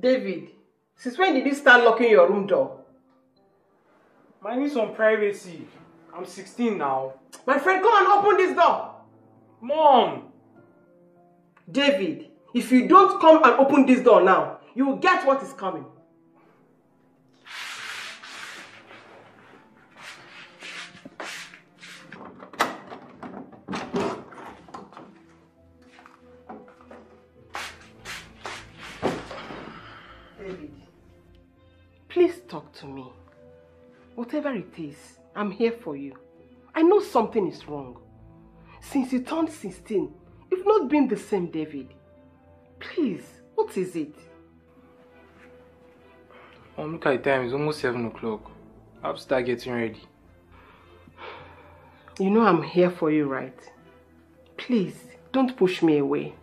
David, since when did you start locking your room door? I need some privacy. I'm 16 now. My friend, come and open this door. Mom! David, if you don't come and open this door now, you will get what is coming. To me. Whatever it is, I'm here for you. I know something is wrong. Since you turned 16, you've not been the same, David. Please, what is it? Mom, look at the time. It's almost 7 o'clock. I have to start getting ready. You know I'm here for you, right? Please, don't push me away.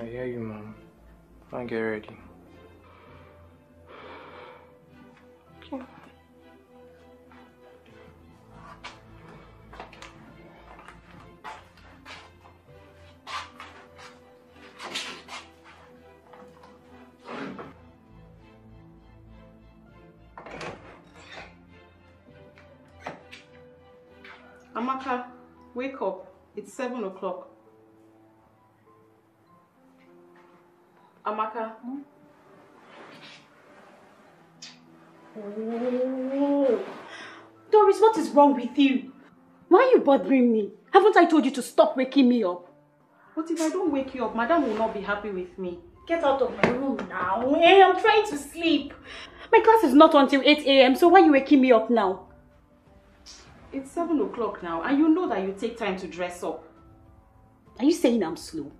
I hear you, Mom. I'll get ready. It's seven o'clock. Amaka. Oh. Doris, what is wrong with you? Why are you bothering me? Haven't I told you to stop waking me up? What if I don't wake you up? Madam will not be happy with me. Get out of my room now. Hey, I'm trying to sleep. My class is not until 8 a.m., so why are you waking me up now? It's seven o'clock now, and you know that you take time to dress up. Are you saying I'm slow?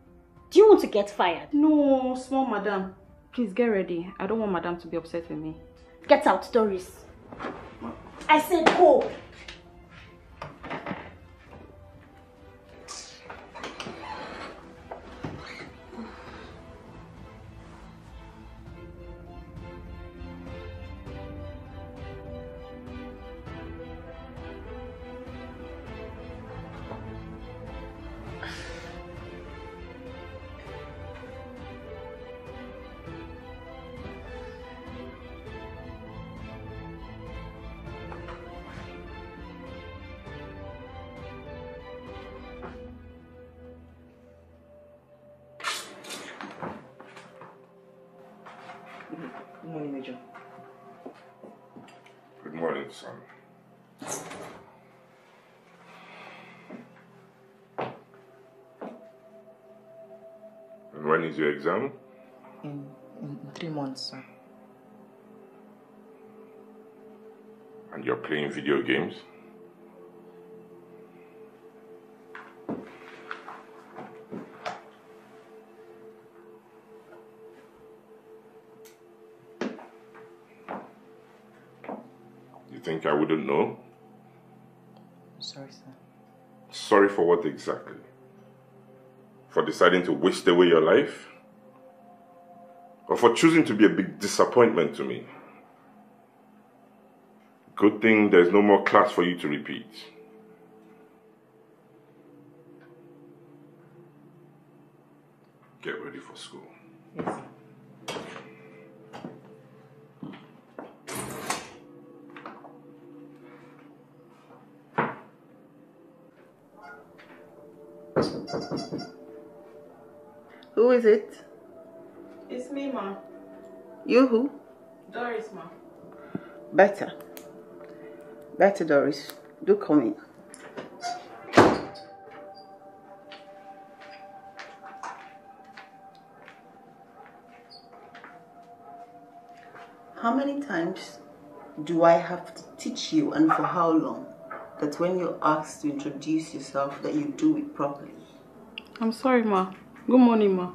Do you want to get fired? No, small madam. Please get ready. I don't want madam to be upset with me. Get out, Doris. I said go. Your exam? In, in three months, sir. And you're playing video games? You think I wouldn't know? Sorry, sir. Sorry for what exactly? For deciding to waste away your life? Or for choosing to be a big disappointment to me? Good thing there's no more class for you to repeat. Get ready for school. Yes, sir. Who is it? It's me, ma. You who? Doris, ma. Better. Better, Doris. Do come in. How many times do I have to teach you and for how long that when you're asked to introduce yourself that you do it properly? I'm sorry, ma. Good morning, ma.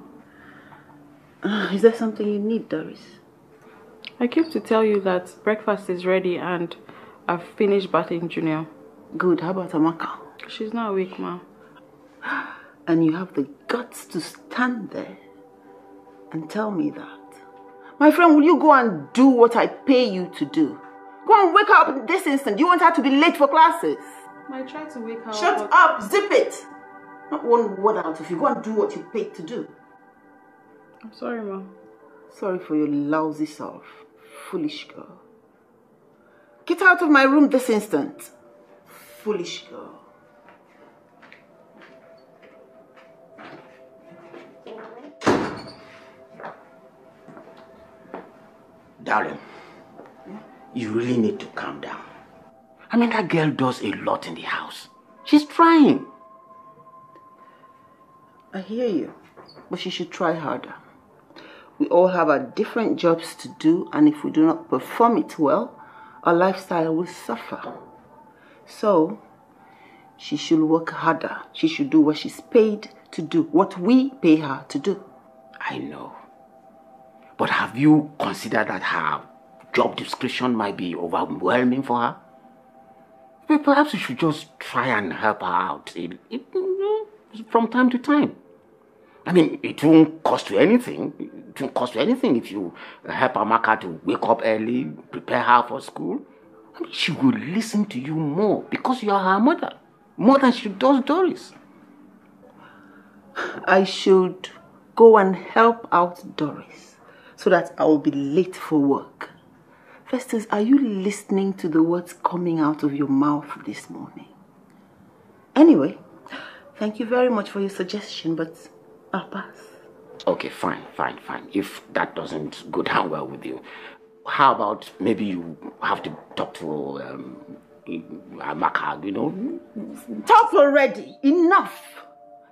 Uh, is there something you need, Doris? I came to tell you that breakfast is ready and I've finished bathing Junior. Good. How about Amaka? She's not awake, ma. And you have the guts to stand there and tell me that. My friend, will you go and do what I pay you to do? Go and wake her up this instant. You want her to be late for classes? I tried to wake her Shut up. up, zip it. Not one word out of you. Go and do what you paid to do. I'm sorry, Mom. Sorry for your lousy self. Foolish girl. Get out of my room this instant. Foolish girl. Darling, you really need to calm down. I mean, that girl does a lot in the house. She's trying. I hear you, but she should try harder. We all have our different jobs to do, and if we do not perform it well, our lifestyle will suffer. So, she should work harder. She should do what she's paid to do, what we pay her to do. I know. But have you considered that her job description might be overwhelming for her? Perhaps you should just try and help her out from time to time. I mean, it won't cost you anything. It won't cost you anything if you help Amaka to wake up early, prepare her for school. I mean, she will listen to you more because you are her mother, more than she does Doris. I should go and help out Doris so that I will be late for work. Festus, are you listening to the words coming out of your mouth this morning? Anyway, thank you very much for your suggestion, but I'll pass. Okay, fine, fine, fine. If that doesn't go down well with you, how about maybe you have to talk to um, Amaka, you know? Talk already. Enough.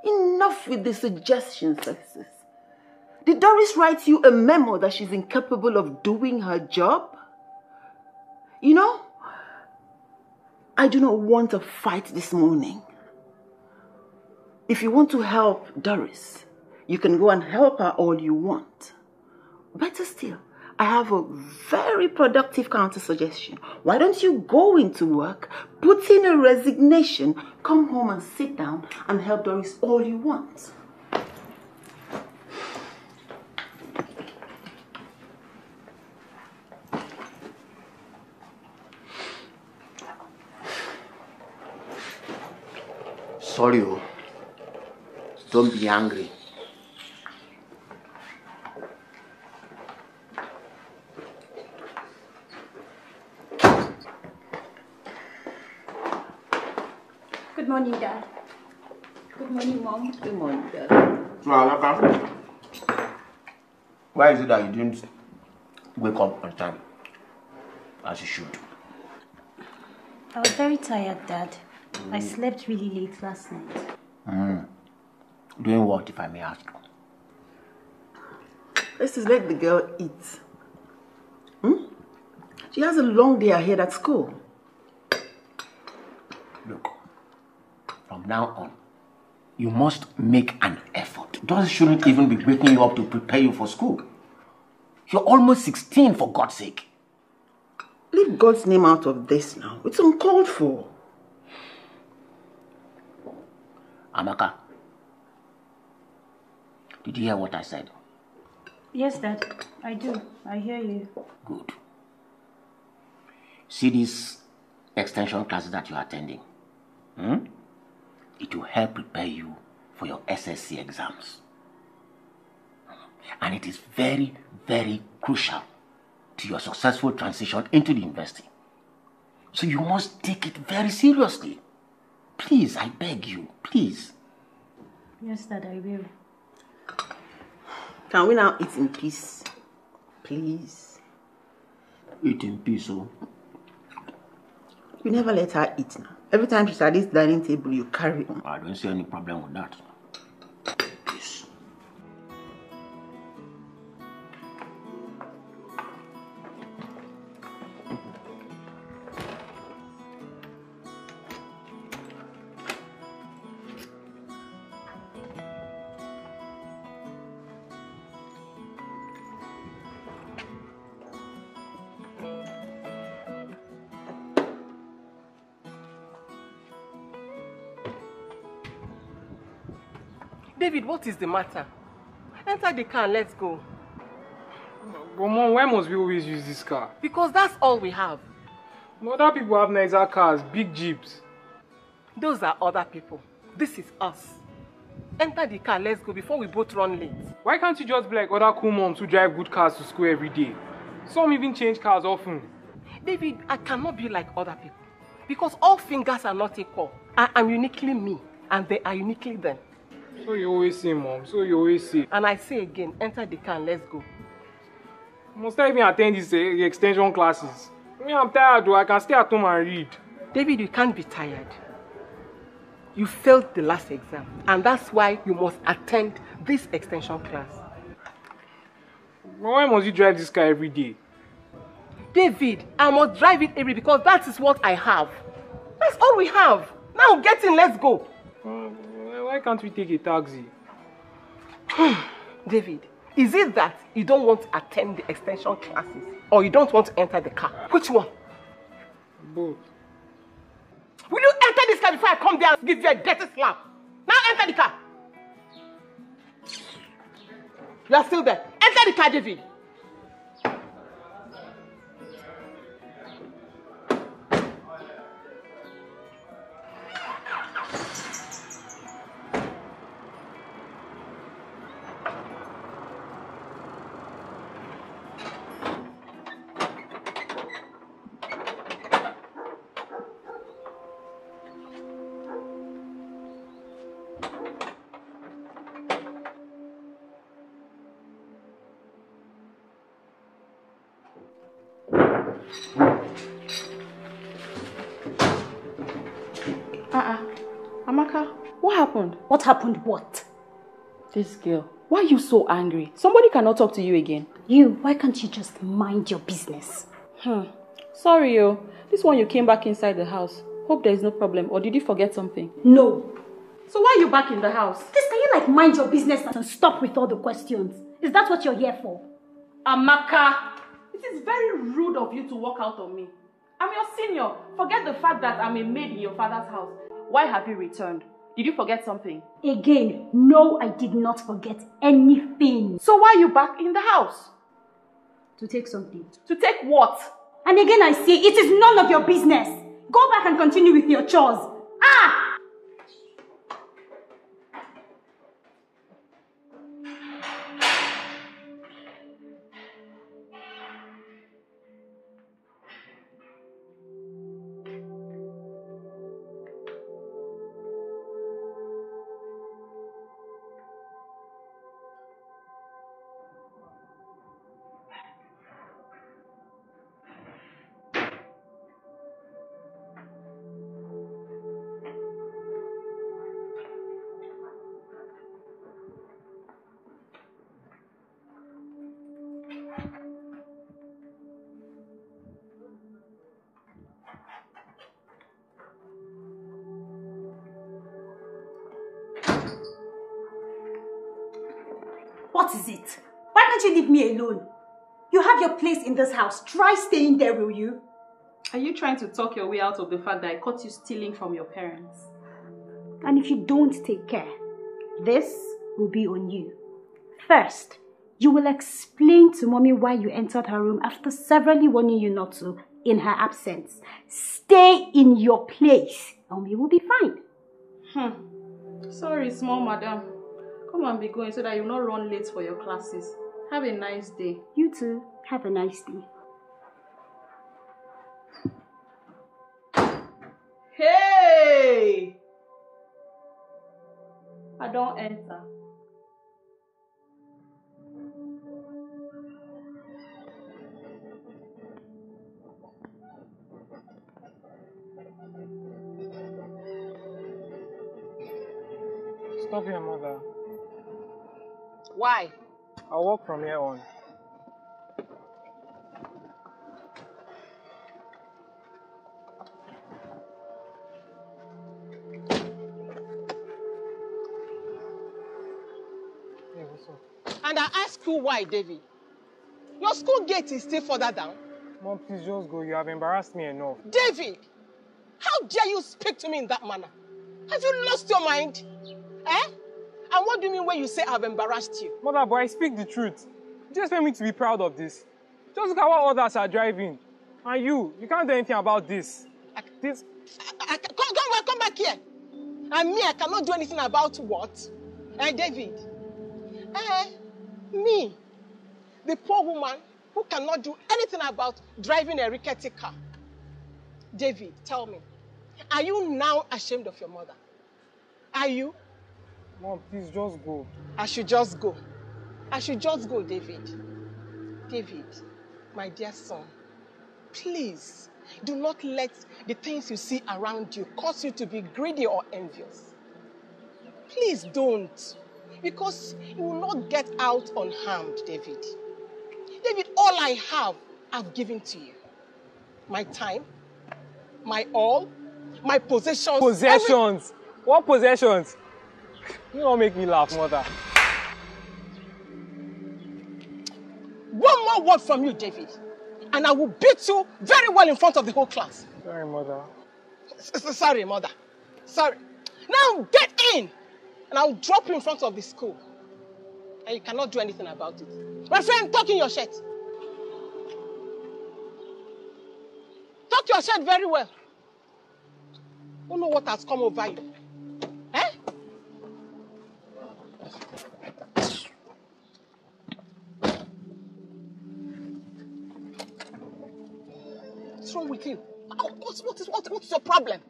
Enough with the suggestions, Festus. Did Doris write you a memo that she's incapable of doing her job? You know, I do not want a fight this morning. If you want to help Doris, you can go and help her all you want. Better still, I have a very productive counter suggestion. Why don't you go into work, put in a resignation, come home and sit down and help Doris all you want? Sorry, oh. don't be angry. Good morning, Dad. Good morning, Mom. Good morning, Dad. So, Amaka, why is it that you didn't wake up on time as you should? I was very tired, Dad. I slept really late last night. Doing what, if I may ask? Let's just let the girl eat. Hmm? She has a long day ahead at school. Look, from now on, you must make an effort. Doris shouldn't even be waking you up to prepare you for school. You're almost 16, for God's sake. Leave God's name out of this now. It's uncalled for. Amaka, did you hear what I said? Yes, Dad. I do. I hear you. Good. See these extension classes that you're attending? Hmm? It will help prepare you for your SSC exams. And it is very, very crucial to your successful transition into the university. So you must take it very seriously. Please, I beg you, please. Yes, Dad, I will. Can we now eat in peace? Please. Eat in peace, oh. You never let her eat now. Every time she's at this dining table, you carry on. I don't see any problem with that. What is the matter? Enter the car and let's go. But mom, why must we always use this car? Because that's all we have. Other people have nicer cars, big jeeps. Those are other people. This is us. Enter the car, let's go before we both run late. Why can't you just be like other cool moms who drive good cars to school every day? Some even change cars often. David, I cannot be like other people because all fingers are not equal. I am uniquely me and they are uniquely them. So you always say, mom. So you always say. And I say again, enter the car and let's go. Must I even attend these uh, extension classes? Me, I'm tired though. I can stay at home and read. David, you can't be tired. You failed the last exam, and that's why you must attend this extension class. Why must you drive this car every day? David, I must drive it every because that is what I have. That's all we have. Now get in, let's go. Uh, why can't we take a taxi? David, is it that you don't want to attend the extension classes or you don't want to enter the car? Which one? Both. Will you enter this car before I come there and give you a dirty slap? Now enter the car. You are still there. Enter the car, David. What happened what? This girl. Why are you so angry? Somebody cannot talk to you again. You, why can't you just mind your business? Hmm. Sorry, yo. This one you came back inside the house. Hope there is no problem. Or did you forget something? No. So why are you back in the house? This can you like mind your business and stop with all the questions? Is that what you're here for? Amaka, it is very rude of you to walk out on me. I'm your senior. Forget the fact that I'm a maid in your father's house. Why have you returned? Did you forget something? Again, no, I did not forget anything. So why are you back in the house? To take something. To take what? And again, I say it is none of your business. Go back and continue with your chores. Ah! This house. Try staying there, will you? Are you trying to talk your way out of the fact that I caught you stealing from your parents? And if you don't take care, this will be on you. First, you will explain to mommy why you entered her room after severally warning you not to in her absence. Stay in your place and we will be fine. Hmm. Sorry, small madam. Come and be going so that you will not run late for your classes. Have a nice day. You too. Have a nice day. Hey! I don't enter. Stop here, mother. Why? I'll walk from here on. I ask why, David. Your school gate is still further down. Mom, please just go. You have embarrassed me enough. David, how dare you speak to me in that manner? Have you lost your mind? Eh? And what do you mean when you say I've embarrassed you? Mother, but I speak the truth. You just want me to be proud of this. Just look at what others are driving. And you, you can't do anything about this. This, I, I, come, come, come back here. And me, I cannot do anything about what? Eh, David? Eh, me, the poor woman who cannot do anything about driving a rickety car. David, tell me, are you now ashamed of your mother? Are you? Mom, please just go. I should just go. I should just go, David. David, my dear son, please do not let the things you see around you cause you to be greedy or envious. Please don't, because you will not get out unharmed, David. David, all I have, I've given to you. My time, my all, my possessions. Possessions? What possessions? You don't make me laugh, mother. One more word from you, David, and I will beat you very well in front of the whole class. Sorry, mother. S- s- Sorry, mother. Sorry. Now get in, and I'll drop you in front of the school. And you cannot do anything about it. My friend, tuck in your shirt. Tuck your shirt very well. Don't know what has come over you. Eh? What's wrong with you? What's, what is, what, what's your problem?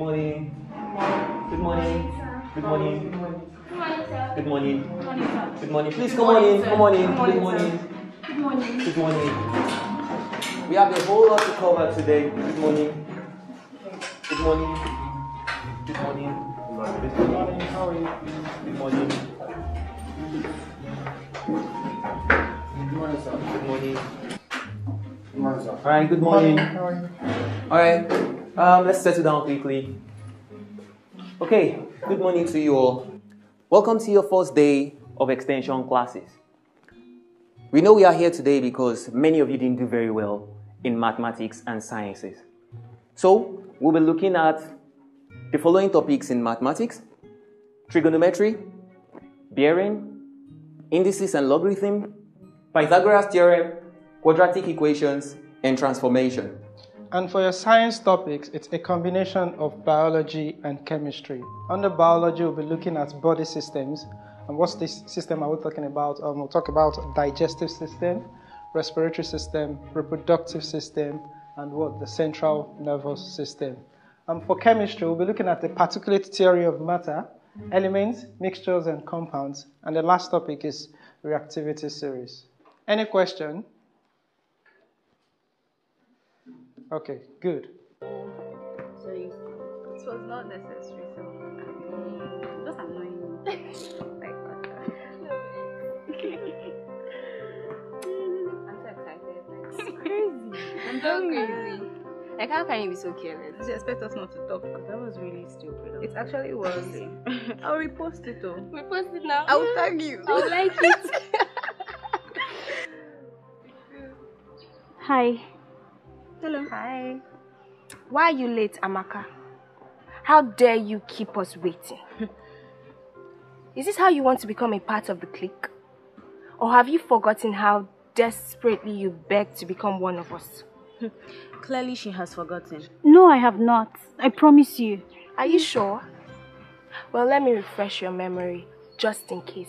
Morning. Good morning. Good morning. Good morning. Good morning. Good morning. Please come on in. Come on in. Good morning. Good morning. Good morning. We have a whole lot to cover today. Good morning. Good morning. Good morning. Good morning. How are you? Good morning. Good morning, sir. Good morning. Good morning, sir. All right. Good morning. All right, um, let's settle down quickly. Okay, good morning to you all. Welcome to your first day of extension classes. We know we are here today because many of you didn't do very well in mathematics and sciences. So, we'll be looking at the following topics in mathematics trigonometry, bearing, indices and logarithm, Pythagoras theorem, quadratic equations, and transformation. And for your science topics, it's a combination of biology and chemistry. Under biology, we'll be looking at body systems. And what's this system are we talking about? Um, we'll talk about digestive system, respiratory system, reproductive system, and what? The central nervous system. Um, for chemistry, we'll be looking at the particulate theory of matter, elements, mixtures, and compounds. And the last topic is reactivity series. Any question? Okay, good. So you, it was not necessary. So um, just annoying me. like I'm so excited. Like, it's crazy. I'm so crazy. Like how can you be so careless? You expect us not to talk? That was really stupid. It actually was. I'll repost it though. Repost it now. I'll tag you. I would like it. Hi. Hello. Hi. Why are you late, Amaka? How dare you keep us waiting? Is this how you want to become a part of the clique? Or have you forgotten how desperately you begged to become one of us? Clearly, she has forgotten. No, I have not. I promise you. Are you sure? Well, let me refresh your memory, just in case.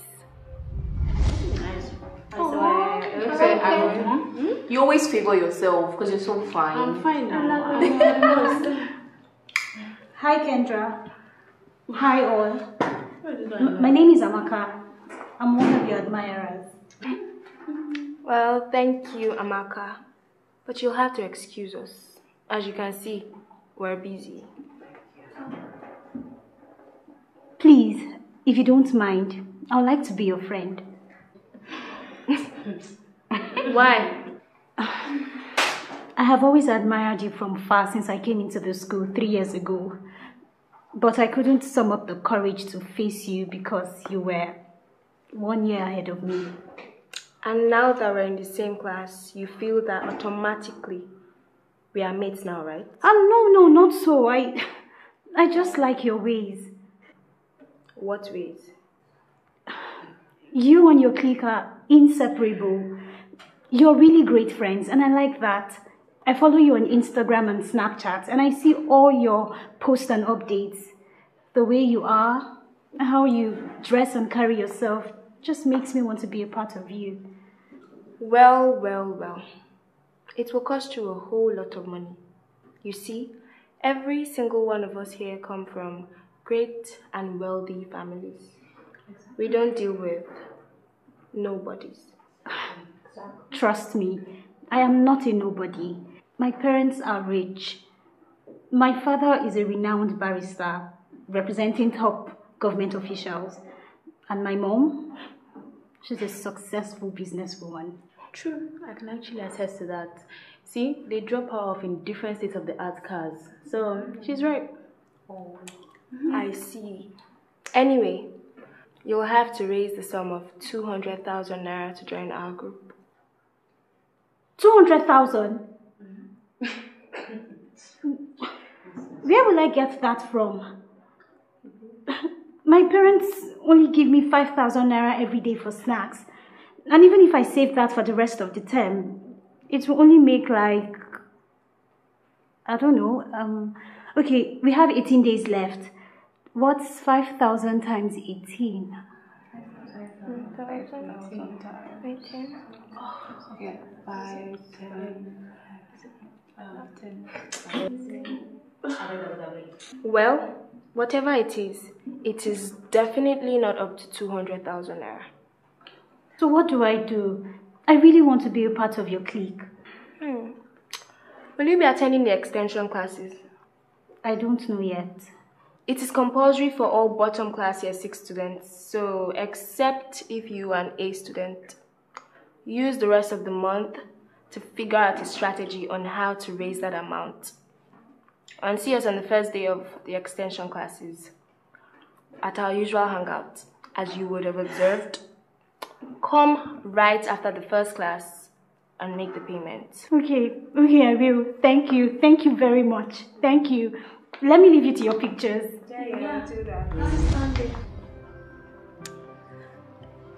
Hmm? You always favor yourself because you're so fine. I'm fine now. Hi, Kendra. Hi, all. My name is Amaka. I'm one of your admirers. Well, thank you, Amaka. But you'll have to excuse us. As you can see, we're busy. Please, if you don't mind, I would like to be your friend. Why? I have always admired you from far since I came into the school three years ago. But I couldn't sum up the courage to face you because you were one year ahead of me. And now that we're in the same class, you feel that automatically We are mates now, right? Ah, no, no, not so. I, I just like your ways. What ways? You and your clique are inseparable. You're really great friends, and I like that. I follow you on Instagram and Snapchat, and I see all your posts and updates. The way you are, how you dress and carry yourself, just makes me want to be a part of you. Well, well, well. It will cost you a whole lot of money. You see, every single one of us here come from great and wealthy families. We don't deal with nobodies. Trust me, I am not a nobody. My parents are rich. My father is a renowned barrister representing top government officials. And my mom, she's a successful businesswoman. True, I can actually attest to that. See, they drop her off in different states of the art cars. So she's right. Oh, I see. Anyway, you'll have to raise the sum of 200,000 naira to join our group. 200,000? Where will I get that from? My parents only give me 5,000 naira every day for snacks. And even if I save that for the rest of the term, it will only make like, I don't know, um, okay, we have 18 days left. What's 5,000 times 18? 18. Okay, five, ten, uh, ten. Well, whatever it is, it is definitely not up to 200,000 naira. So what do I do? I really want to be a part of your clique. Hmm. Will you be attending the extension classes? I don't know yet. It is compulsory for all bottom class year 6 students, so except if you are an A student, use the rest of the month to figure out a strategy on how to raise that amount. And see us on the first day of the extension classes at our usual hangout, as you would have observed. Come right after the first class and make the payment. Okay, okay, I will. Thank you. Thank you very much. Thank you. Let me leave you to your pictures. Yeah, yeah, do that.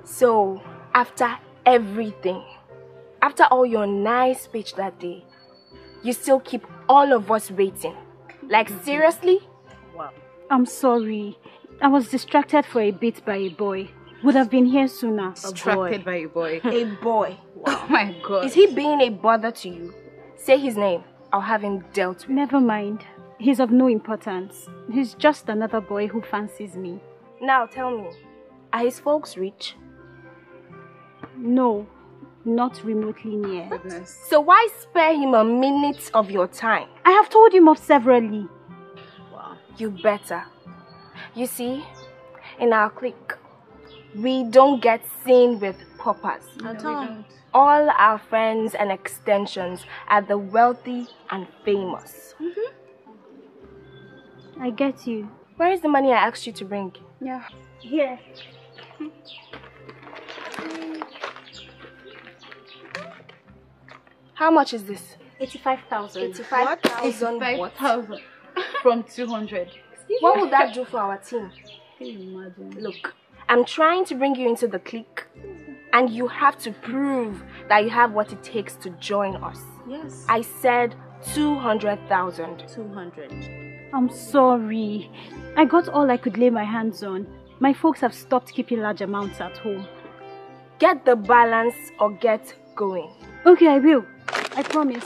So, after everything, after all your nice speech that day, you still keep all of us waiting. Like, mm-hmm. seriously? Wow. I'm sorry. I was distracted for a bit by a boy. Would have been here sooner. Distracted by a boy. a boy. Oh my god. Is he being a bother to you? Say his name. I'll have him dealt with. Never mind. He's of no importance. He's just another boy who fancies me. Now tell me, are his folks rich? No, not remotely near. Goodness. So why spare him a minute of your time? I have told him of severally. Wow. You better. You see, in our clique, we don't get seen with paupers. At all. All our friends and extensions are the wealthy and famous. Mm -hmm. I get you. Where is the money I asked you to bring? Yeah. Here. How much is this? 85,000. 85,000 what? 85,000 from 200. What would that do for our team? Can you imagine? Look, I'm trying to bring you into the clique and you have to prove that you have what it takes to join us. Yes. I said 200,000. 200. I'm sorry. I got all I could lay my hands on. My folks have stopped keeping large amounts at home. Get the balance or get going. Okay, I will. I promise.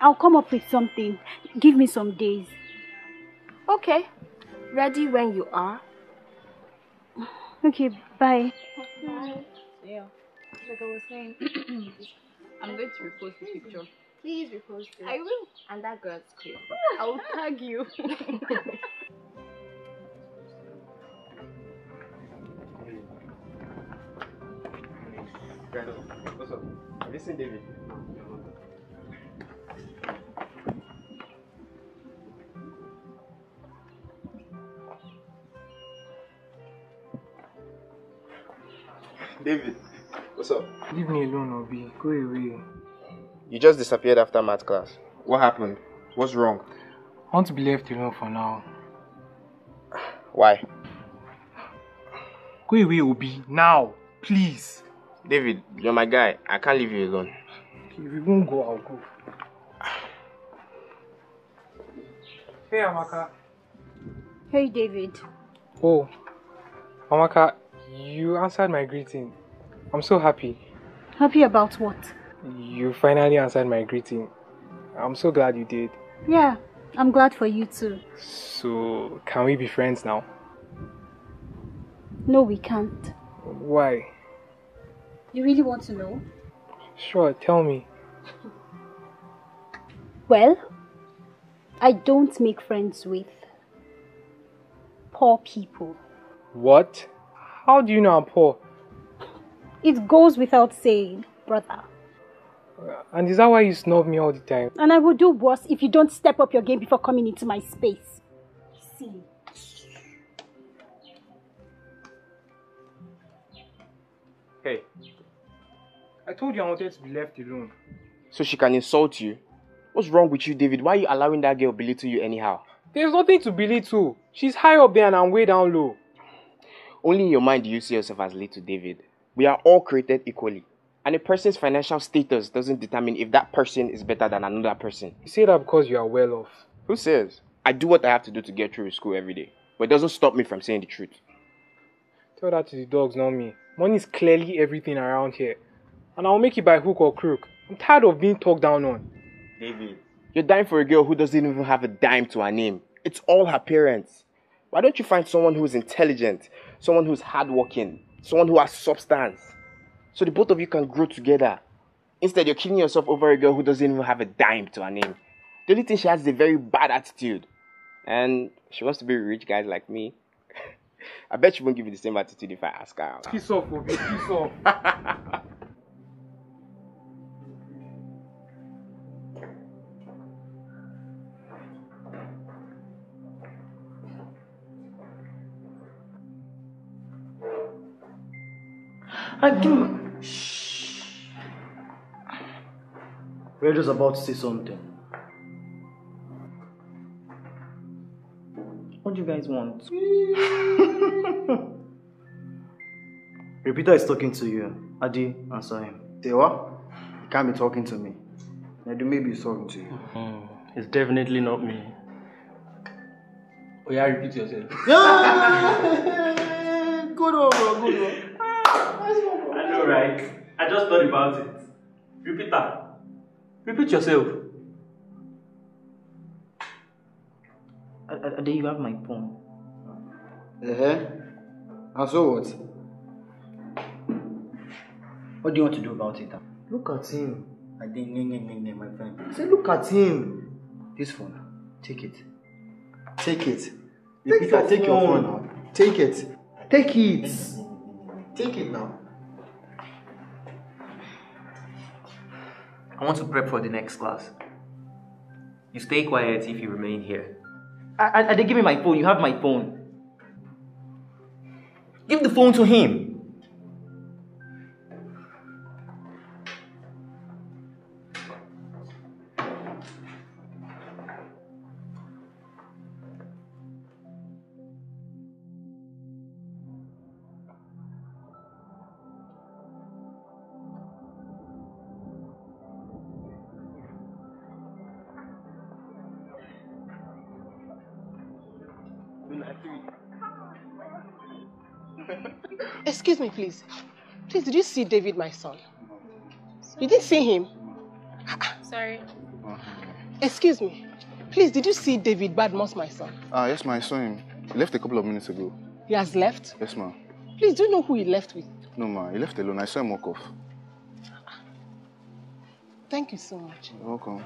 I'll come up with something. Give me some days. Okay. Ready when you are. Okay, bye. Bye. Yeah. Like I was saying, I'm going to repost the picture. Please repost it. I will. And that girl's cute. I'll tag you. What's up? Have you seen David? David, what's up? Leave me alone, Obi. Go away. You just disappeared after math class. What happened? What's wrong? I want to be left alone for now. Why? Go away, Obi. Now. Please. David, you're my guy. I can't leave you alone. If you won't go, I'll go. Hey, Amaka. Hey, David. Oh, Amaka, you answered my greeting. I'm so happy. Happy about what? You finally answered my greeting. I'm so glad you did. Yeah, I'm glad for you too. So, can we be friends now? No, we can't. Why? You really want to know? Sure, tell me. Well, I don't make friends with poor people. What? How do you know I'm poor? It goes without saying, brother. Uh, and is that why you snub me all the time? And I will do worse if you don't step up your game before coming into my space. See. Hey, I told you I wanted to be left alone. So she can insult you? What's wrong with you, David? Why are you allowing that girl to belittle you anyhow? There's nothing to belittle. She's high up there and I'm way down low. Only in your mind do you see yourself as little, David. We are all created equally. And a person's financial status doesn't determine if that person is better than another person. You say that because you are well off. Who says? I do what I have to do to get through school every day. But it doesn't stop me from saying the truth. Tell that to the dogs, not me. Money is clearly everything around here. And I'll make it by hook or crook. I'm tired of being talked down on. David. You're dying for a girl who doesn't even have a dime to her name. It's all her parents. Why don't you find someone who's intelligent, someone who's hardworking, someone who has substance, so the both of you can grow together? Instead, you're killing yourself over a girl who doesn't even have a dime to her name. The only thing she has is a very bad attitude. And she wants to be with rich guys like me. I bet she won't give you the same attitude if I ask her out. Piss off, Obi. Piss off. I do. We're just about to see something. What do you guys want? Repeater is talking to you. Adi, answer him. Say what? He can't be talking to me. Maybe maybe he's talking to you. Mm, it's definitely not me. Oh yeah, repeat yourself. good one, bro. Good one. I know, right? I just thought about it. Repeat that. Repeat yourself. Ade, you have my phone. Uh-huh. And so what? What do you want to do about it? Look at him. Ade, nye, nye, nye, nye, my friend. Say, look at him. This phone, take it. Take it. Take Repeater, your take your phone. phone now. Take it. Take it. Take it now. I want to prep for the next class. You stay quiet if you remain here. I, I, Ade, give me my phone. You have my phone. Give the phone to him. Please. Please, did you see David, my son? You didn't see him? Sorry. Excuse me. Please, did you see David Badmos, my son? Ah, yes, ma, I saw him. He left a couple of minutes ago. He has left? Yes, ma. Please, do you know who he left with? No, ma, he left alone. I saw him walk off. Thank you so much. You're welcome.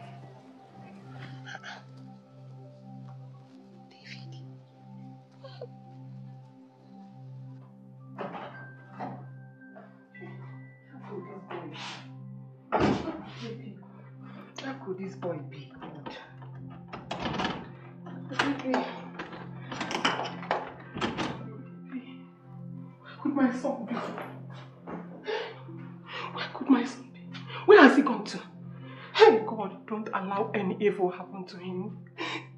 Evil happen to him.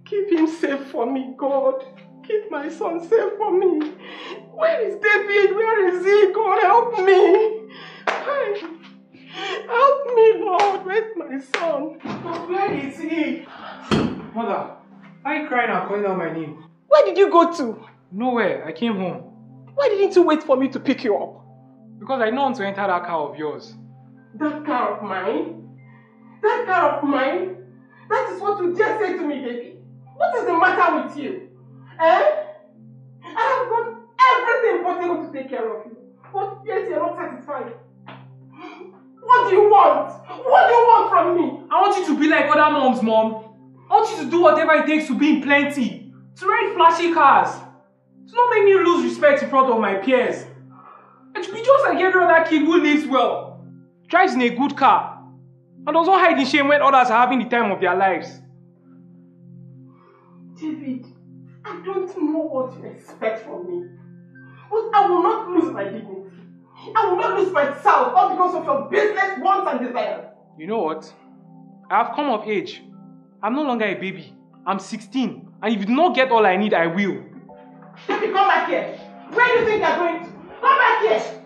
Keep him safe for me, God. Keep my son safe for me. Where is David? Where is he? God, help me. Help me, Lord. Where's my son? God, where is he? Mother, why are you crying and calling out my name? Where did you go to? Nowhere. I came home. Why didn't you wait for me to pick you up? Because I don't want to enter that car of yours. That car of mine? That car of mine? That is what you just said to me, baby. What is the matter with you? Eh? I have done everything possible to take care of you. But yet you're not satisfied. What do you want? What do you want from me? I want you to be like other moms, mom. I want you to do whatever it takes to be in plenty. To ride flashy cars. To not make me lose respect in front of my peers. And to be just like every other kid who lives well. Drives in a good car. And does not hide in shame when others are having the time of their lives. David, I don't know what you expect from me. But I will not lose my dignity. I will not lose myself all because of your business wants and desires. You know what? I have come of age. I'm no longer a baby. I'm 16. And if you do not get all I need, I will. Baby, come back here. Where do you think you're going to? Come back here.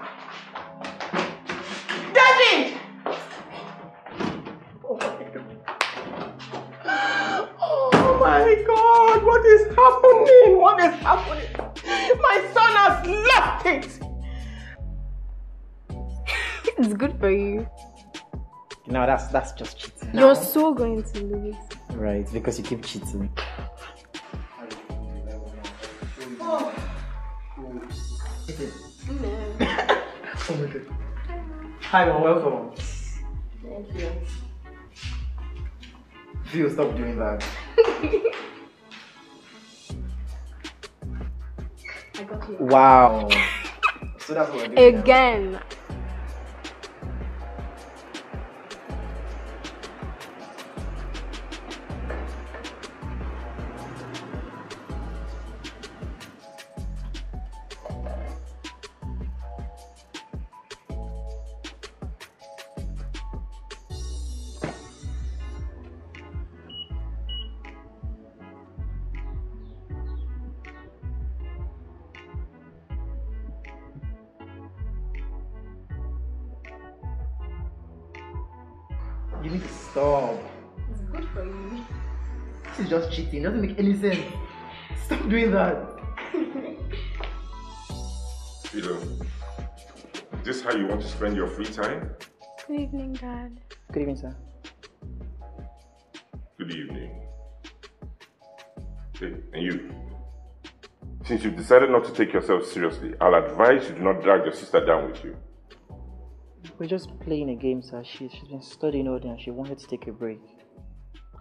Happening? What is happening? My son has left it. It's good for you. No, that's that's just cheating. You're so going to lose. Right, because you keep cheating. Oh my god. Hi, mom, welcome. Thank you. Phil, stop doing that. I got. Wow. So that's what we're doing. now. Again. You It doesn't make any sense. Stop doing that. Philo, is this how you want to spend your free time? Good evening, Dad. Good evening, sir. Good evening. Hey, and you. Since you've decided not to take yourself seriously, I'll advise you do not drag your sister down with you. We're just playing a game, sir. She, she's been studying all day and she wanted to take a break.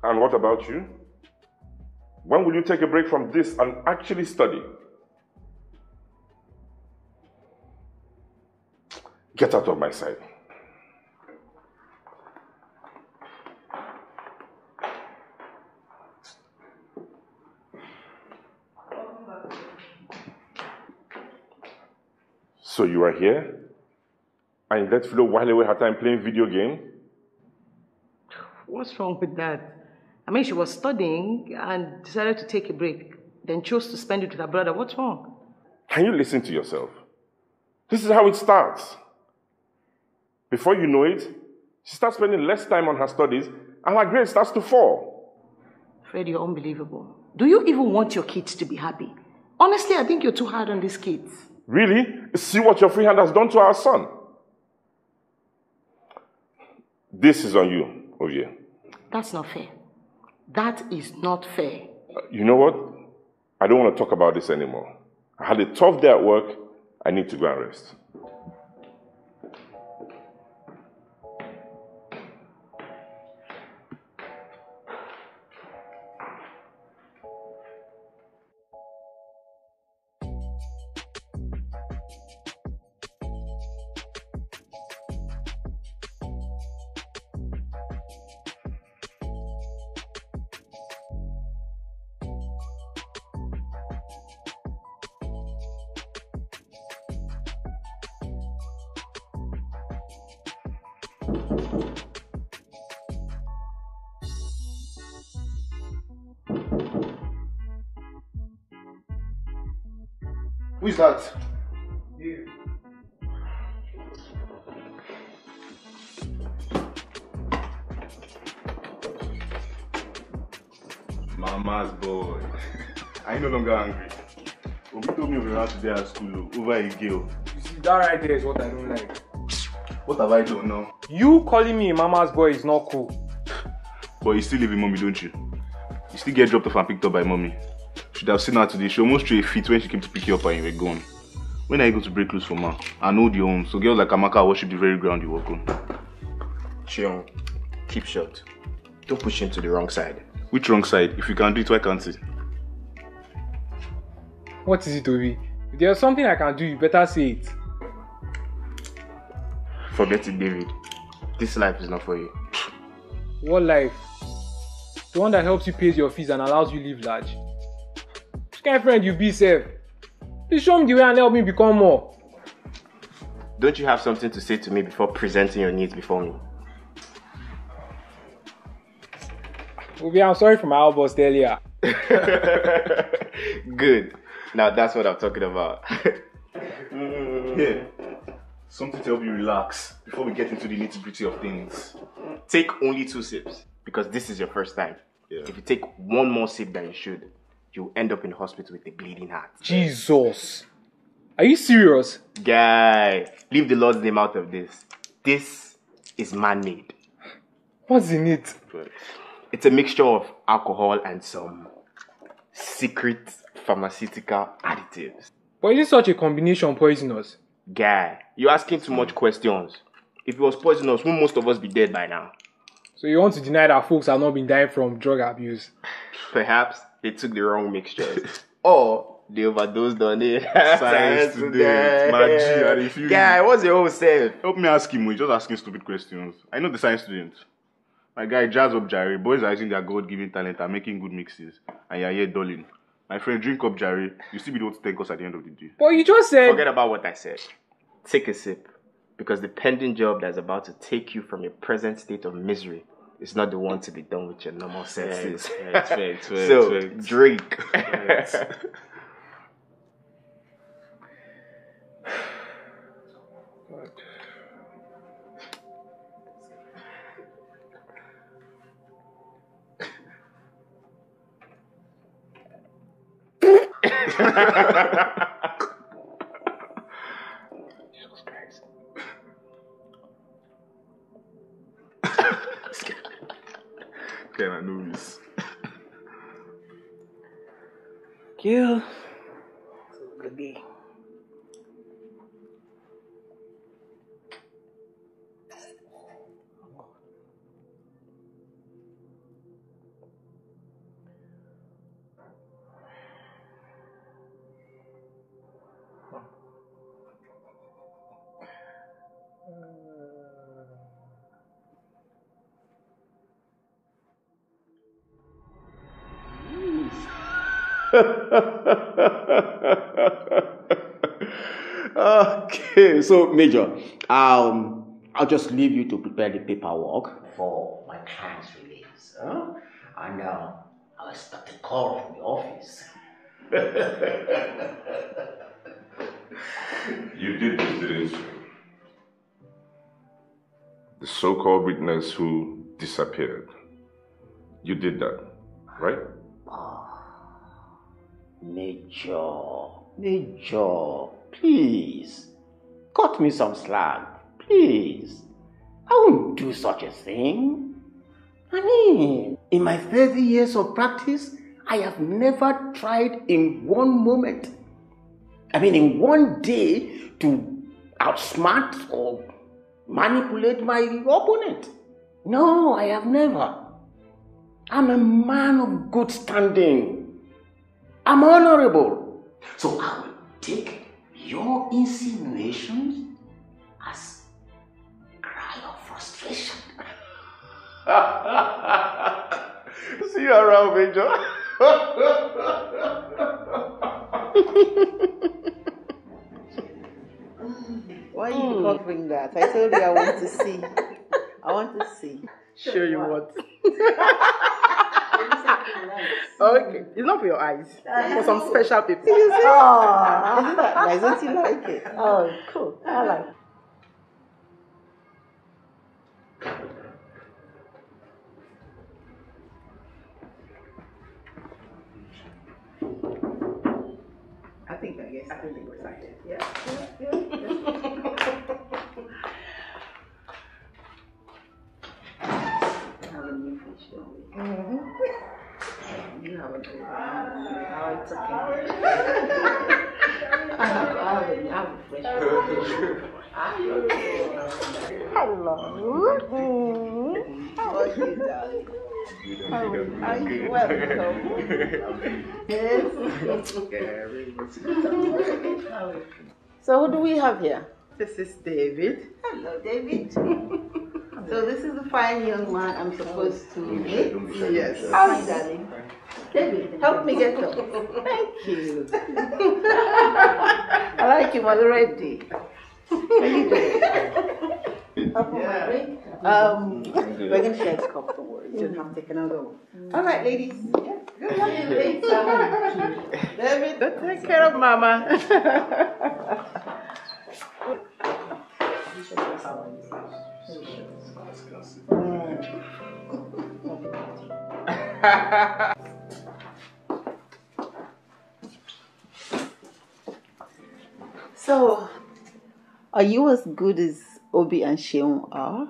And what about you? When will you take a break from this and actually study? Get out of my sight. So you are here? And let Philo while away her time playing video game? What's wrong with that? I mean, she was studying and decided to take a break, then chose to spend it with her brother. What's wrong? Can you listen to yourself? This is how it starts. Before you know it, she starts spending less time on her studies and her grade starts to fall. Fred, you're unbelievable. Do you even want your kids to be happy? Honestly, I think you're too hard on these kids. Really? See what your free hand has done to our son. This is on you, Ovie. That's not fair. That is not fair. Uh, you know what? I don't want to talk about this anymore. I had a tough day at work. I need to go and rest. Is that? Mama's boy. I no longer angry. Obi told me we ran today at school oh, over a girl. You see, that right there is what I don't like. What have I done now? You calling me mama's boy is not cool. But you still live with mommy, don't you? You still get dropped off and picked up by mommy. Should have seen her today. She almost threw a fit when she came to pick you up and you were gone. When are you going to break loose from her? I know your own. So girls like Amaka worship the very ground you walk on. Chion, keep short. Don't push into the wrong side. Which wrong side? If you can do it, why can't you? What is it, Obi? If there's something I can do, you better say it. Forget it, David. This life is not for you. What life? The one that helps you pay your fees and allows you live large. Which kind of friend you be, Seth? Please show me the way and help me become more. Don't you have something to say to me before presenting your needs before me? Obi, I'm sorry for my outburst earlier. Good. Now that's what I'm talking about. Mm. Here, something to help you relax before we get into the nitty gritty of things. Take only two sips because this is your first time. Yeah. If you take one more sip than you should, you end up in hospital with a bleeding heart. Jesus. Are you serious? Guy, leave the Lord's name out of this. This is man-made. What's in it? It's a mixture of alcohol and some secret pharmaceutical additives. But is it such a combination poisonous? Guy, you're asking too much questions. If it was poisonous, would most of us be dead by now? So you want to deny that folks have not been dying from drug abuse? Perhaps they took the wrong mixture. or oh, they overdosed on it. Science student, my G, I refuse. Guy, what's your own self? Help me ask him, We're just asking stupid questions. I know the science student. My guy, jazz up Jerry. Boys are using their God given talent and making good mixes. And you're here dulling. My friend, drink up Jerry. You still be the one to thank us at the end of the day. But you just said. Forget about what I said. Take a sip. Because the pending job that's about to take you from your present state of misery is not the one to be done with your normal senses. Facts, facts, facts, so, drink. Know. Kill. so Major, um, I'll just leave you to prepare the paperwork for my client's release. Huh? And uh, I'll expect a call from the office. You did this, didn't you? The so called witness who disappeared. You did that, right? Major, Major, please, cut me some slack, please. I won't do such a thing. I mean, in my 30 years of practice, I have never tried in one moment, I mean, in one day, to outsmart or manipulate my opponent. No, I have never. I'm a man of good standing. I'm honorable. So I will take your insinuations as cry of frustration. See you around, Major. Why are you hmm. covering that? I told you I want to see. I want to see. Sure you want. okay, it's not for your eyes. For some special people. Ah. nice. Don't you like it? Oh, cool. I like it. I think I guess I think we're excited. Yeah. yeah, yeah. have a new fish, don't we? Mm-hmm. You have a good one. Oh, it's okay. I have, I have, a, I have a fresh one. Hello. How are you, darling? How are you? Welcome. Yes. So who do we have here? This is David. Hello, David. So this is the fine young man I'm supposed to meet. Yes. Hi, darling. David, help me get up. Thank you. I like him already. How you doing? Up on my drink? Um, we're going to share this cup, don't worry. You don't have to take another one. All right, ladies. Good luck, ladies. David, don't take care of mama. so, are you as good as Obi and Sheung are?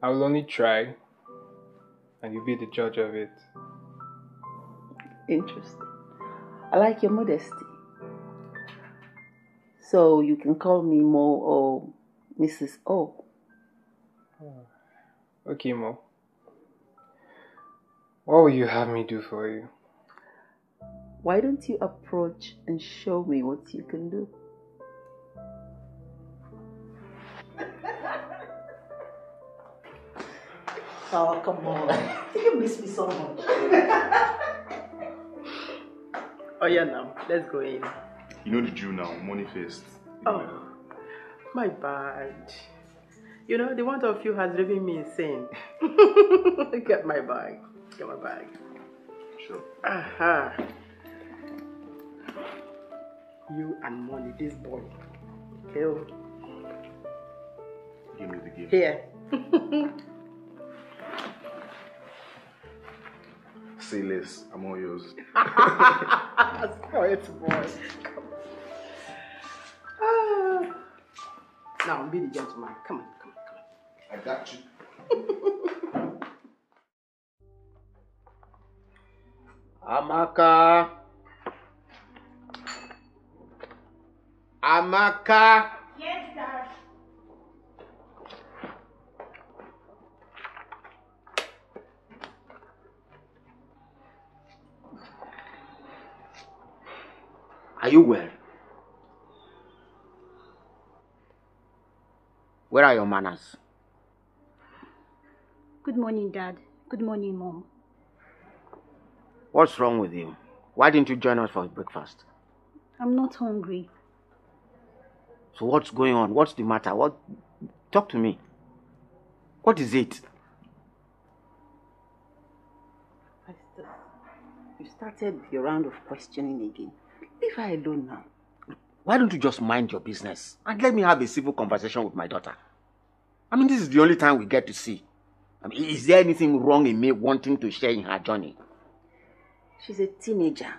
I will only try, and you'll be the judge of it. Interesting. I like your modesty. So you can call me Mo or Mrs. O. Okay, Mo. What will you have me do for you? Why don't you approach and show me what you can do? Oh, come on. You miss me so much. Oh yeah, now let's go in. You know the Jew now, money first. Oh, my bad. You know the one of you has driven me insane. Get my bag. Get my bag. Sure. Aha. You and money, this boy. Kill. Give me the gift. Here. Say less, I'm all yours. Quiet boy. Ah. Now be the gentleman. Come on, I got you. Amaka. Amaka. Yes, Dad. Are you well? Where are your manners? Good morning, Dad. Good morning, Mom. What's wrong with you? Why didn't you join us for breakfast? I'm not hungry. So what's going on? What's the matter? What? Talk to me. What is it? You started your round of questioning again. Leave her alone now. Why don't you just mind your business and let me have a civil conversation with my daughter? I mean, this is the only time we get to see. I mean, is there anything wrong in me wanting to share in her journey? She's a teenager.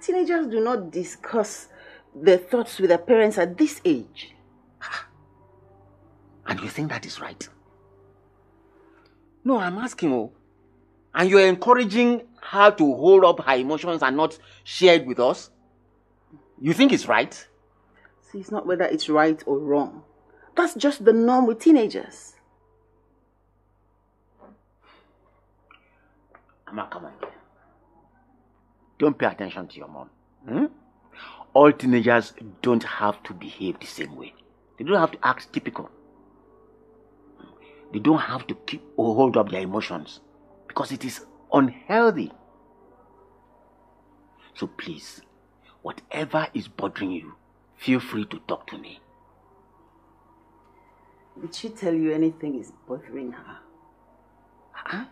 Teenagers do not discuss their thoughts with their parents at this age. Ah. And you think that is right? No, I'm asking you. And you're encouraging her to hold up her emotions and not share it with us? You think it's right? See, it's not whether it's right or wrong. That's just the norm with teenagers. Amma, come on. Don't pay attention to your mom. Hmm? All teenagers don't have to behave the same way. They don't have to act typical. They don't have to keep or hold up their emotions because it is unhealthy. So please, whatever is bothering you, feel free to talk to me. Did she tell you anything is bothering her? Huh?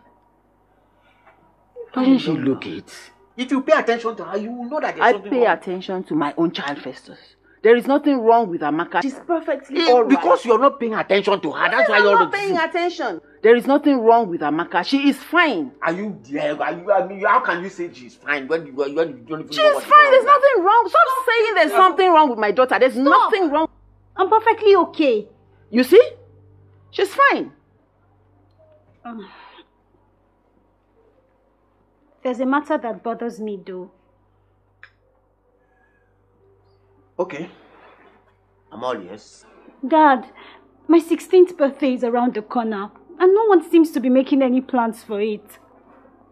Doesn't she look it? If you pay attention to her, you will know that there's I something pay wrong. attention to my own child, Festus. There is nothing wrong with Amaka. She's perfectly Eh, all right. because you're not paying attention to her. That's why you're not paying attention. There is nothing wrong with Amaka. She is fine. Are you there? Are you, I mean, how can you say she's fine when you, when you don't even She's know what's fine. wrong? There's nothing wrong. Stop saying there's something wrong with my daughter. There's nothing wrong. I'm perfectly okay. You see? She's fine. Um, there's a matter that bothers me, though. Okay. I'm all yes. Dad, my 16th birthday is around the corner, and no one seems to be making any plans for it.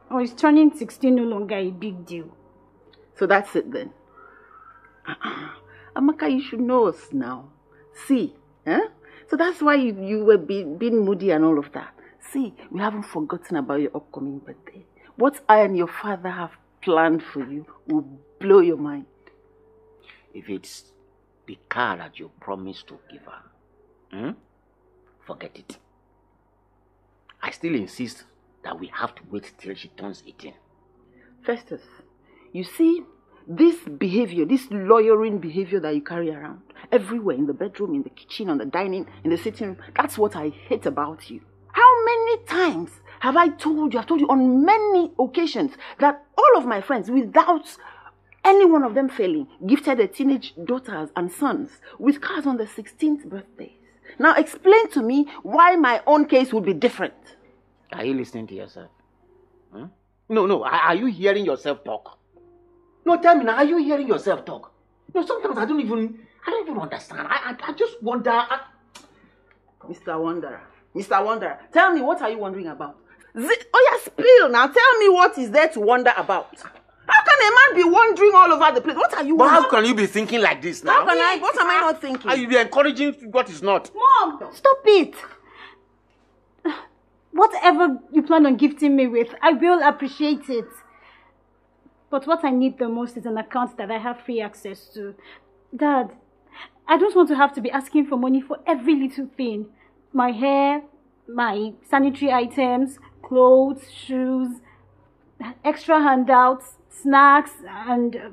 Or is turning 16 no longer a big deal? So that's it then. Amaka, you should know us now. See, eh? So that's why you, you were be, being moody and all of that. See, we haven't forgotten about your upcoming birthday. What I and your father have planned for you will blow your mind. If it's the car that you promised to give her, hmm? forget it. I still insist that we have to wait till she turns 18. Festus, you see, this behavior, this lawyering behavior that you carry around everywhere in the bedroom, in the kitchen, on the dining, in the sitting room, that's what I hate about you. How many times have I told you, I've told you on many occasions that all of my friends, without any one of them failing, gifted their teenage daughters and sons with cars on their 16th birthdays. Now explain to me why my own case would be different. Are you listening to yourself? Hmm? No, no. Are, are you hearing yourself talk? No, tell me now. Are you hearing yourself talk? No, sometimes I don't even, I don't even understand. I, I, I just wonder. I... Mr. Wanderer, Mr. Wanderer, tell me what are you wondering about? Z- oh yeah, spill now. Tell me what is there to wonder about. How can a man be wandering all over the place? What are you? But how can you be thinking like this now? How can I? What am I not thinking? Are you be encouraging what is not? Mom, stop it. Whatever you plan on gifting me with, I will appreciate it. But what I need the most is an account that I have free access to. Dad, I don't want to have to be asking for money for every little thing. My hair, my sanitary items, clothes, shoes, extra handouts, snacks, and... uh,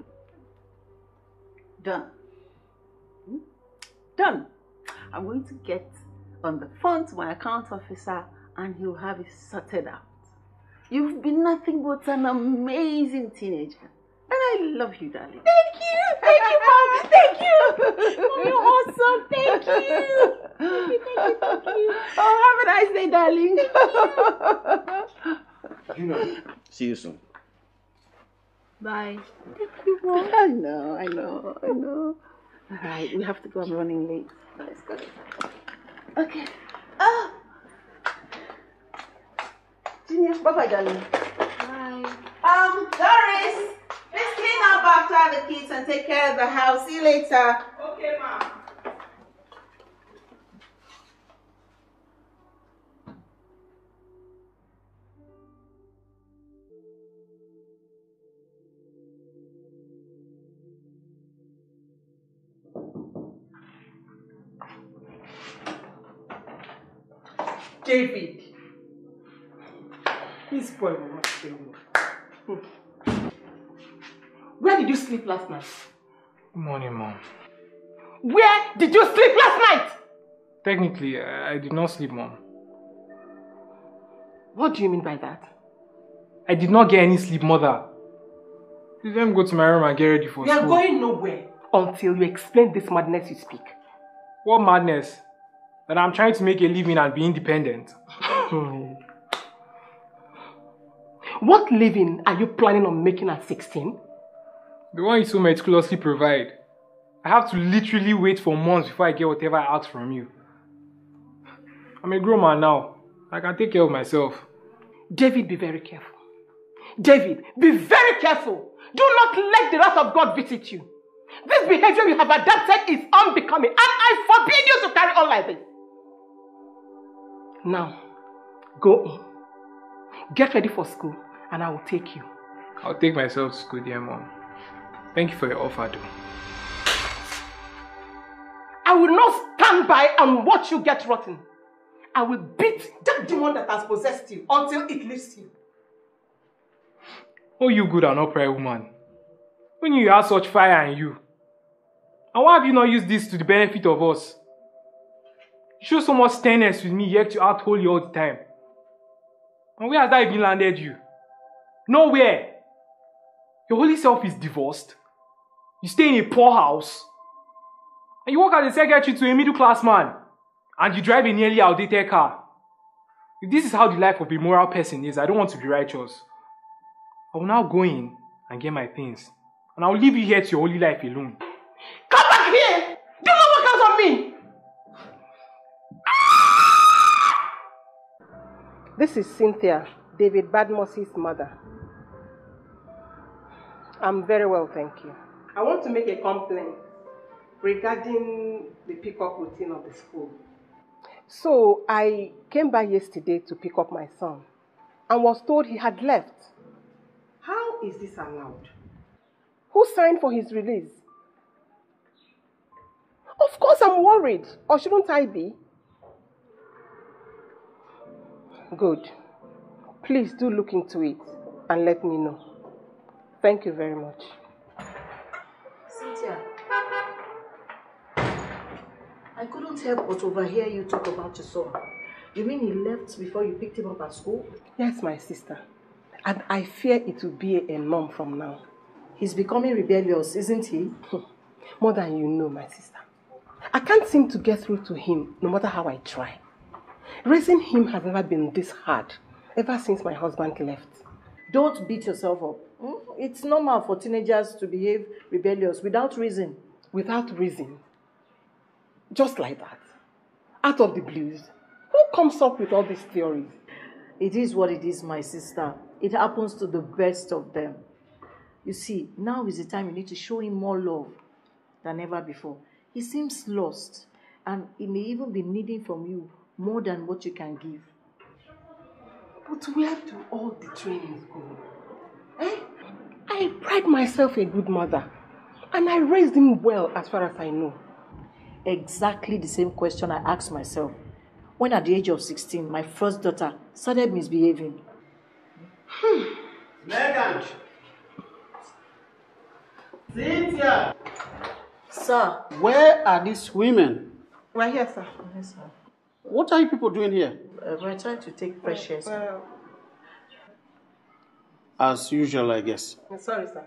Done. Done. I'm going to get on the phone to my account officer and he'll have it sorted out. You've been nothing but an amazing teenager. And I love you, darling. Thank you! Thank you, Mom! Thank you! Mom, you're awesome! Thank you! Thank you, thank you, thank you. Oh, have a nice day, darling. You know. See you soon. Bye. Thank you, Mom. I know, I know, I know. All right, we have to go. I'm running late. Let's go. Okay. Oh. Junior, bye-bye, darling. Bye. Um, Doris, please clean up after the kids and take care of the house. See you later. Okay, ma'am. Sleep last night? Good morning, Mom. Where did you sleep last night? Technically, I I did not sleep, Mom. What do you mean by that? I did not get any sleep, Mother. Please let me go to my room and get ready for You are going nowhere until you explain this madness you speak. What madness? That I'm trying to make a living and be independent. Hmm. What living are you planning on making at 16? The one you so meticulously provide. I have to literally wait for months before I get whatever I ask from you. I'm a grown man now. I can take care of myself. David, be very careful. David, be very careful. Do not let the wrath of God visit you. This behavior you have adopted is unbecoming, and I forbid you to carry on like this. Now, go in. Get ready for school, and I will take you. I'll take myself to school, dear Mom. Thank you for your offer, though. I will not stand by and watch you get rotten. I will beat that demon that has possessed you until it leaves you. Oh, you good and upright woman. When you have such fire in you. And why have you not used this to the benefit of us? You show so much sternness with me, yet you act holy all the time. And where has that even landed you? Nowhere. Your holy self is divorced. You stay in a poor house. And you work as a secretary to a middle class man. And you drive a nearly outdated car. If this is how the life of a moral person is, I don't want to be righteous. I will now go in and get my things. And I will leave you here to your holy life alone. Come back here! Do not work out on me! This is Cynthia, David Badmus's mother. I'm very well, thank you. I want to make a complaint regarding the pickup routine of the school. So I came by yesterday to pick up my son and was told he had left. How is this allowed? Who signed for his release? Of course I'm worried, or shouldn't I be? Good. Please do look into it and let me know. Thank you very much. Cynthia, I couldn't help but overhear you talk about your son. You mean he left before you picked him up at school? Yes, my sister. And I fear it will be a norm from now. He's becoming rebellious, isn't he? More than you know, my sister. I can't seem to get through to him no matter how I try. Raising him has never been this hard ever since my husband left. Don't beat yourself up. Hmm? It's normal for teenagers to behave rebellious without reason. Without reason? Just like that? Out of the blues? Who comes up with all these theories? It is what it is, my sister. It happens to the best of them. You see, now is the time you need to show him more love than ever before. He seems lost, and he may even be needing from you more than what you can give. But where do all the trainings go? Eh? I pride myself a good mother, and I raised him well as far as I know. Exactly the same question I asked myself when, at the age of 16, my first daughter started misbehaving. Megan! Cynthia! Sir. Where are these women? Right here, sir. Yes, sir. What are you people doing here? Uh, we're trying to take fresh air, sir. As usual, I guess. Sorry, sir.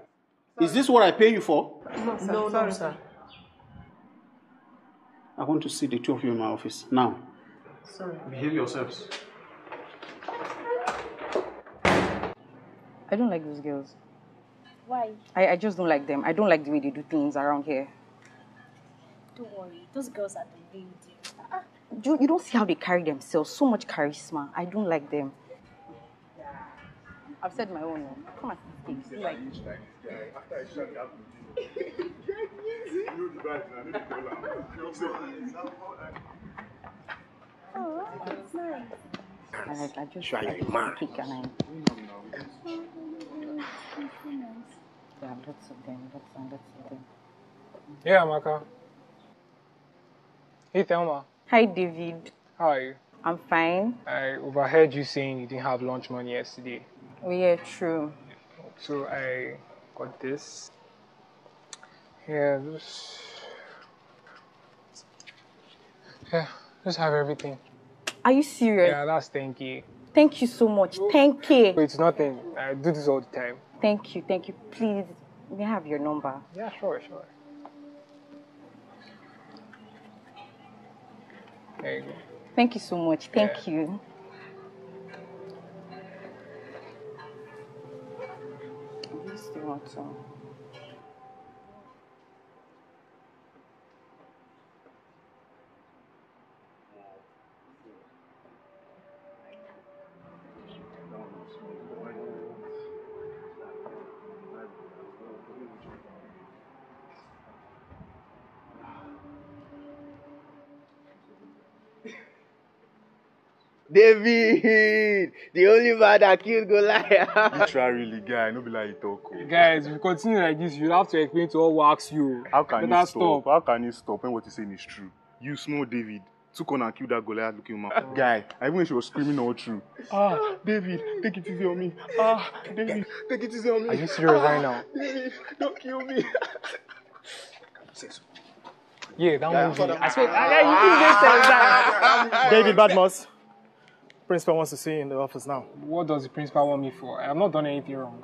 Is this what I pay you for? No, sir. No, Sorry, no, sir. I want to see the two of you in my office now. Sorry. Behave yourselves. I don't like those girls. Why? I, I just don't like them. I don't like the way they do things around here. Don't worry. Those girls are the real deal. Ah, you, you don't see how they carry themselves. So much charisma. I don't like them. I've said my own. Come on, speak. Like, Oh, that's nice. I, I just Sure, to mad. speak and I. Yeah, lots of them. Lots and lots of them. Yeah, Amaka. Hey, Thelma. Hi, David. How are you? I'm fine. I overheard you saying you didn't have lunch money yesterday. Oh, yeah, true. So I got this. Yeah, just. Yeah, just have everything. Are you serious? Yeah, that's thank you. Thank you so much. Thank you. It's nothing. I do this all the time. Thank you. Thank you. Please, may I have your number? Yeah, sure, sure. There you go. Thank you so much. Thank Yeah. you. I still want some. David, the only man that killed Goliath. You try really, guy. No be like you talk. oh. Guys, if you continue like this, you'll have to explain to all who ask you. How can Better you stop? How can you stop when what you're saying is true? You small David, took on and killed that Goliath looking man. Guy, I even when she was screaming all through. Ah, David, take it easy on me. Ah, David, take it easy on me. Are you serious ah, right now? David, don't kill me. Yeah, that Yeah, movie. hold on. I swear, I, I, you did say that. David Badmus, principal wants to see you in the office now. What does the principal want me for? I have not done anything wrong.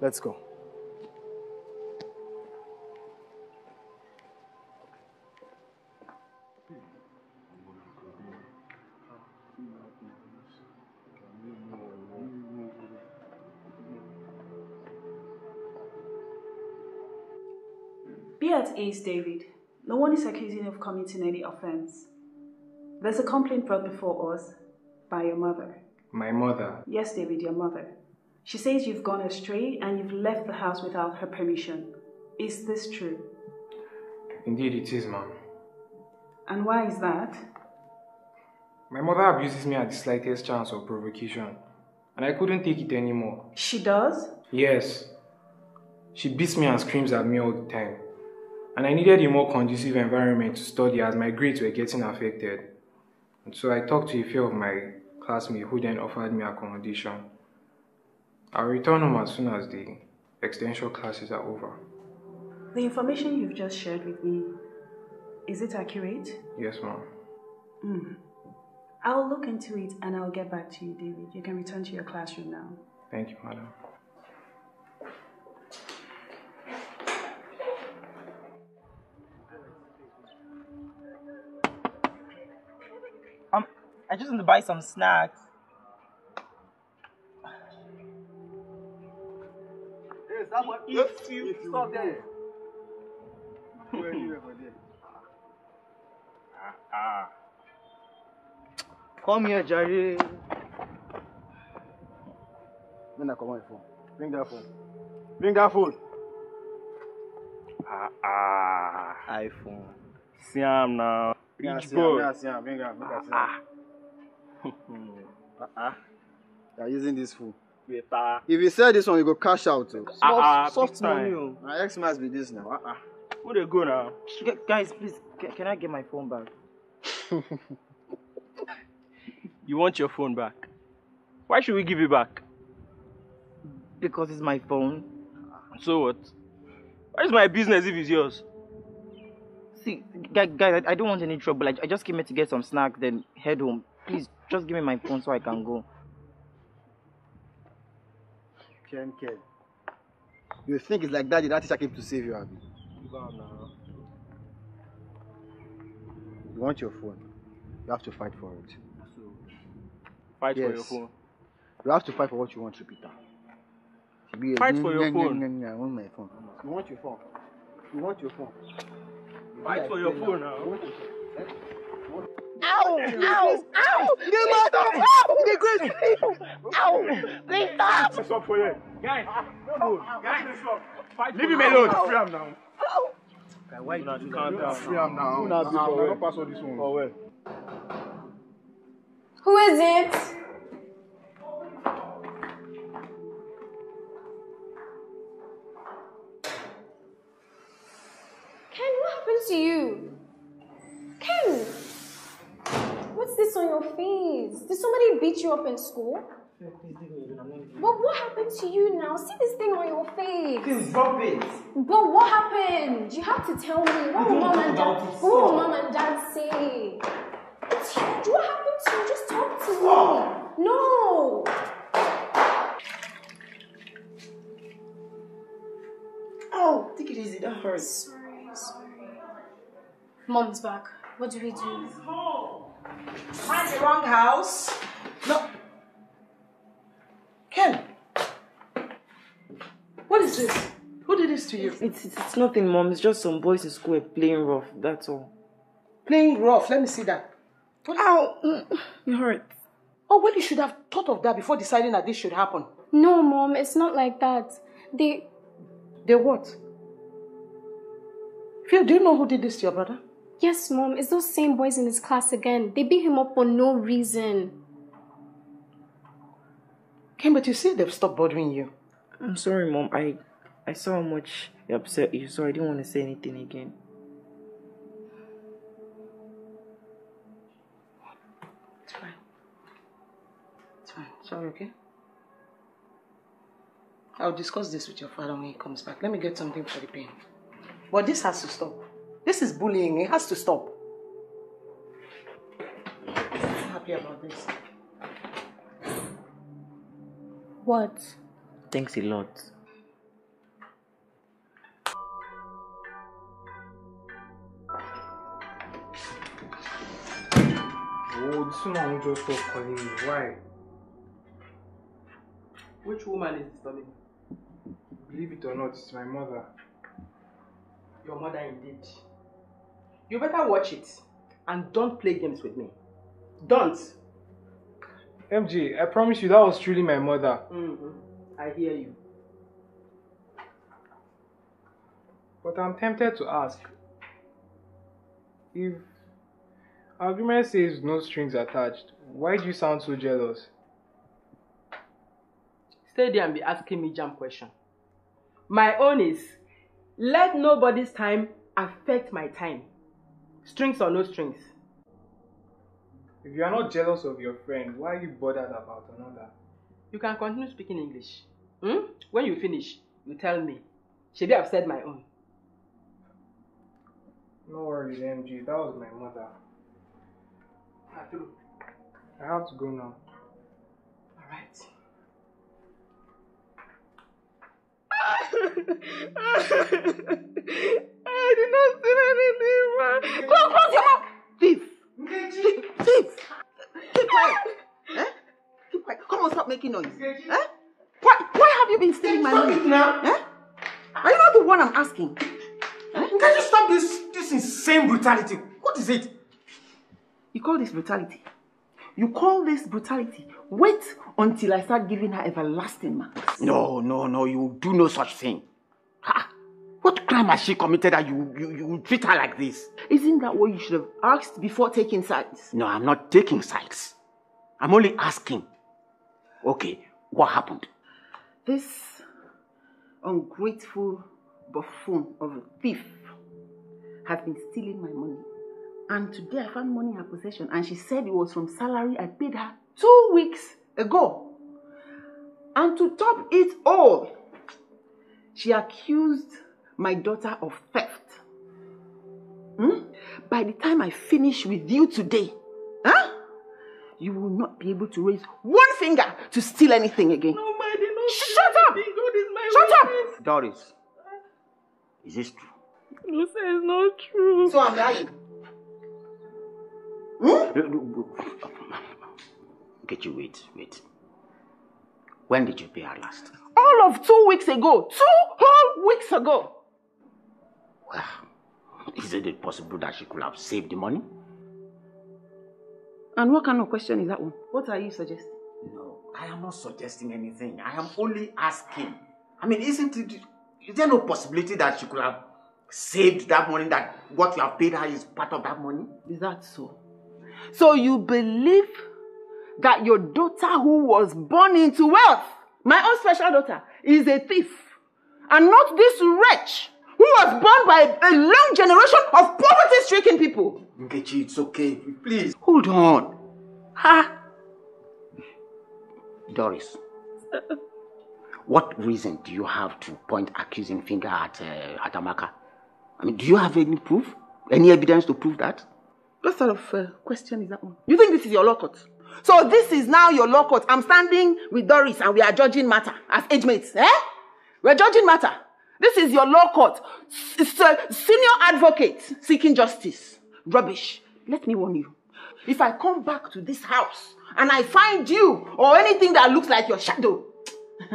Let's go. Be at ease, David. No one is accusing you of committing any offense. There's a complaint brought before us by your mother. My mother. Yes, David, your mother. She says you've gone astray and you've left the house without her permission. Is this true? Indeed, it is, ma'am. And why is that? My mother abuses me at the slightest chance of provocation, and I couldn't take it anymore. She does? Yes. She beats me and screams at me all the time. And I needed a more conducive environment to study as my grades were getting affected. And so I talked to a few of my classmates who then offered me accommodation. I'll return home as soon as the extension classes are over. The information you've just shared with me, is it accurate? Yes, ma'am. Hmm. I'll look into it and I'll get back to you, David. You can return to your classroom now. Thank you, madam. I just want to buy some snacks. Hey, someone, if you stop there. Go anywhere for there. Ah. Come here, Jerry. Then I come on your phone. Bring that phone. Bring that phone. Ah, ah. iPhone. Siam now. Bring Rich that, boy. Bring that, Siam. Bring that, bring that, Siam. Ah. Uh-uh. You are using this phone. Better. If you sell this one, you go cash out. Oh. Soft, Ah, ah, soft money. oh. My ex must be this now. Uh-uh. Who they go now? Gu- Guys, please, ca- can I get my phone back? You want your phone back? Why should we give it back? Because it's my phone. So what? Why is my business if it's yours? See, guys, guys I, I don't want any trouble. I, I just came here to get some snacks, then head home. Please, just give me my phone so I can go. Ken, Ken. You think it's like that that teacher came to save you, Abby? You want your phone. You have to fight for it. Fight for your phone. You have to fight for what you want, Repeater. Be a- Fight for your Nyeh, nyeh, phone. nyeh, nyeh, I want my phone. You want your phone. You want your phone. Fight for your phone now. Ow! Ow! Ow! You must stop! Ow! The great people! Ow! Please stop! Stop Ah, for you. Guys, Guys, stop. Fight Leave for him alone. Free him now. Why you can't calm down? Free him now. Who not be we don't pass all this one. For where? Who is it? Ken, what happened to you? What's this on your face? Did somebody beat you up in school? But what happened to you now? See this thing on your face. Stop it! But what happened? You have to tell me. What will mom and dad? What will mom and dad say? It's huge. What happened to you? Just talk to me. No. Ow! Take it easy, that hurts. Sorry, sorry. Mom's back. What do we do? Find the wrong house. No. Ken! What is this? Who did this to you? It's, it's, it's nothing, Mom. It's just some boys in school playing rough, that's all. Playing rough. Let me see that. Ow! Mm, It hurt. Oh, well, you should have thought of that before deciding that this should happen. No, mom. It's not like that. They. They what? Phil, do you know who did this to your brother? Yes, mom, it's those same boys in his class again. They beat him up for no reason. Kim, but you said they've stopped bothering you. I'm sorry, mom. I I saw how much you upset you, so I didn't want to say anything again. It's fine. It's fine. Sorry, okay? I'll discuss this with your father when he comes back. Let me get something for the pain. But this has to stop. This is bullying. It has to stop. I'm happy about this. What? Thanks a lot. Oh, this woman won't just stop calling me. Why? Which woman is disturbing? Believe it or not, it's my mother. Your mother indeed. You better watch it. And don't play games with me. Don't. MJ, I promise you that was truly my mother. Mm-hmm. I hear you. But I'm tempted to ask. If argument says no strings attached, why do you sound so jealous? Stay there and be asking me jam question. My own is, let nobody's time affect my time. Strings or no strings. If you are not jealous of your friend, why are you bothered about another? You can continue speaking English. Hmm? When you finish, you tell me. Should I've said my own. No worries, MG. That was my mother. Ah. I have to go now. Alright. I did not steal anything, man. Close, close your mouth! Thief! Thief! Thief! Keep quiet! Eh? Keep quiet. Come on, stop making noise. Eh? Why, why have you been stealing my money? now. Eh? Are you not the one I'm asking? Can't you stop this this insane brutality? What is it? You call this brutality? You call this brutality? Wait until I start giving her everlasting marks. No, no, no, you do no such thing. Ha! What crime has she committed that you, you, you treat her like this? Isn't that what you should have asked before taking sides? No, I'm not taking sides. I'm only asking. Okay, what happened? This ungrateful buffoon of a thief has been stealing my money. And today I found money in her possession and she said it was from salary I paid her two weeks ago. And to top it all, she accused my daughter of theft. Hmm? By the time I finish with you today, huh? You will not be able to raise one finger to steal anything again. No, my dear, no. Shut up! God is my Shut up! Doris, is this true? No, sir, it's not true. So I'm lying. Get you wait, wait. When did you pay her last? All of two weeks ago. Two whole weeks ago. Isn't it possible that she could have saved the money? And what kind of question is that one? What are you suggesting? No, I am not suggesting anything. I am only asking. I mean, isn't it? Is there no possibility that she could have saved that money? That what you have paid her is part of that money? Is that so? So you believe that your daughter who was born into wealth, my own special daughter, is a thief. And not this wretch who was born by a long generation of poverty-stricken people. Nkechi, it's okay. Please. Hold on. Ha! Doris, what reason do you have to point accusing finger at, uh, at Amaka? I mean, do you have any proof? Any evidence to prove that? What sort of uh, question is that one? You think this is your law court? So this is now your law court. I'm standing with Doris and we are judging matter as age mates. Eh? We're judging matter. This is your law court. It's a senior advocate seeking justice. Rubbish. Let me warn you. If I come back to this house and I find you or anything that looks like your shadow,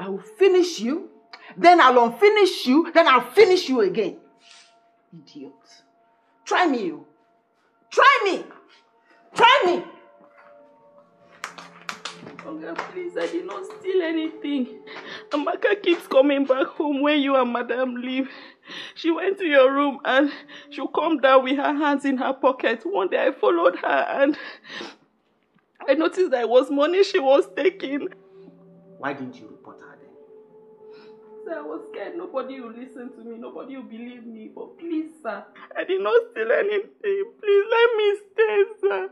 I will finish you, then I'll unfinish you, then I'll finish you again. Idiot. Try me, you. Try me. Try me. Oh, Oga, please, I did not steal anything. Amaka keeps coming back home when you and Madam leave. She went to your room and she'll come down with her hands in her pocket. One day I followed her and I noticed that it was money she was taking. Why didn't you report her then? Sir, I was scared nobody will listen to me, nobody will believe me. But please, sir, I did not steal anything. Please let me stay, sir.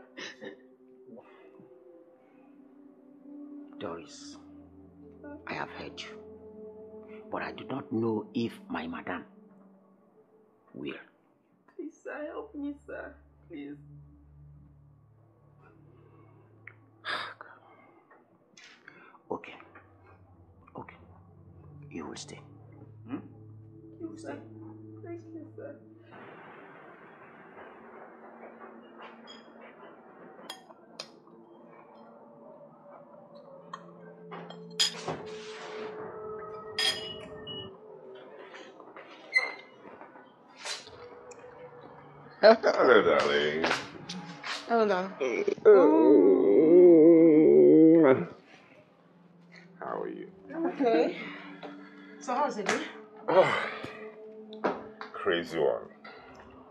Doris, I have heard you. But I do not know if my madam will. Please, sir, help me, sir. Please. Okay. Okay. You will stay. Hmm? You, sir. Thank you, sir. Hello, darling. Hello, darling. How are you? Okay. So how's it going? Crazy one.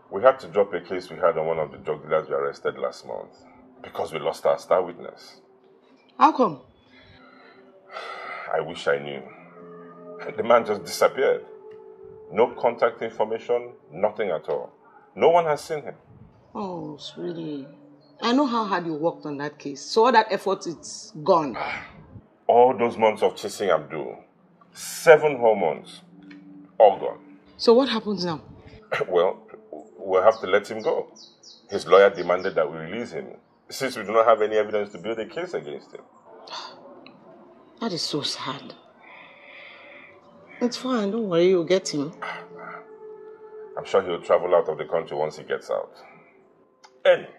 We had to drop a case we had on one of the drug dealers we arrested last month because we lost our star witness. How come? I wish I knew. The man just disappeared. No contact information, nothing at all. No one has seen him. Oh, sweetie. I know how hard you worked on that case. So all that effort is gone. All those months of chasing Abdul, seven hormones. all gone. So what happens now? Well, we'll have to let him go. His lawyer demanded that we release him, since we do not have any evidence to build a case against him. That is so sad. It's fine, don't worry, you'll get him. I'm sure he'll travel out of the country once he gets out. Anyway,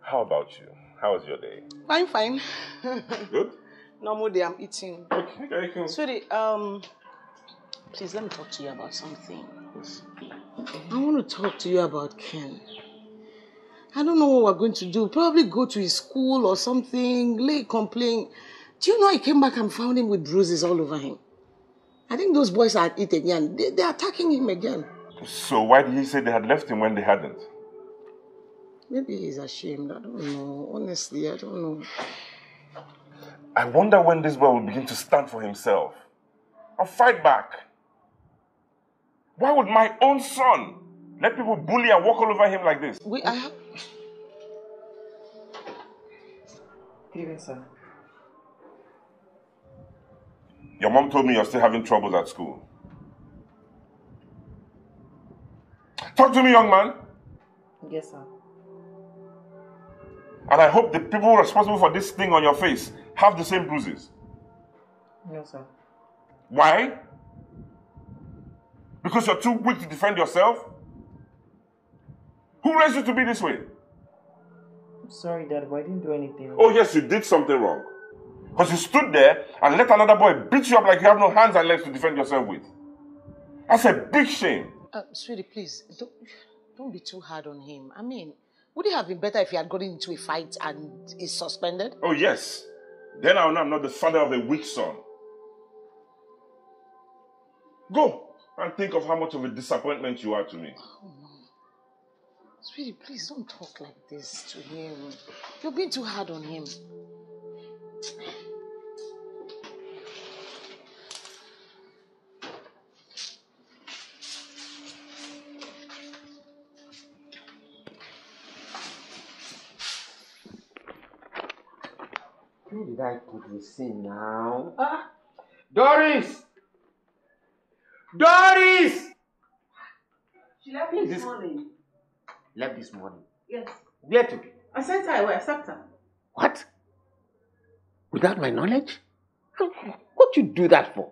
how about you? How was your day? Fine, fine. Good? Normal day, I'm eating. Okay, cool. Sweetie, um, please let me talk to you about something. I want to talk to you about Ken. I don't know what we're going to do. Probably go to his school or something, lay a complaint. Do you know I came back and found him with bruises all over him? I think those boys are at it again. They, they're attacking him again. So why did he say they had left him when they hadn't? Maybe he's ashamed. I don't know. Honestly, I don't know. I wonder when this boy will begin to stand for himself. I'll fight back. Why would my own son let people bully and walk all over him like this? We, I have. Good evening, sir. Your mom told me you're still having troubles at school. Talk to me, young man. Yes, sir. And I hope the people responsible for this thing on your face have the same bruises. No, sir. Why? Because you're too weak to defend yourself? Who raised you to be this way? I'm sorry, Dad, but I didn't do anything. Oh, yes, you did something wrong. Because you stood there and let another boy beat you up like you have no hands and legs to defend yourself with. That's a big shame. Uh, sweetie, please, don't, don't be too hard on him. I mean, would it have been better if he had gotten into a fight and is suspended? Oh, yes. Then I'll know I'm not the father of a weak son. Go and think of how much of a disappointment you are to me. Oh, no. Sweetie, please don't talk like this to him. You're being too hard on him. Did I put this in now? Ah. Doris! Doris! She left Who is this this? morning. Left this morning. Yes. Where to? I sent her away. Accept her. What? Without my knowledge? What you do that for?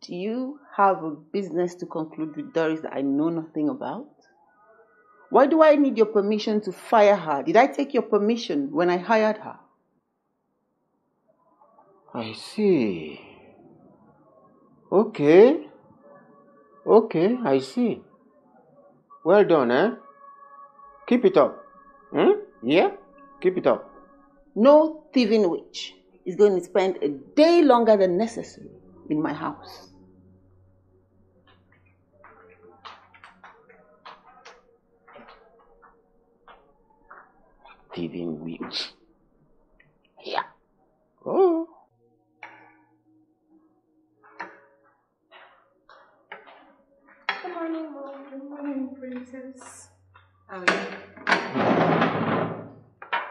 Do you have a business to conclude with Doris that I know nothing about? Why do I need your permission to fire her? Did I take your permission when I hired her? I see. Okay. Okay, I see. Well done, eh? Keep it up. Hmm? Yeah? Keep it up. No thieving witch is going to spend a day longer than necessary in my house. Thieving witch. Yeah. Oh. Morning, Mom. Good morning, Princess. How are you?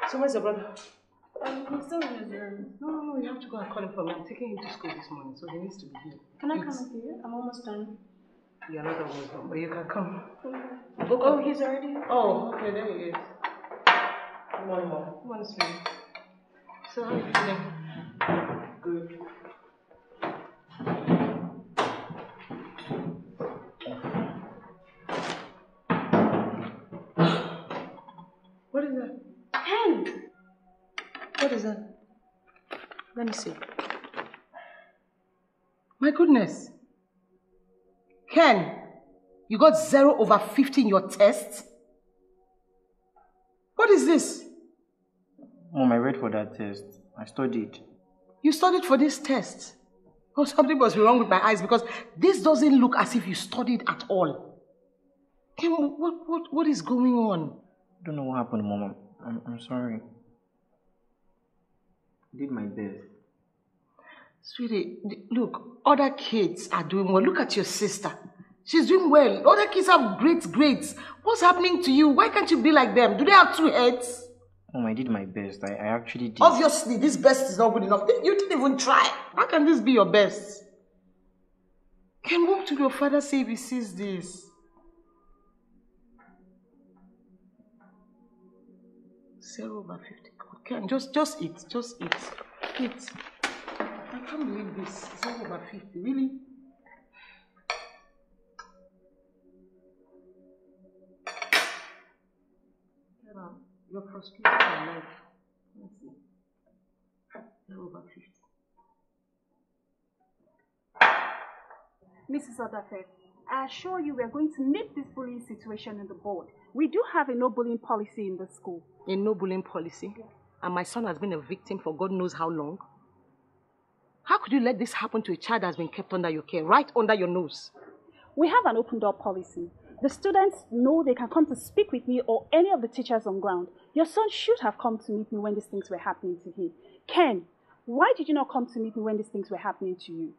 So where's your brother? Um, he's still in his room. No, no, no, you have to go and call him for me. I'm taking him to school this morning, so he needs to be here. Can I Please. come with you? I'm almost done. You're not almost done, but you can come. Oh, he's already. Oh, okay, there he is. One more. One sweetie. So how are you feeling? Good. Let me see. My goodness. Ken, you got zero over 50 in your test? What is this? Oh, Mom, I read for that test. I studied. You studied for this test. Oh, something must be wrong with my eyes because this doesn't look as if you studied at all. Ken, what, what, what is going on? I don't know what happened, Mom. I'm, I'm sorry. I did my best. Sweetie, look, other kids are doing well. Look at your sister. She's doing well. Other kids have great grades. What's happening to you? Why can't you be like them? Do they have two heads? Mom, I did my best. I, I actually did. Obviously, this best is not good enough. You didn't even try. How can this be your best? Can walk to your father say if he sees this. Zero over fifty. God, Ken, just just eat. Just eat. Eat. I can't believe this. Zero over fifty. Really? Sarah, You're frustrated in life. Let's see. Zero over fifty. Mrs. Odafe, I assure you we are going to nip this bullying situation in the board. We do have a no bullying policy in the school. A no bullying policy? And my son has been a victim for God knows how long? How could you let this happen to a child that's been kept under your care, right under your nose? We have an open door policy. The students know they can come to speak with me or any of the teachers on ground. Your son should have come to meet me when these things were happening to him. Ken, why did you not come to meet me when these things were happening to you?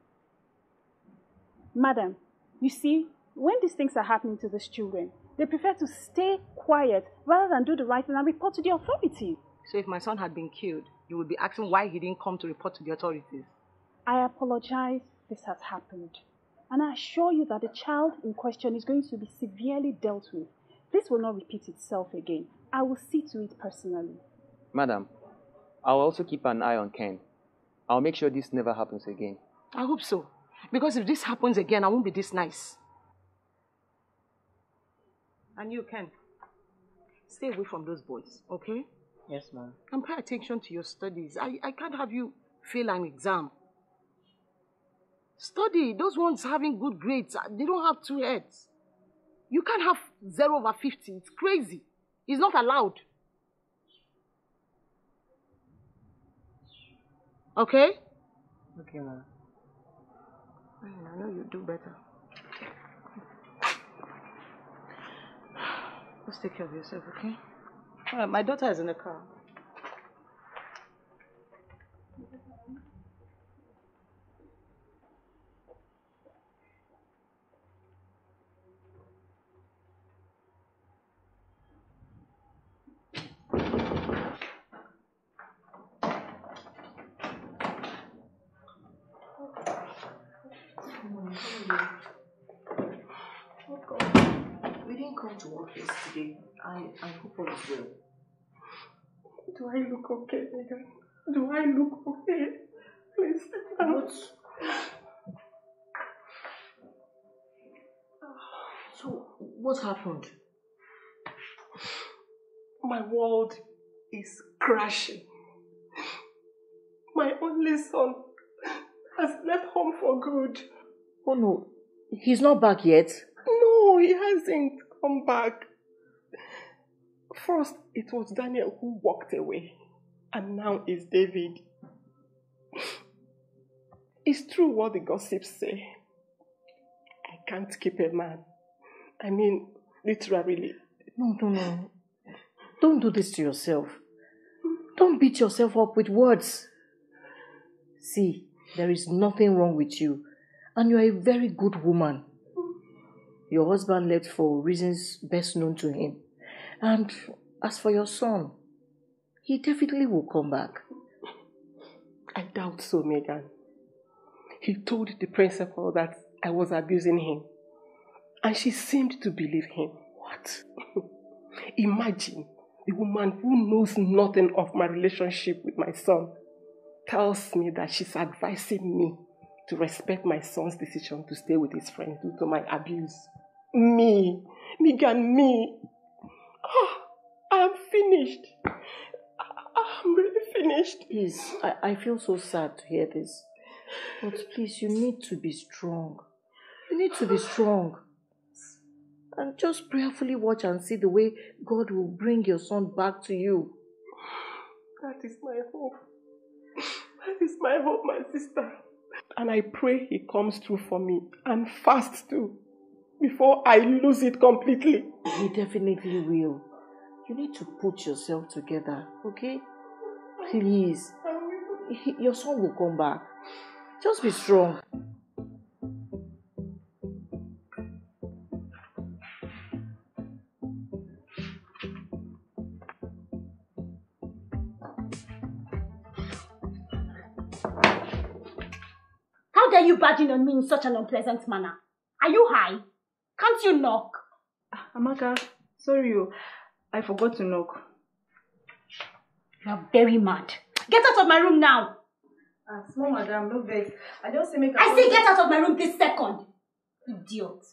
Madam, you see, when these things are happening to these children, they prefer to stay quiet rather than do the right thing and report to the authority. So if my son had been killed, you would be asking why he didn't come to report to the authorities. I apologize this has happened. And I assure you that the child in question is going to be severely dealt with. This will not repeat itself again. I will see to it personally. Madam, I'll also keep an eye on Ken. I'll make sure this never happens again. I hope so. Because if this happens again, I won't be this nice. And you, Ken, stay away from those boys, okay? Yes, ma'am. And pay attention to your studies. I, I can't have you fail an exam. Study. Those ones having good grades, uh, they don't have two heads. You can't have zero over 50. It's crazy. It's not allowed. Okay? Okay, ma'am. I know you do better. Just take care of yourself, okay? Uh, my daughter is in the car. Oh God. We didn't come to work yesterday. I, I hope all is well. Do I look okay, Megan? Do I look okay? Please. What? So, what happened? My world is crashing. My only son has left home for good. Oh no, he's not back yet. No, he hasn't come back. First, it was Daniel who walked away, and now it's David. It's true what the gossips say. I can't keep a man. I mean, literally. No, no, no. Don't do this to yourself. Don't beat yourself up with words. See, there is nothing wrong with you, and you are a very good woman. Your husband left for reasons best known to him. And as for your son, he definitely will come back. I doubt so, Megan. He told the principal that I was abusing him. And she seemed to believe him. What? Imagine the woman who knows nothing of my relationship with my son tells me that she's advising me to respect my son's decision to stay with his friends due to my abuse. Me, Megan, me. Ah, oh, I am finished. I'm really finished. Please, I, I feel so sad to hear this. But please, you need to be strong. You need to be strong. And just prayerfully watch and see the way God will bring your son back to you. That is my hope. That is my hope, my sister. And I pray he comes through for me and fast too before I lose it completely. He definitely will. You need to put yourself together, okay? Please. Your son will come back. Just be strong. How dare you barging on me in such an unpleasant manner? Are you high? Can't you knock? Amaka, sorry, oh, I forgot to knock. You are very mad. Get out of my room now. Ah, small madam, no vex. I just say make I say get out of my room this second. Idiot.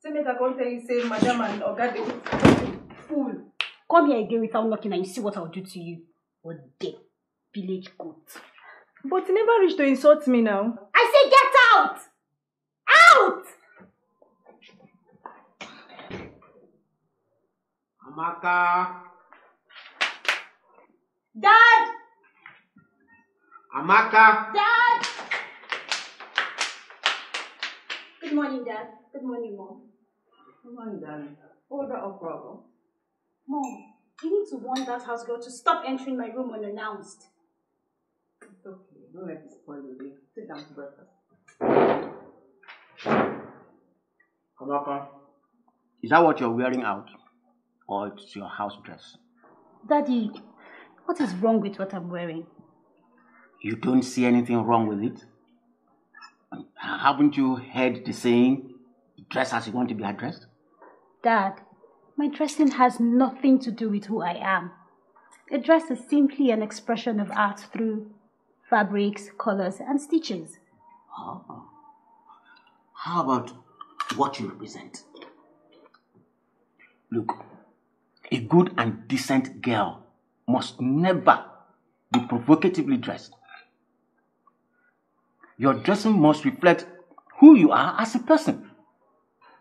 Say make I come tell you say madam and oga dey fool. Come here again without knocking and you see what I'll do to you. Or dead village goat. But he never reached to insult me now. I say get out! Out! Amaka. Dad! Amaka. Dad! Good morning, Dad. Good morning, Mom. Come on, darling. What about a problem? Mom, you need to warn that house girl to stop entering my room unannounced. It's okay. Don't let it spoil the day. Sit down to breakfast. Amaka. Is that what you're wearing out? Or it's your house dress? Daddy, what is wrong with what I'm wearing? You don't see anything wrong with it? Haven't you heard the saying, dress as you want to be addressed? Dad, my dressing has nothing to do with who I am. A dress is simply an expression of art through fabrics, colors, and stitches. Oh. How about what you represent? Look, a good and decent girl must never be provocatively dressed. Your dressing must reflect who you are as a person.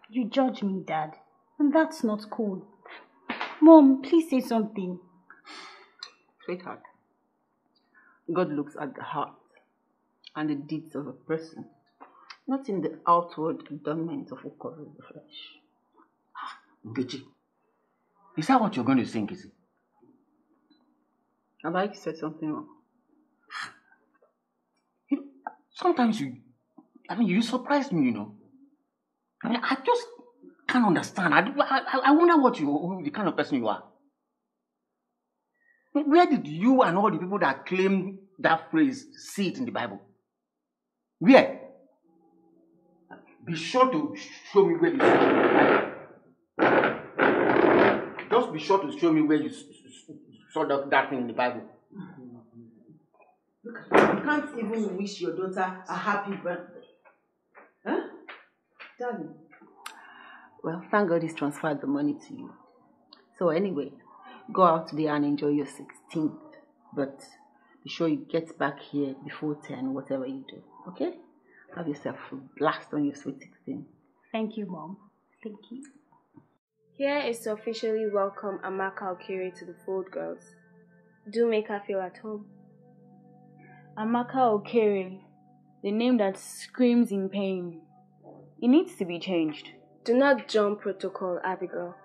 You judge me, Dad, and that's not cool. Mom, please say something. Sweetheart, God looks at the heart and the deeds of a person, not in the outward adornment of what covers the flesh. Nkechi, is that what you're going to say, Nkechi? Have I like said something wrong? Sometimes you, I mean, you surprise me, you know. I mean, I just can't understand. I, I, I wonder what you, the kind of person you are. Where did you and all the people that claim that phrase see it in the Bible? Where? Be sure to show me where you see it. Just be sure to show me where you saw that, that thing in the Bible. Look, You can't even wish your daughter a happy birthday. Huh? Darling. Well, thank God he's transferred the money to you. So anyway, go out today and enjoy your 16th. But be sure you get back here before 10, whatever you do. Okay? Have yourself a blast on your sweet 16. Thank you, Mom. Thank you. Here is to officially welcome Amaka Okiri to the Fold Girls. Do make her feel at home. Amaka Okere, the name that screams in pain. It needs to be changed. Do not jump protocol, Abigail.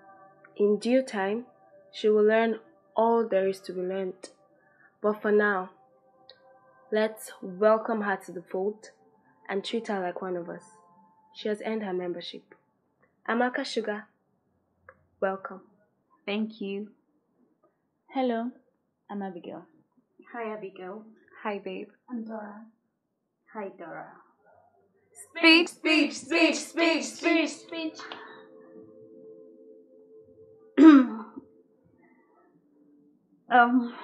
In due time, she will learn all there is to be learned. But for now, let's welcome her to the fold and treat her like one of us. She has earned her membership. Amaka Sugar, welcome. Thank you. Hello, I'm Abigail. Hi, Abigail. Hi, babe. I'm Dora. Hi, Dora. Speech, speech, speech, speech, speech, speech. um,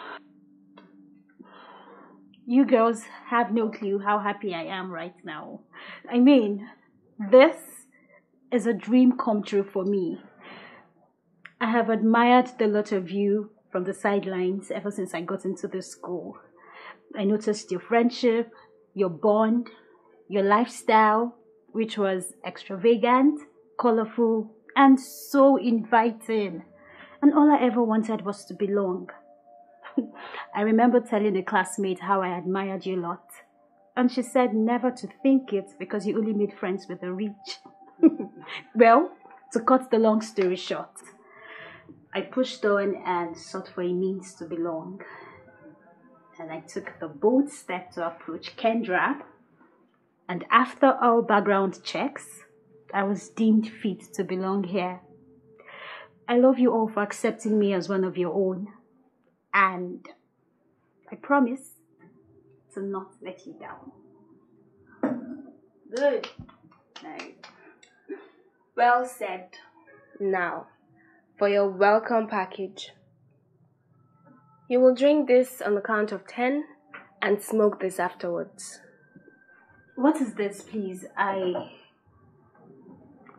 you girls have no clue how happy I am right now. I mean, this is a dream come true for me. I have admired the lot of you from the sidelines ever since I got into this school. I noticed your friendship, your bond, your lifestyle, which was extravagant, colorful, and so inviting. And all I ever wanted was to belong. I remember telling a classmate how I admired you a lot. And she said never to think it because you only made friends with the rich. well, to cut the long story short, I pushed on and sought for a means to belong. And I took the bold step to approach Kendra. And after all background checks, I was deemed fit to belong here. I love you all for accepting me as one of your own. And I promise to not let you down. Good. Nice. Well said. Now, for your welcome package. You will drink this on the count of 10 and smoke this afterwards. What is this, please? I.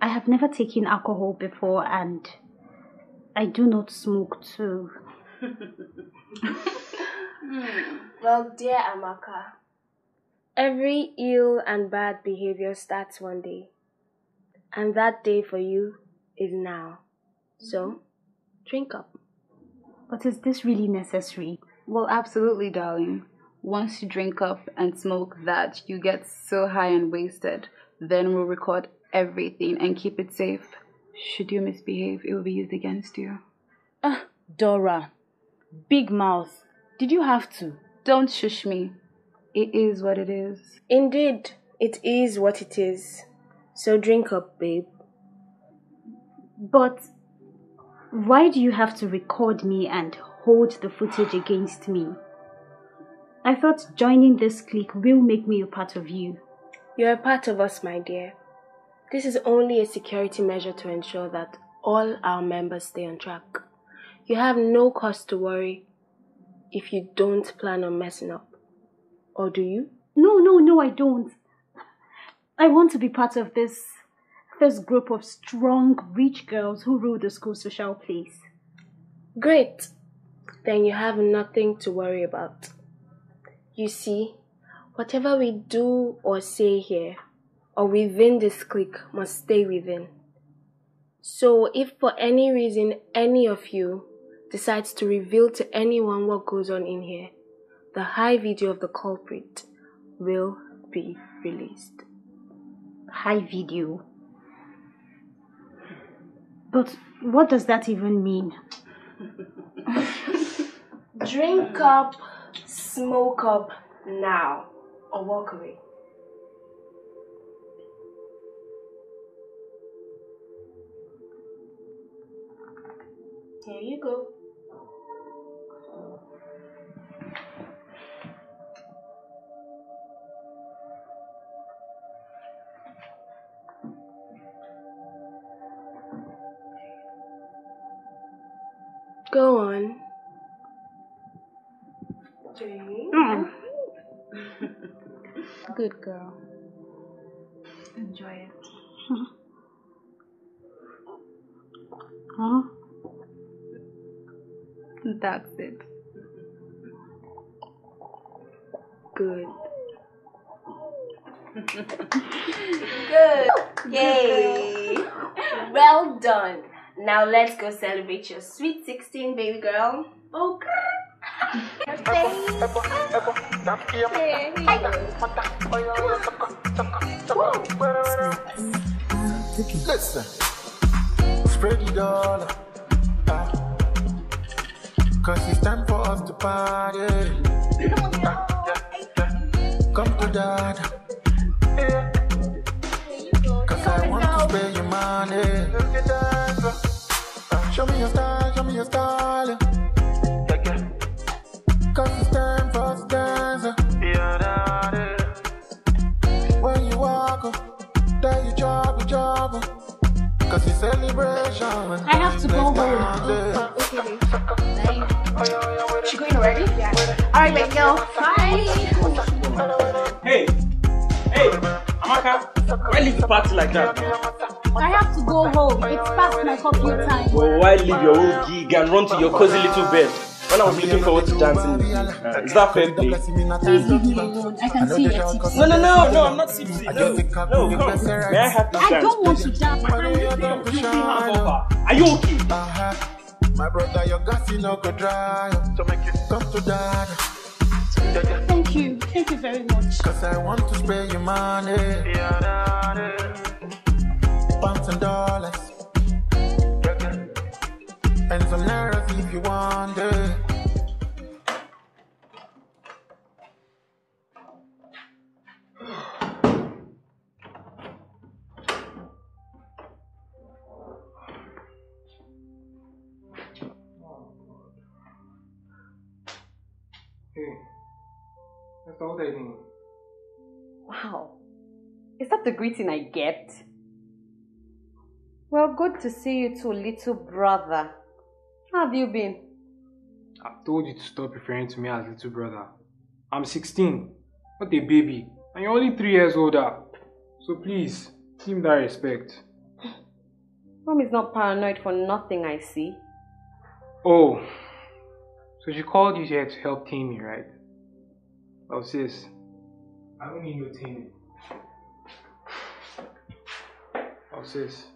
I have never taken alcohol before and I do not smoke too. Well, dear Amaka, every ill and bad behavior starts one day, and that day for you is now. So, drink up. But is this really necessary? Well, absolutely, darling. Once you drink up and smoke that, you get so high and wasted. Then we'll record everything and keep it safe. Should you misbehave, it will be used against you. Ah, Dora. Big mouth. Did you have to? Don't shush me. It is what it is. Indeed, it is what it is. So drink up, babe. But why do you have to record me and hold the footage against me? I thought joining this clique will make me a part of you. You're a part of us, my dear. This is only a security measure to ensure that all our members stay on track. You have no cause to worry if you don't plan on messing up. Or do you? No, no, no, I don't. I want to be part of this this group of strong, rich girls who rule the school social place. Great. Then you have nothing to worry about. You see, whatever we do or say here, or within this clique, must stay within. So if for any reason any of you decides to reveal to anyone what goes on in here, the high video of the culprit will be released. High video? But what does that even mean? Drink up, smoke up now, or walk away. Here you go. Go on. Mm. Good girl. Enjoy it. Huh? That's it. Good. Good. Yay. Well done. Now let's go celebrate your sweet 16, baby girl. Okay. Listen, spread dollar. ah. Cause it's time for us to party. Come to dad. Cause I want to spend your money show me your style, show me your style. Yeah. Cause it's time for dance. Yeah. When you walk, then you. Cause it's celebration. I have to go home. Okay. Bye. She going already? Yeah. Alright, baby girl. Bye. Hey. Hey. Amaka, why leave the party like that? I have to go home. It's past my coffee time. Well, why leave your whole gig and run to your cozy little bed? When I was looking forward to dancing with you. Uh, is that fair play? Please leave me alone. I can see you're tipsy. No, no, no, no, I'm not tipsy. No, no, come. May I have this I don't want to dance. Are you okay? My brother, your gas is not go dry. So make it come to dad. Thank you. Thank you very much. Cause I want to spray your money. Pounds and dollars. And some nerves if you want it. Hey, that's all they need. Wow. Is that the greeting I get? Well, good to see you too, little brother. How have you been? I've told you to stop referring to me as little brother. I'm 16, not a baby, and you're only 3 years older. So please, give me that respect. Mom is not paranoid for nothing, I see. Oh, so she called you here to help tame me, right? Oh, sis, I don't need no taming. Oh, sis,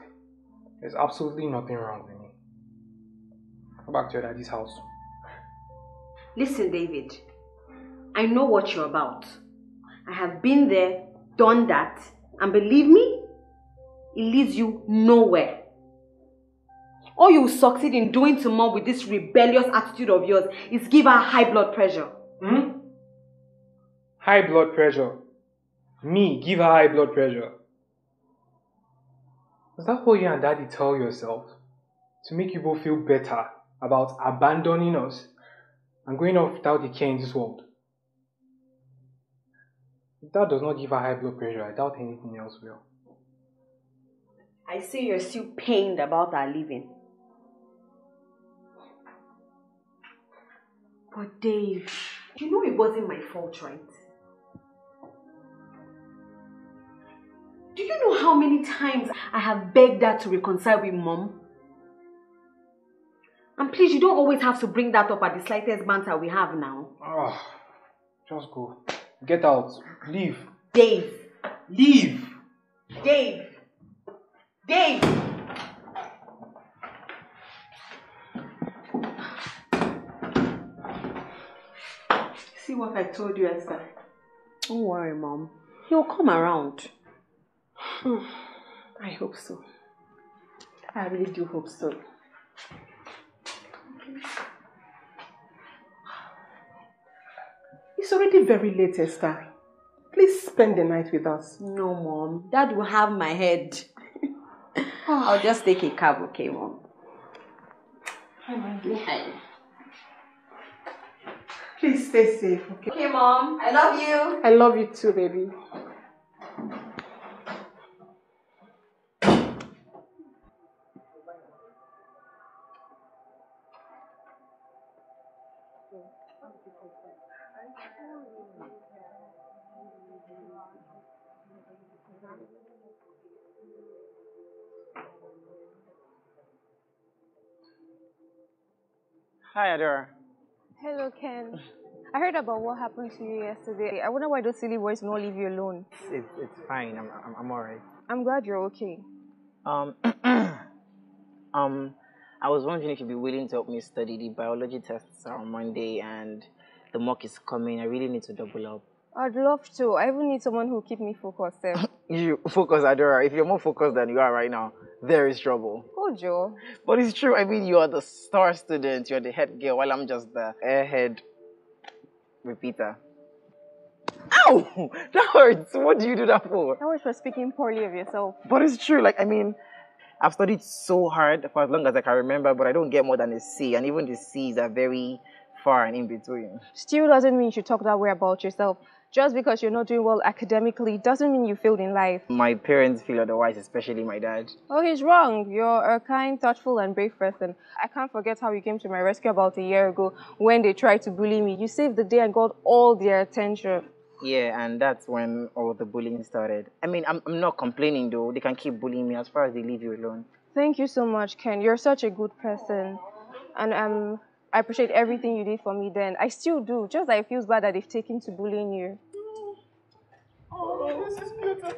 there's absolutely nothing wrong with me. Go back to your daddy's house. Listen, David. I know what you're about. I have been there, done that, and believe me, it leads you nowhere. All you will succeed in doing to mom with this rebellious attitude of yours is give her high blood pressure. Hmm? High blood pressure. Me, give her high blood pressure. Is that what you and daddy tell yourself? To make you both feel better about abandoning us and going off without a care in this world? If that does not give her high blood pressure, I doubt anything else will. I see you're still pained about our leaving. But Dave, you know it wasn't my fault, right? Do you know how many times I have begged her to reconcile with mom? And please, you don't always have to bring that up at the slightest banter we have now. Ah, just go. Get out. Leave. Dave. Leave. Dave. Dave. See what I told you, Esther? Don't worry, mom. He'll come around. Hmm. I hope so. I really do hope so. It's already very late, Esther. Please spend the night with us. No, mom. Dad will have my head. I'll just take a cab, okay, mom? Hi, Maggie. Please stay safe, okay? Okay, mom. I love you. I love you too, baby. Hi, Adora. Hello, Ken. I heard about what happened to you yesterday. I wonder why those silly boys not leave you alone. It's, it's fine. I'm, I'm, I'm alright. I'm glad you're okay. Um, um, I was wondering if you'd be willing to help me study. The biology tests are on Monday and the mock is coming. I really need to double up. I'd love to. I even need someone who'll keep me focused. There. Eh? You focus, Adora. If you're more focused than you are right now, there is trouble. oh, Joe. But it's true. I mean, you are the star student. You're the head girl, while I'm just the airhead repeater. Ow! That hurts. What do you do that for? I was for speaking poorly of yourself. But it's true. Like, I mean, I've studied so hard for as long as I can remember, but I don't get more than a C, and even the C's are very far and in between. Still doesn't mean you should talk that way about yourself. Just because you're not doing well academically doesn't mean you failed in life. My parents feel otherwise, especially my dad. Oh, he's wrong. You're a kind, thoughtful, and brave person. I can't forget how you came to my rescue about a year ago when they tried to bully me. You saved the day and got all their attention. Yeah, and that's when all the bullying started. I mean, I'm, I'm not complaining though. They can keep bullying me as far as they leave you alone. Thank you so much, Ken. You're such a good person. And um, I appreciate everything you did for me then. I still do. Just like it feels bad that they've taken to bullying you. Oh, this is beautiful.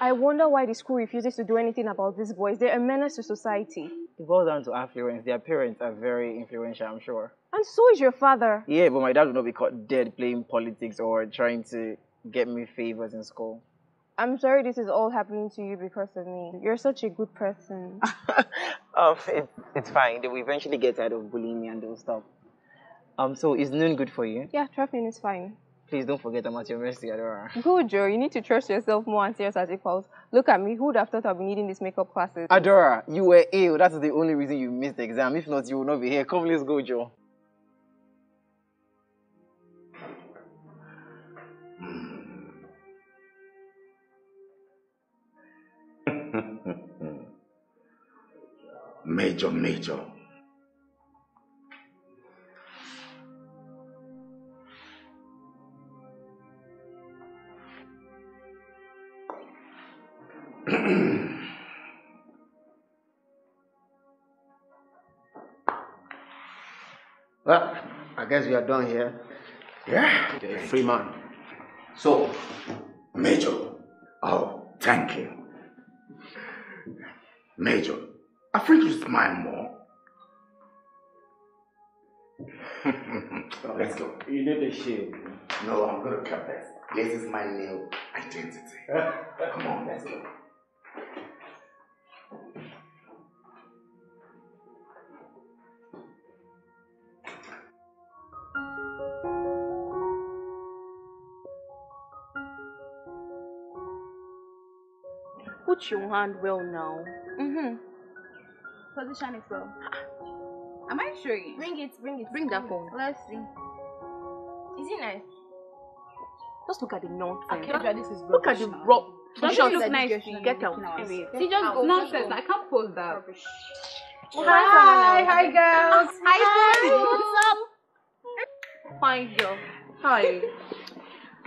I wonder why the school refuses to do anything about these boys. They're a menace to society. It boils down to affluence. Their parents are very influential, I'm sure. And so is your father. Yeah, but my dad will not be caught dead playing politics or trying to get me favors in school. I'm sorry this is all happening to you because of me. You're such a good person. Um, it, it's fine. They will eventually get tired of bullying me and they'll stop. Um, so is noon good for you? yeah, traveling is fine. Please don't forget I'm at your mercy, Adora. Good, Joe. You need to trust yourself more and see us as equals. Look at me. Who would have thought I'd be needing these makeup classes? Adora, you were ill. That's the only reason you missed the exam. If not, you would not be here. Come, let's go, Joe. Major, major. Well, I guess we are done here. Yeah. Free man. So, Major. Oh, thank you. Major, I think you smile more. Let's go. You need a shield. No, I'm gonna cut this. This is my new identity. Come on, let's go. Put your hand well now. Mm-hmm. Position it well. Am I showing? Bring it, bring it. Bring that phone. Let's see. Is it nice? Just look at the nonsense. Okay, this is Look at the rubbish now. rock. Doesn't Shut look nice Get. Get out. No. Anyway. See, just go. Nonsense. I can't post that. Hi, hi girls. Hi, Hi, Fine girl. Hi.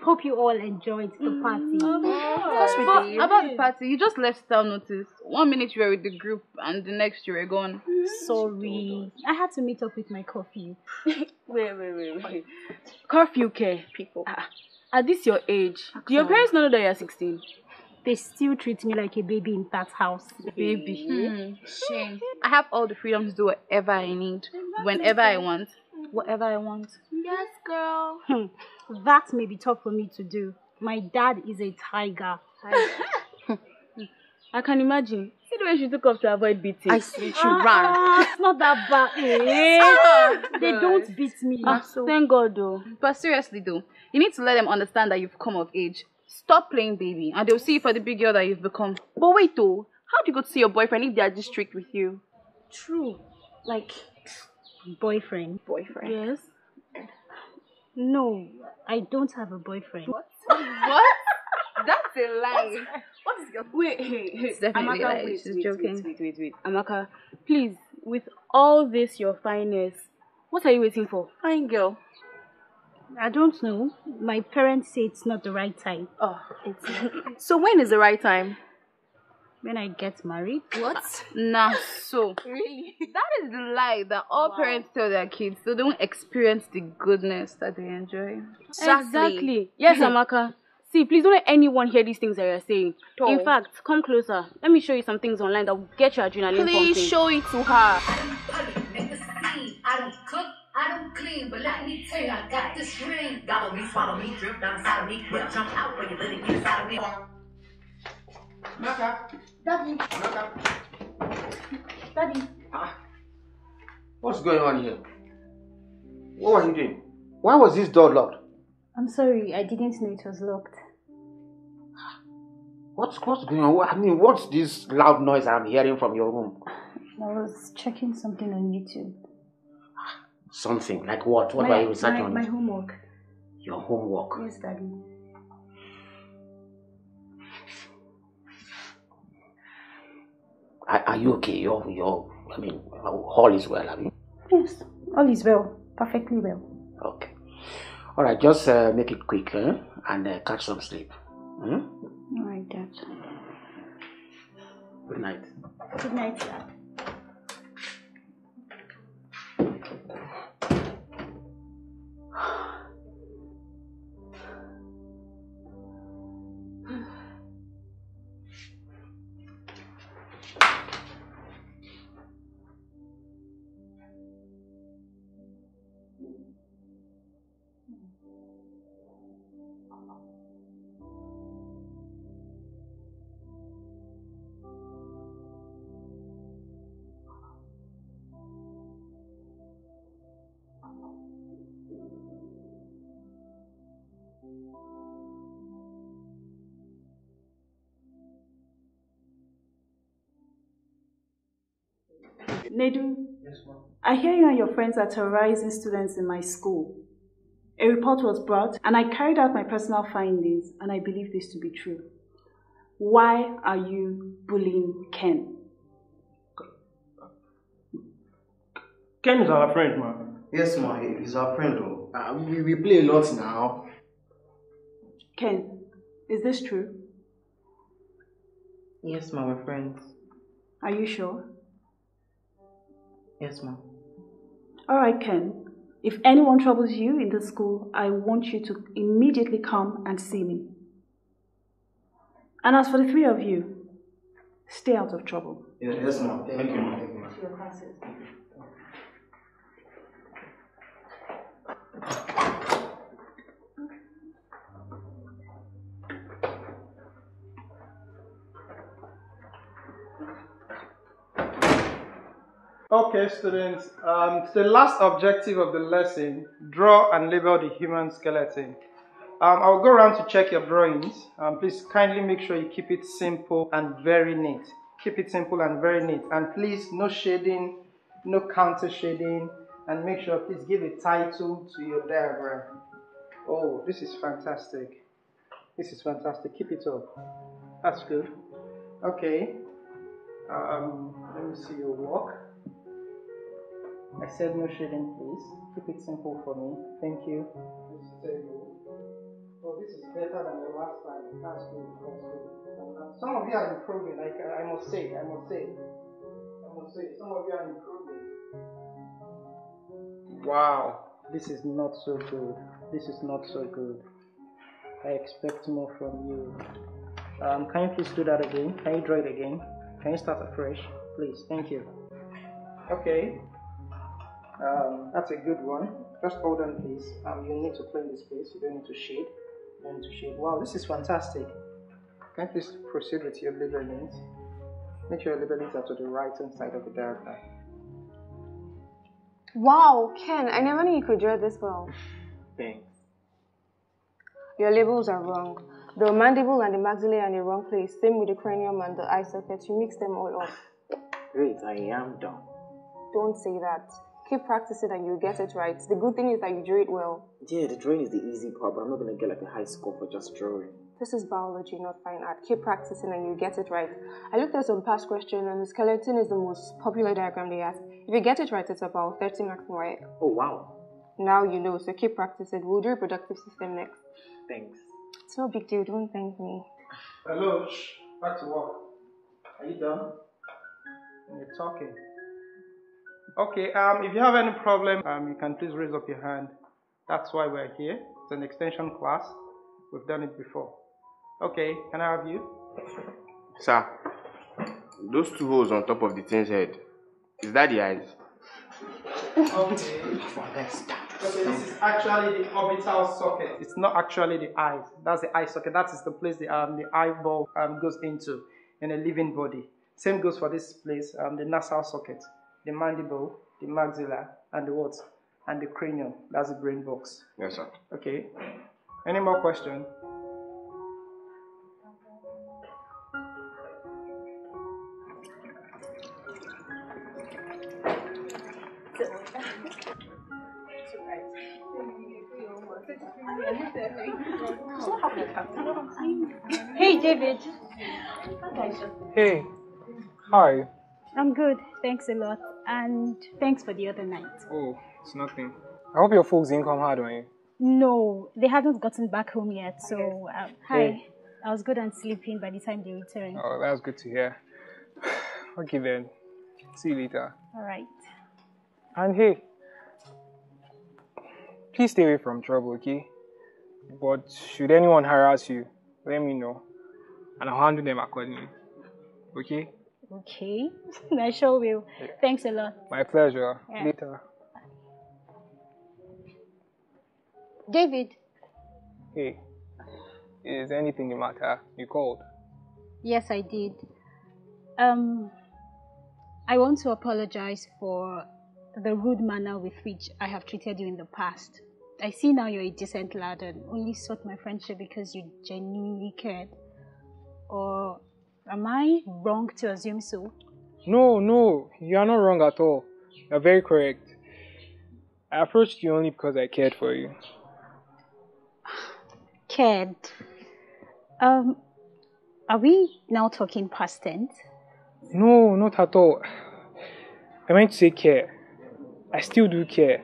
Hope you all enjoyed the mm, party. What's with you? About the party, you just left without notice. One minute you were with the group, and the next you were gone. Mm-hmm. Sorry. I had to meet up with my coffee. Wait, wait, wait, wait. Curfew care, people. Ah. at this your age, do your parents not know that you're 16? They still treat me like a baby in that house. Baby. Hmm. Shame. I have all the freedom to do whatever I need, whenever I want, whatever I want. Yes, girl. Hmm. That may be tough for me to do. My dad is a tiger. I can imagine. See the way she took off to avoid beating. I see. She Ah, ran. It's not that bad. Eh? Ah, they God. don't beat me. Ah, Thank God, though. But seriously, though, you need to let them understand that you've come of age. Stop playing baby, and they'll see you for the big girl that you've become. But wait, though. How do you go to see your boyfriend if they are this strict with you? True. Like, boyfriend. Boyfriend? Yes. No, I don't have a boyfriend. What? what? That's a lie. What is your... Wait, hey, hey. It's definitely Amaka, wait, she's wait, joking. Wait, wait, wait, wait. Amaka, please, with all this your fineness, what are you waiting for? Fine girl. I don't know. My parents say it's not the right time. Oh, it's... so when is the right time? When I get married. What? Nah, so Really? that is the lie that all parents tell their kids so they won't experience the goodness that they enjoy. Exactly. Yes, Amaka. See, please don't let anyone hear these things that you're saying. Tall. In fact, come closer. Let me show you some things online that will get your adrenaline Please pumping. show it to her. I don't cook, I don't clean, but let me tell you, I got this ring. Gobble me, swallow me, drip down inside of me, well, jump out when you let it get inside of me. Maka. Daddy. Daddy. Ah. What's going on here? What were you doing? Why was this door locked? I'm sorry, I didn't know it was locked. What's what's going on? I mean, what's this loud noise I'm hearing from your room? I was checking something on YouTube. Something like what? What my, were you researching my, on? my homework. Your homework. Yes, Daddy. Are, are you okay? You're, you're, I mean, all is well, have you? Yes, all is well. Perfectly well. Okay. All right, just uh, make it quick eh? and uh, catch some sleep. Hmm? All right, Dad. Good night. Good night, Dad. Nedu, yes, I hear you and your friends are terrorizing students in my school. A report was brought, and I carried out my personal findings, and I believe this to be true. Why are you bullying Ken? Ken is our friend, man. Yes, ma, he's our friend. Oh. Uh, we, we play a lot now. Ken, is this true? Yes, ma, we're friends. Are you sure? Yes, ma. All right, Ken. If anyone troubles you in the school, I want you to immediately come and see me. And as for the three of you, stay out of trouble. Yes, yes ma. Thank you, ma. Thank you, ma. To Okay, students, um, the last objective of the lesson, draw and label the human skeleton. Um, I'll go around to check your drawings. Um, please kindly make sure you keep it simple and very neat. Keep it simple and very neat. And please, no shading, no counter shading, and make sure, please give a title to your diagram. Oh, this is fantastic. This is fantastic. Keep it up. That's good. Okay. Um, let me see your work. I said no shading, please. Keep it simple for me. Thank you. This table. Oh, this is better than the last time. That's good. That's good. Some of you are improving. Like I must say, I must say, I must say, some of you are improving. Wow, this is not so good. This is not so good. I expect more from you. Um, can you please do that again? Can you draw it again? Can you start afresh, please? Thank you. Okay. Um, that's a good one. Just hold on, please. Um, you need to clean the space. You don't need to shade. You don't need to shade. Wow, this is fantastic. Can you please proceed with your labelings? Make sure your labelings are to the right hand side of the diagram. Wow, Ken, I never knew you could draw this well. Thanks. Your labels are wrong. The mandible and the maxilla are in the wrong place. Same with the cranium and the eye socket. You mix them all up. Great, I am done. Don't say that. Keep practicing and you'll get it right. The good thing is that you drew it well. Yeah, the drawing is the easy part, but I'm not gonna get like a high score for just drawing. This is biology, not fine art. Keep practicing and you'll get it right. I looked at some past questions and the skeleton is the most popular diagram they ask. If you get it right, it's about 30 marks in WAEC. Oh wow. Now you know, so keep practicing. We'll do reproductive system next. Thanks. It's no big deal, don't thank me. Hello, shh, back to work. Are you done? And You're talking. Okay, um, if you have any problem, um, you can please raise up your hand. That's why we're here. It's an extension class. We've done it before. Okay, can I have you? Sir, those two holes on top of the thing's head, is that the eyes? Okay. Okay, this is actually the orbital socket. It's not actually the eyes. That's the eye socket. That is the place the um the eyeball um goes into in a living body. Same goes for this place, um the nasal socket, the mandible, the maxilla, and the what? And the cranium. That's the brain box. Yes, sir. Okay. Any more question? Hey, David. Hey. Hi. I'm good. Thanks a lot. And thanks for the other night. Oh, it's nothing. I hope your folks didn't come hard on you. No, they haven't gotten back home yet. So, uh, hi. Hey. I was good and sleeping by the time they returned. Oh, that's good to hear. Okay then. See you later. All right. And hey, please stay away from trouble, okay? But should anyone harass you, let me know, and I'll handle them accordingly. Okay? Okay. I sure will. Thanks a lot. My pleasure. Yeah. Later. David. Hey, is anything the matter? You called? Yes, I did. Um, I want to apologize for the rude manner with which I have treated you in the past. I see now you're a decent lad and only sought my friendship because you genuinely cared. Or am I wrong to assume so? No, no, you are not wrong at all. You're very correct. I approached you only because I cared for you. Cared. Um, are we now talking past tense? No, not at all. I meant to say care. I still do care.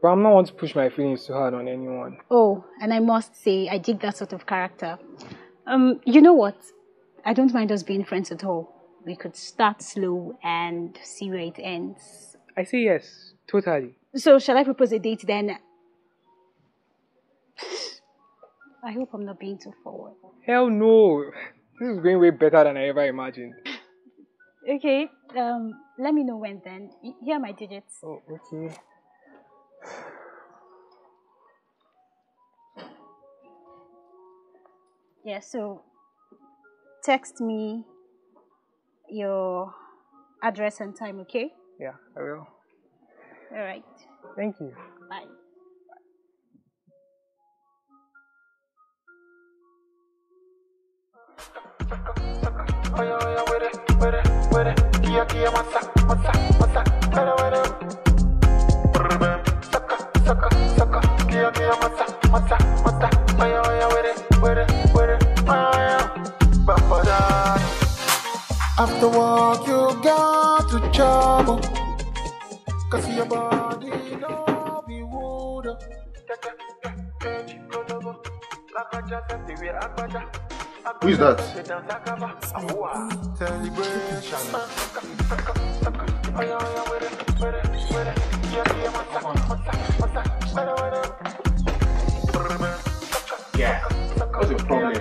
But I'm not one to push my feelings too hard on anyone. Oh, and I must say, I dig that sort of character. Um, you know what? I don't mind us being friends at all. We could start slow and see where it ends. I say yes, totally. So, shall I propose a date then? I hope I'm not being too forward. Hell no. This is going way better than I ever imagined. Okay, um, let me know when then. Here are my digits. Oh, okay. Yeah, so text me your address and time, okay? Yeah, I will. All right. Thank you. Bye. After work, you got to trouble. Cause your body no be wood. Who is that? Yeah. What's your problem?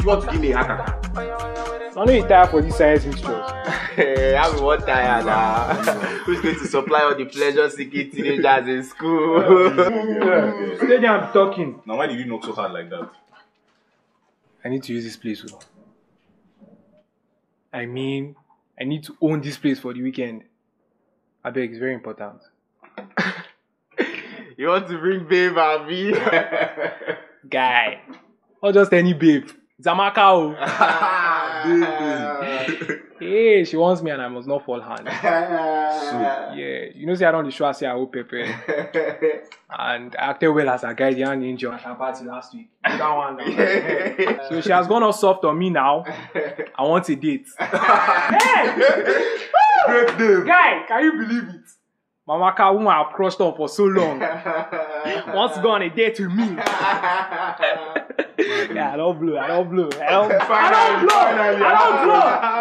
You want to give me a heart attack? I know you're tired for these science mixtures. Hey, I'm one tired now. Who's going to supply all the pleasure-seeking teenagers in school? Stay there and be talking. Now, why did you knock so hard like that? I need to use this place. oh. I mean, I need to own this place for the weekend. I beg, it's very important. you want to bring babe Abby? Guy. Or just any babe. It's Amaka. oh. hey, she wants me and I must not fall hand. so, yeah, you know, say I don't the show, I say I hope Pepe. and I acted well as a guardian angel at her party last week. That one. now. so she has gone all soft on me now. I want a date. hey! Great name. Guy, can you believe it? Mamaka, woman I've crushed on for so long, wants to go on a date with me. yeah, I don't blow. I don't blow. I don't, I don't blow. I don't blow.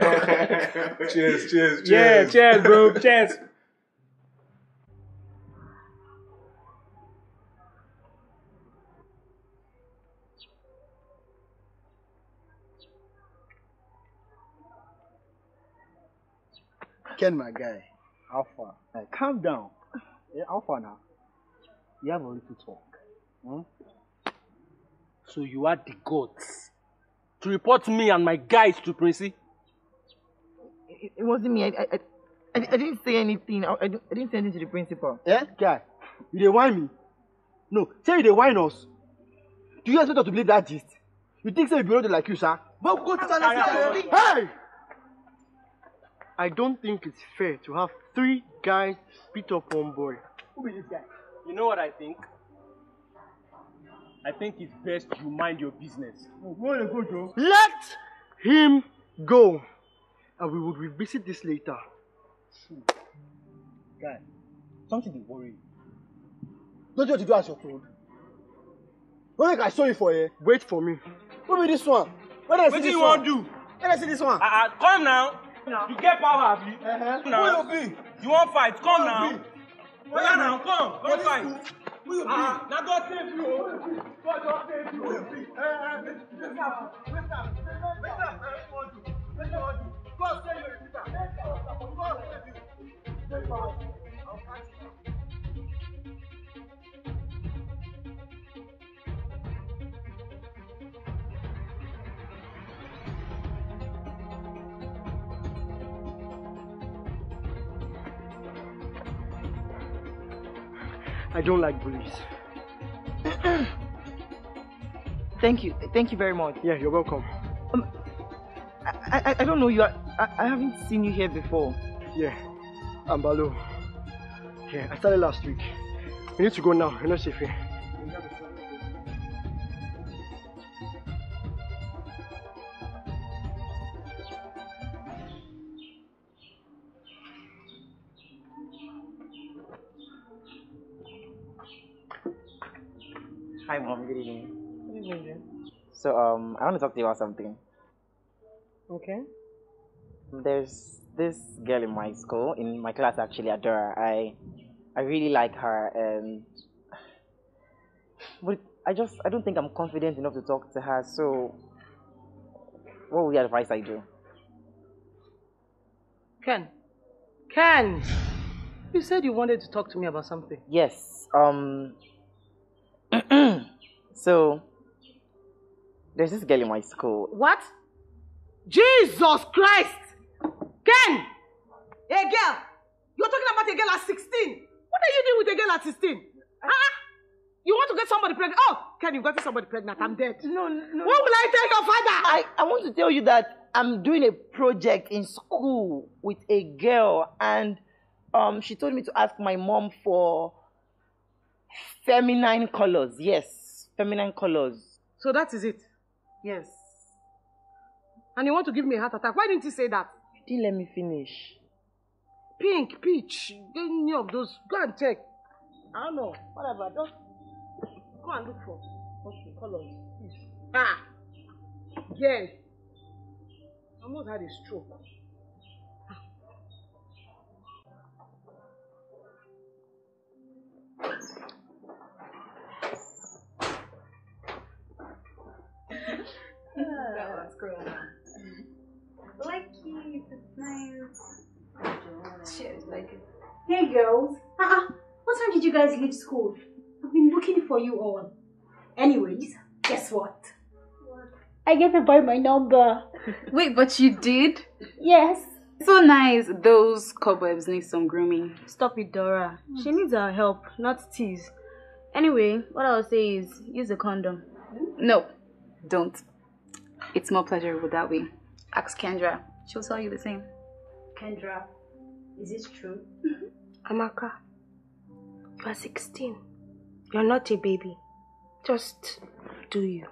Yes, yes, sir. cheers, cheers, cheers. Yeah, cheers, bro. Cheers. Ken, my guy, how far? Hey, calm down. Yeah, how far now? You have a little talk. Hmm? So you are the guts to report me and my guys to Princey? It, it wasn't me. I, I, I, I I didn't say anything. I, I, didn't- I didn't say anything to the principal. Yeah, guy, you dey whine me? No, say you dey whine us. Do you expect us to believe that gist? You think say we belong to like you, sir? But go to Hey! I don't think it's fair to have three guys beat up one boy. Who be this guy? You know what I think? I think it's best you mind your business. Let him go. And we will revisit this later. Guy, something dey worry you. Don't you want to do as you're told? Don't make I show you for here. Wait for me. Who be this one? See Wetin you wan do? When I see this one? Ah, ah, come now. You get power, abi? Uh-huh. Now. Who you be? You wan fight? Come Who now. you be? Oya now, come, come fight. Who you be? Ah, na God save you o. God don save you o. Eh, eh, wait up, wait up, wait up, eh, you you? God save you, Peter. God save you. I don't like bullies. Thank you. Thank you very much. Yeah, you're welcome. Um, I, I, I don't know you. I, I, haven't seen you here before. Yeah, I'm. Yeah, I started last week. We need to go now. You're not safe here. Want to talk to you about something. Okay. There's this girl in my school, in my class actually, Adora. I, I really like her, and but I just I don't think I'm confident enough to talk to her. So, what would you advise I do? Ken. Ken! You said you wanted to talk to me about something. Yes. Um. so, there's this girl in my school. What? Jesus Christ! Ken! Hey girl! You're talking about a girl at 16. What are you doing with a girl at 16? Ah! You want to get somebody pregnant? Oh, Ken, you got gotten somebody pregnant. I'm dead. No, no. What will I tell your father? I, I want to tell you that I'm doing a project in school with a girl, and um, she told me to ask my mom for feminine colors. Yes, feminine colors. So that is it? Yes. And you want to give me a heart attack? Why didn't you say that? Didn't let me finish. Pink, peach, any of those. Go and check. I don't know. Whatever. Just go and look for. Okay, colors. Please. Ah! Girl. I almost had a stroke. What's going on? Like it, it's nice. Cheers, like it. Hey girls. Uh-uh. What time did you guys leave school? I've been looking for you all. Anyways, guess what? I gave a boy my number. Wait, but you did? Yes. So nice. Those cobwebs need some grooming. Stop it, Dora. She hmm. needs our help, not tease. Anyway, what I'll say is use a condom. No, don't. It's more pleasurable that way. Ask Kendra. She'll tell you the same. Kendra, is this true? Mm-hmm. Amaka, you are 16. You're not a baby. Just do you.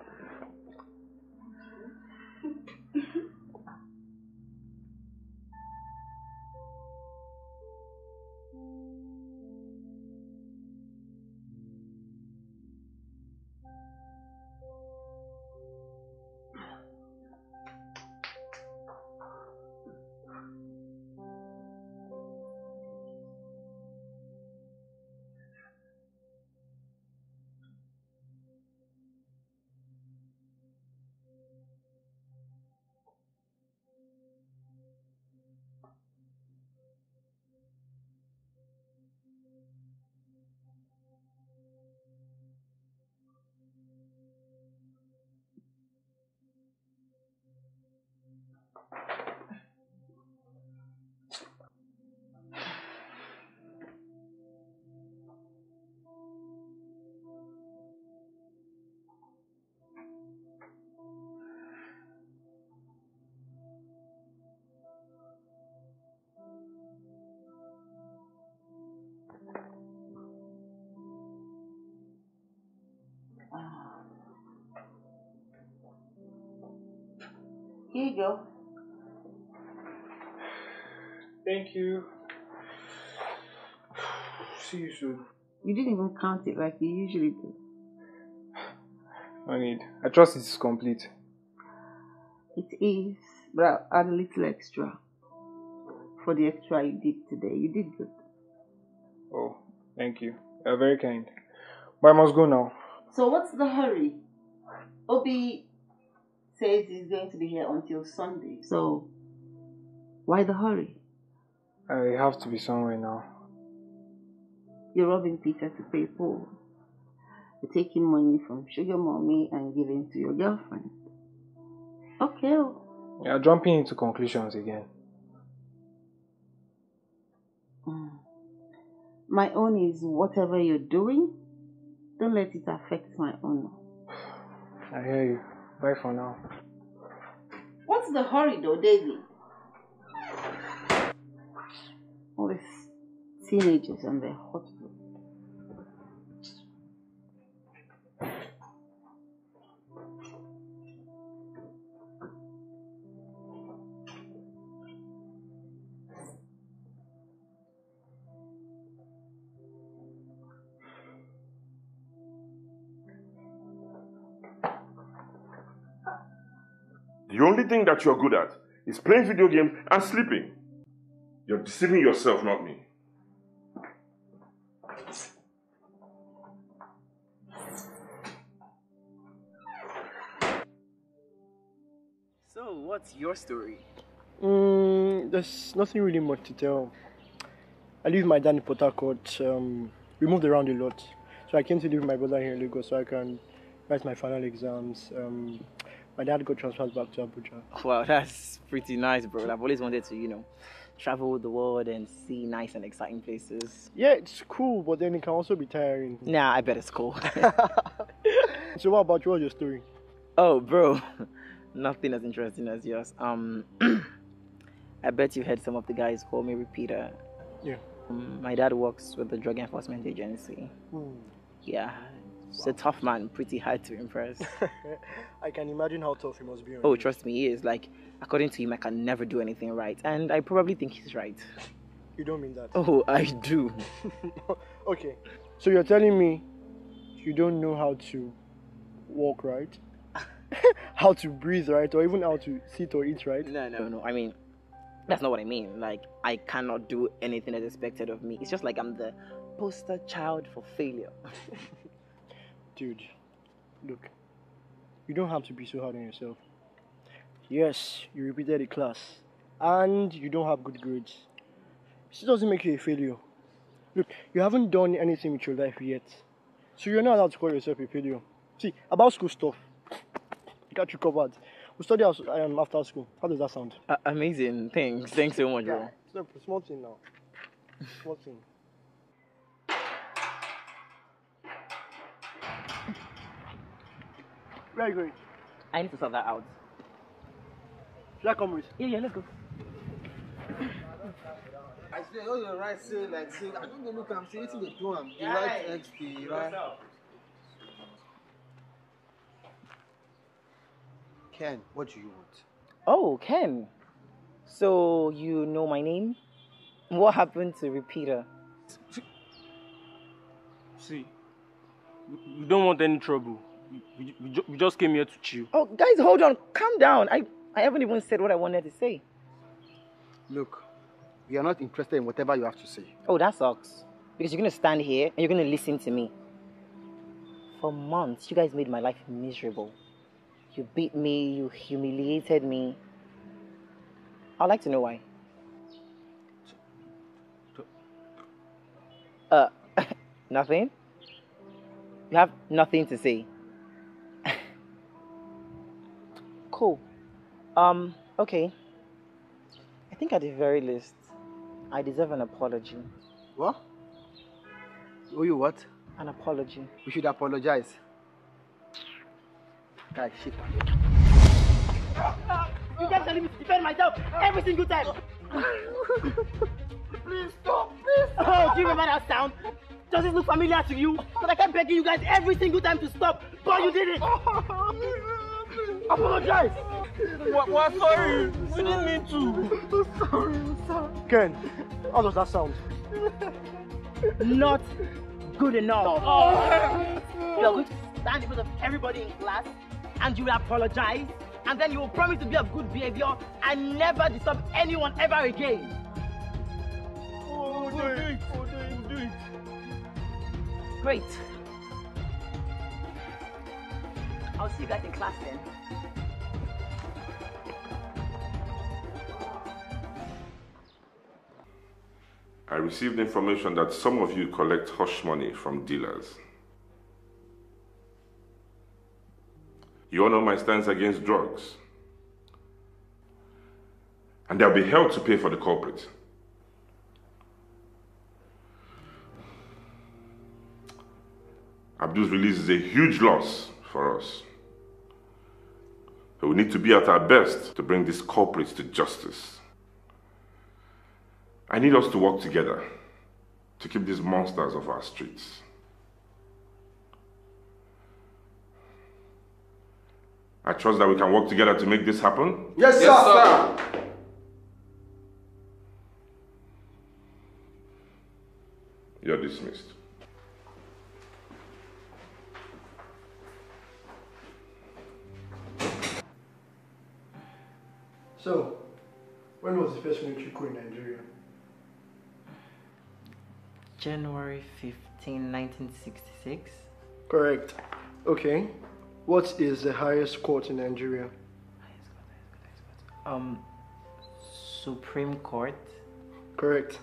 Here go. Thank you. See you soon. You didn't even count it like you usually do. No need. I trust it's complete. It is, but I'll add a little extra for the extra you did today. You did good. Oh, thank you. You're very kind. But I must go now. So what's the hurry? Obi says he's going to be here until Sunday. So why the hurry? I have to be somewhere now. You're robbing Peter to pay Paul. You're taking money from sugar mommy and giving to your girlfriend. Okay. You're jumping into conclusions again. Mm. My own is whatever you're doing, don't let it affect my own. I hear you. Bye for now. What's the hurry though, David? All these teenagers and their hot only thing that you're good at is playing video games and sleeping. You're deceiving yourself, not me. So, what's your story? Mm, there's nothing really much to tell. I live with my dad in Port Harcourt. Um, we moved around a lot. So I came to live with my brother here in Lagos so I can write my final exams. Um, my dad got transferred back to Abuja. Wow, that's pretty nice, bro. I've always wanted to, you know, travel the world and see nice and exciting places. Yeah, it's cool, but then it can also be tiring. Nah, I bet it's cool. So what about you? What's your story? oh, bro, nothing as interesting as yours. Um, I bet you heard some of the guys call me repeater. Yeah. Um, my dad works with the Drug Enforcement Agency. Hmm. Yeah, he's a tough man, pretty hard to impress. I can imagine how tough he must be. oh, trust me, he is. Like, according to him, I can never do anything right, and I probably think he's right. You don't mean that. Oh, I do. Okay. So you're telling me you don't know how to walk right? how to breathe right? Or even how to sit or eat right? No, no, no. I mean, that's not what I mean. Like, I cannot do anything that's expected of me. It's just like I'm the poster child for failure. Dude, look. You don't have to be so hard on yourself. Yes, you repeated a class. And you don't have good grades. This doesn't make you a failure. Look, you haven't done anything with your life yet. So you're not allowed to call yourself a failure. See, about school stuff, I got you covered. We study um, after school. How does that sound? Uh, amazing. Thanks. Thanks so much, bro. It's a small thing now. Small thing. Where are you going? I need to sort that out. Should I come with? Yeah, yeah, let's go. I say, oh, you're right, say, like, say, I don't go look, I'm saying, anything they do, I'm the right X, the right. Ken, what do you want? Oh, Ken. So you know my name? What happened to Repeater? See, we- we don't want any trouble. We, we, we ju- we just came here to chill. Oh, guys, hold on. Calm down. I, I haven't even said what I wanted to say. Look, we are not interested in whatever you have to say. Oh, that sucks. Because you're going to stand here and you're going to listen to me. For months, you guys made my life miserable. You beat me, you humiliated me. I'd like to know why. Uh, nothing? You have nothing to say. Cool. Um, okay. I think at the very least, I deserve an apology. What? Oh, you what? An apology. We should apologize. Guys, shit. You kept telling me to defend myself every single time. please stop, please. Oh, do you remember that sound? Does it look familiar to you? But I kept begging you guys every single time to stop, but you did it. Apologize! We're, we're sorry. We didn't mean to. sorry, I'm sorry. Ken, how does that sound? Not good enough. Oh. oh you are going to stand in front of everybody in class and you will apologize and then you will promise to be of good behavior and never disturb anyone ever again. Oh, do it. Oh, do it. Do it. Great. I'll see you guys in class then. I received information that some of you collect hush money from dealers. You all know my stance against drugs. And they'll be held to pay for the culprit. Abdul's release is a huge loss for us. We need to be at our best to bring these culprits to justice. I need us to work together to keep these monsters off our streets. I trust that we can work together to make this happen. Yes, sir. Yes, sir. You're dismissed. So, when was the first military coup in Nigeria? January 15, 1966. Correct. Okay. What is the highest court in Nigeria? Highest court. Um, Supreme Court. Correct.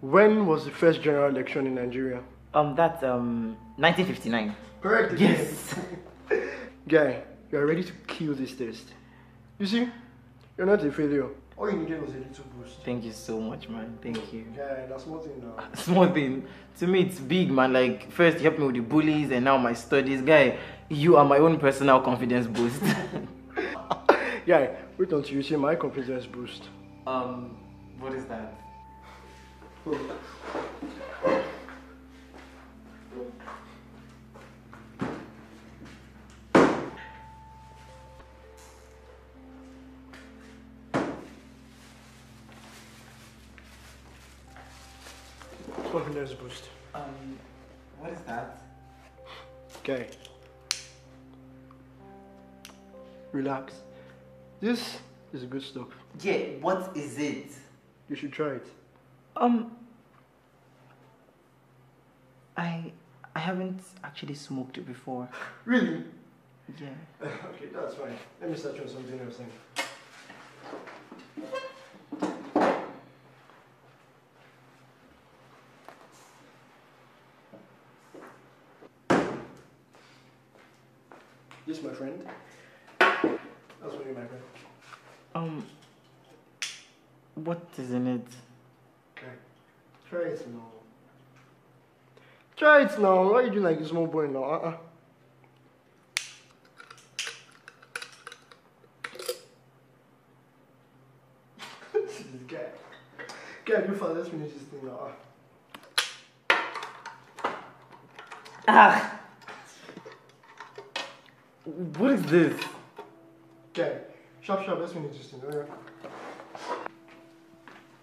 When was the first general election in Nigeria? Um, that's um 1959. Correct. Yes. Guy, you are ready to kill this test. You see, you're not a failure. All you needed was a little boost. Thank you so much, man. Thank you. Guy, that's small thing now. Small thing. To me, it's big, man. Like, first you helped me with the bullies and now my studies. Guy, you are my own personal confidence boost. yeah, wait until you see my confidence boost. um, what is that? Confidence boost. Um, what is that? Okay. Relax. This is a good stuff. Yeah, what is it? You should try it. Um, I I haven't actually smoked it before. Really? Yeah. okay, that's fine. Let me search on something else then. This, my friend. That's for you, my friend. Um, what is in it? Okay. Try it now. Try it now. Why are you doing like a small boy now? Uh-uh. this guy. Guy, you fast. Let's finish this thing now. Uh. Ah! What is this? Okay, sharp, sharp. Let's finish this thing. Oh, yeah.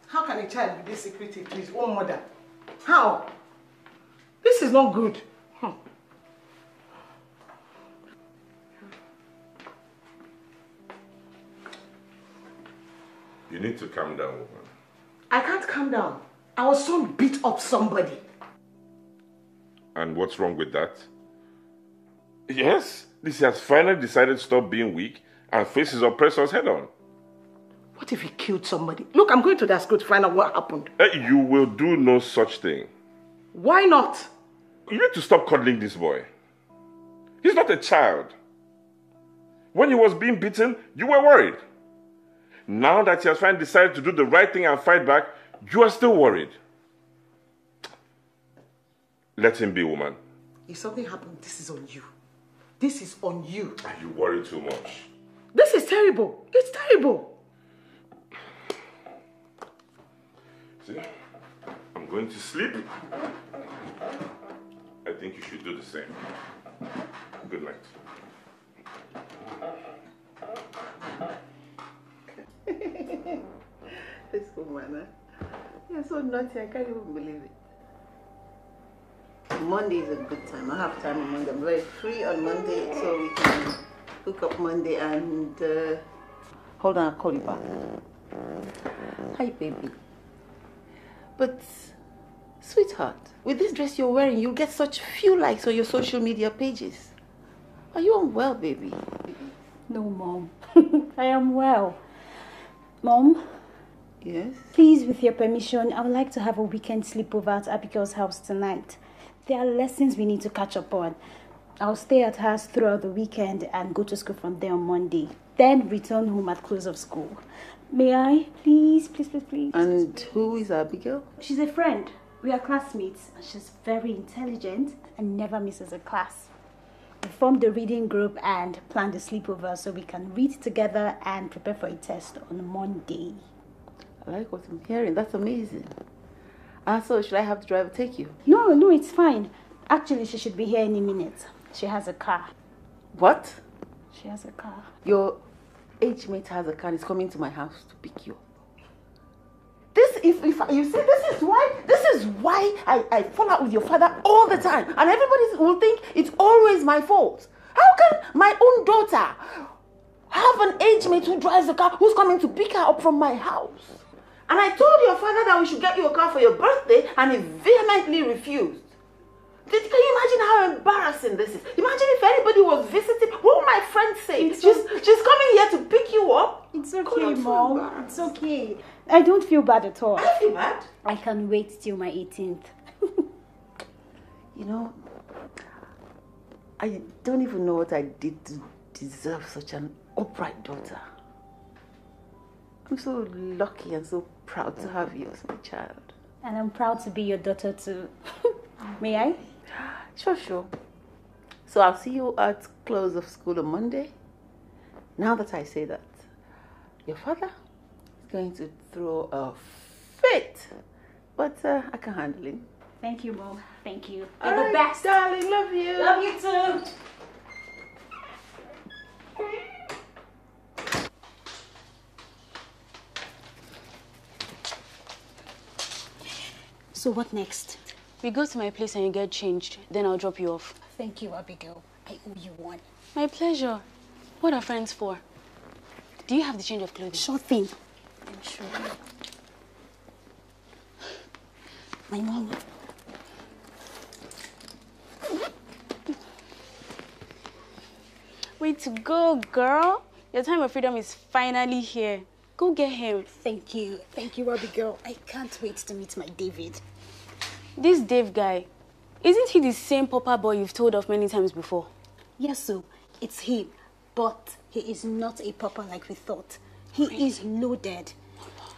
How can a child be this secretive to his own mother? How? This is not good. Hmm. You need to calm down, woman. I can't calm down. Our son beat up somebody. And what's wrong with that? Yes, this has finally decided to stop being weak and face his oppressors head on. What if he killed somebody? Look, I'm going to that school to find out what happened. Eh, You will do no such thing. Why not? You need to stop cuddling this boy. He's not a child. When he was being beaten, you were worried. Now that he has finally decided to do the right thing and fight back, you are still worried. Let him be, woman. If something happened, this is on you. This is on you. You worry too much. This is terrible. It's terrible. See? I'm going to sleep. I think you should do the same. Good night. this woman, huh? You're so naughty, I can't even believe it. Monday is a good time. I have time on Monday. I'm very free on Monday, so we can hook up Monday and... Uh... Hold on, I'll call you back. Hi, baby. But, sweetheart, with this dress you're wearing, you'll get such few likes on your social media pages. Are you unwell, baby? No, Mom. I am well. Mom? Yes? Please, with your permission, I would like to have a weekend sleepover at Abigail's house tonight. There are lessons we need to catch up on. I'll stay at hers throughout the weekend and go to school from there on Monday. Then return home at close of school. May I? Please, please, please, please. And who is Abigail? She's a friend. We are classmates. and She's very intelligent and never misses a class. We formed a reading group and planned a sleepover so we can read together and prepare for a test on Monday. I like what I'm hearing. That's amazing. Ah, so should I have the driver take you? No, no, it's fine. Actually, she should be here any minute. She has a car. What? She has a car. Your age mate has a car is coming to my house to pick you up. This, if, if you see, this is why, this is why I, I fall out with your father all the time. And everybody will think it's always my fault. How can my own daughter have an age mate who drives a car who's coming to pick her up from my house? And I told your father that we should get you a car for your birthday and he vehemently refused. Did, can you imagine how embarrassing this is? Imagine if anybody was visiting. What would my friends say? she's, she's coming here to pick you up. It's okay, Mom. It's okay. I don't feel bad at all. I feel bad. I can wait till my 18th. You know, I don't even know what I did to deserve such an upright daughter. I'm so lucky and so proud to have you as my child. And I'm proud to be your daughter too. May I? Sure, sure. So I'll see you at close of school on Monday. Now that I say that, your father is going to throw a fit, but uh, I can handle him. Thank you, Mom. Thank you. All You're right, the best. darling. Love you. Love you too. So what next? We go to my place and you get changed. Then I'll drop you off. Thank you, Abigail. I owe you one. My pleasure. What are friends for? Do you have the change of clothing? Sure thing. I'm sure. My mom. Way to go, girl. Your time of freedom is finally here. Go get him. Thank you. Thank you, Abigail. I can't wait to meet my David. This Dave guy, isn't he the same Papa boy you've told of many times before? Yes, so it's him. But he is not a papa like we thought. He is loaded.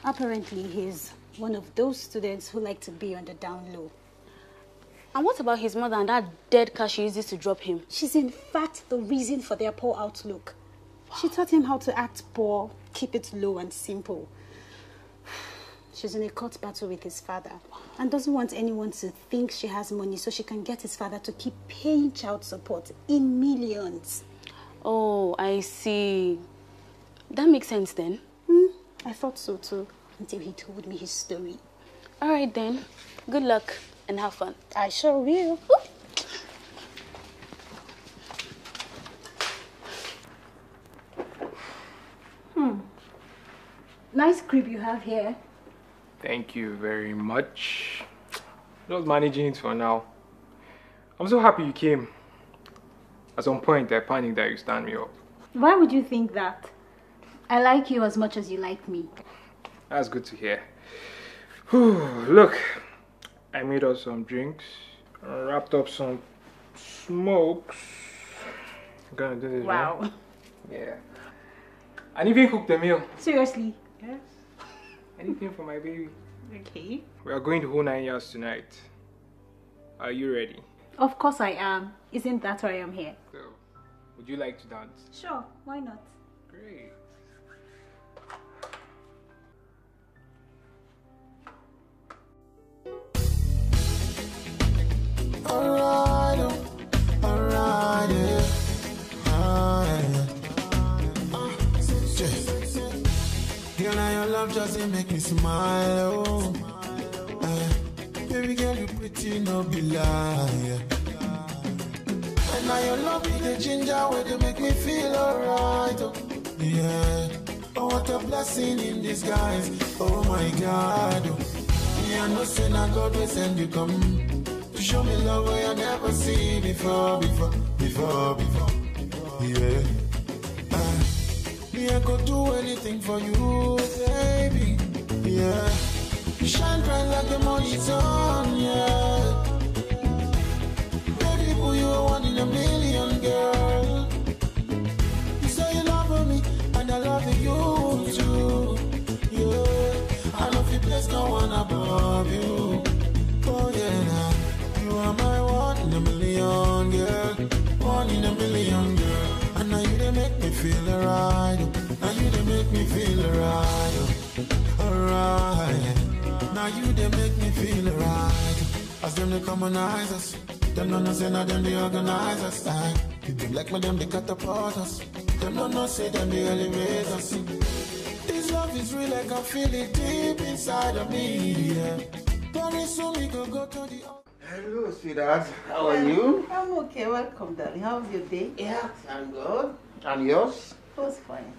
Apparently, he's one of those students who like to be on the down low. And what about his mother and that dead car she uses to drop him? She's in fact the reason for their poor outlook. She taught him how to act poor, keep it low and simple. She's in a court battle with his father and doesn't want anyone to think she has money so she can get his father to keep paying child support in millions. Oh, I see. That makes sense then. Hmm, I thought so too until he told me his story. All right then. Good luck and have fun. I sure will. Hmm. Nice crib you have here. Thank you very much. Just managing it for now. I'm so happy you came. At some point, I panicked that you stand me up. Why would you think that? I like you as much as you like me. That's good to hear. Whew, look, I made us some drinks, wrapped up some smokes. I'm gonna do this. Wow. Right? Yeah. And even cooked the meal. Seriously? Yes. Anything for my baby. Okay. We are going to whole nine yards tonight. Are you ready? Of course I am. Isn't that why I'm here? So, would you like to dance? Sure, why not? Great. Alright, love just make me smile. Oh, Eh, baby girl, you pretty, no be lie. And now your love be the ginger where they make me feel alright. Oh, yeah. Oh, what a blessing in disguise. Oh my God. Oh. Me, I know say now God will send you come to show me love I never see before, before, before, before. Yeah. Me, I could do anything for you, baby. Yeah. You shine bright like the morning sun, yeah. Baby, boy, you are one in a million, girl. Now you they make me feel alright. As them they commonize us. Them no know say now them they organize us. Aye. You be like me them they catapult us. Them no know say them they elevate us. This love is real, I can feel it deep inside of me. Yeah. Very soon we go go to the. Hello, sweetheart. How are you? I'm okay. Welcome, darling. How was your day? Yeah, I'm good. And yours? It was fine.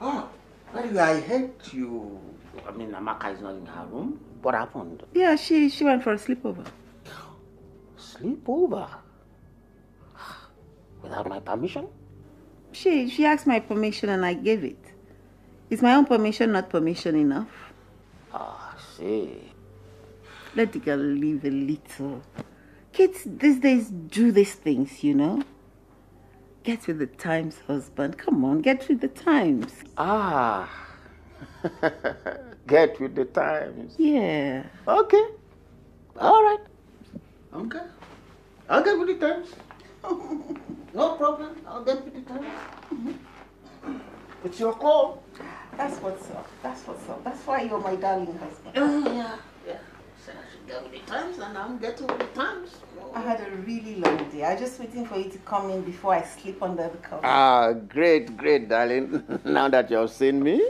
Oh, by the way, I heard you. I mean, Amaka is not in her room. What happened? Yeah, she she went for a sleepover. Sleepover? Without my permission? She she asked my permission and I gave it. Is my own permission not permission enough? Ah, see. Let the girl live a little. Kids these days do these things, you know. Get with the times, husband. Come on, get with the times. Ah. Get with the times. Yeah. Okay. All right. Okay. I'll get with the times. no problem. I'll get with the times. It's your call. That's what's up. That's what's up. That's why you're my darling husband. Oh, yeah, yeah. Said I should get with the times, and I'm getting with the times. I had a really long day. I was just waiting for you to come in before I sleep under the cover. Ah, great, great, darling. now that you've seen me,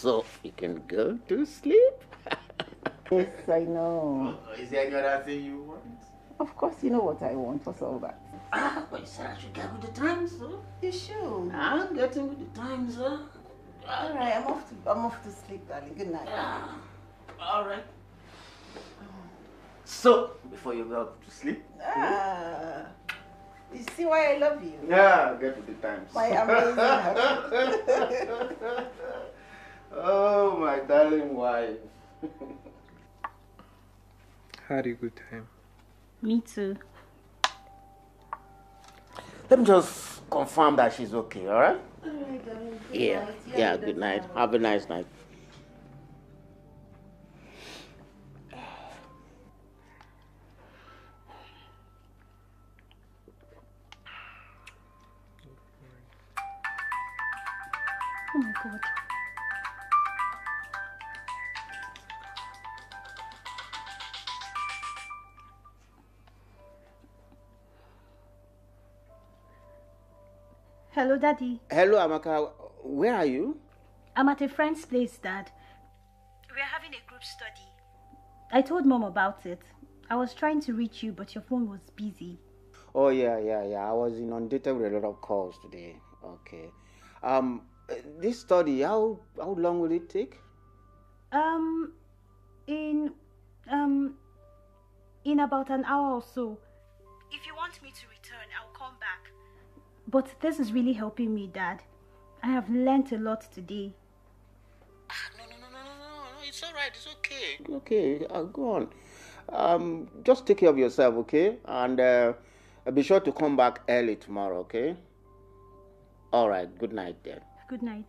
so you can go to sleep. yes, I know. Is there any other thing you want? Of course, you know what I want. What's all that? Ah, but you said I should get with the times, so. You should. I'm getting with the times, huh? All right, I'm off to I'm off to sleep, darling. Good night. All right. So, before you go to sleep, Ah, you see why I love you? yeah, get with the times. My amazing husband. Oh, my darling wife. Had a good time. Me too. Let me just confirm that she's okay, all right? All right, darling. Good Yeah, night. You yeah, good night. night. Have a nice night. Oh my god. Hello, Daddy. Hello, Amaka. Where are you? I'm at a friend's place, Dad. We're having a group study. I told Mom about it. I was trying to reach you, but your phone was busy. Oh, yeah, yeah, yeah. I was inundated with a lot of calls today. Okay. Um, this study, how how long will it take? Um, in um, in about an hour or so. If you want me to But this is really helping me, Dad. I have learnt a lot today. No, no, no, no, no, no, It's all right. It's okay. Okay, uh, go on. Um, just take care of yourself, okay? And uh, be sure to come back early tomorrow, okay? All right. Good night, then. Good night.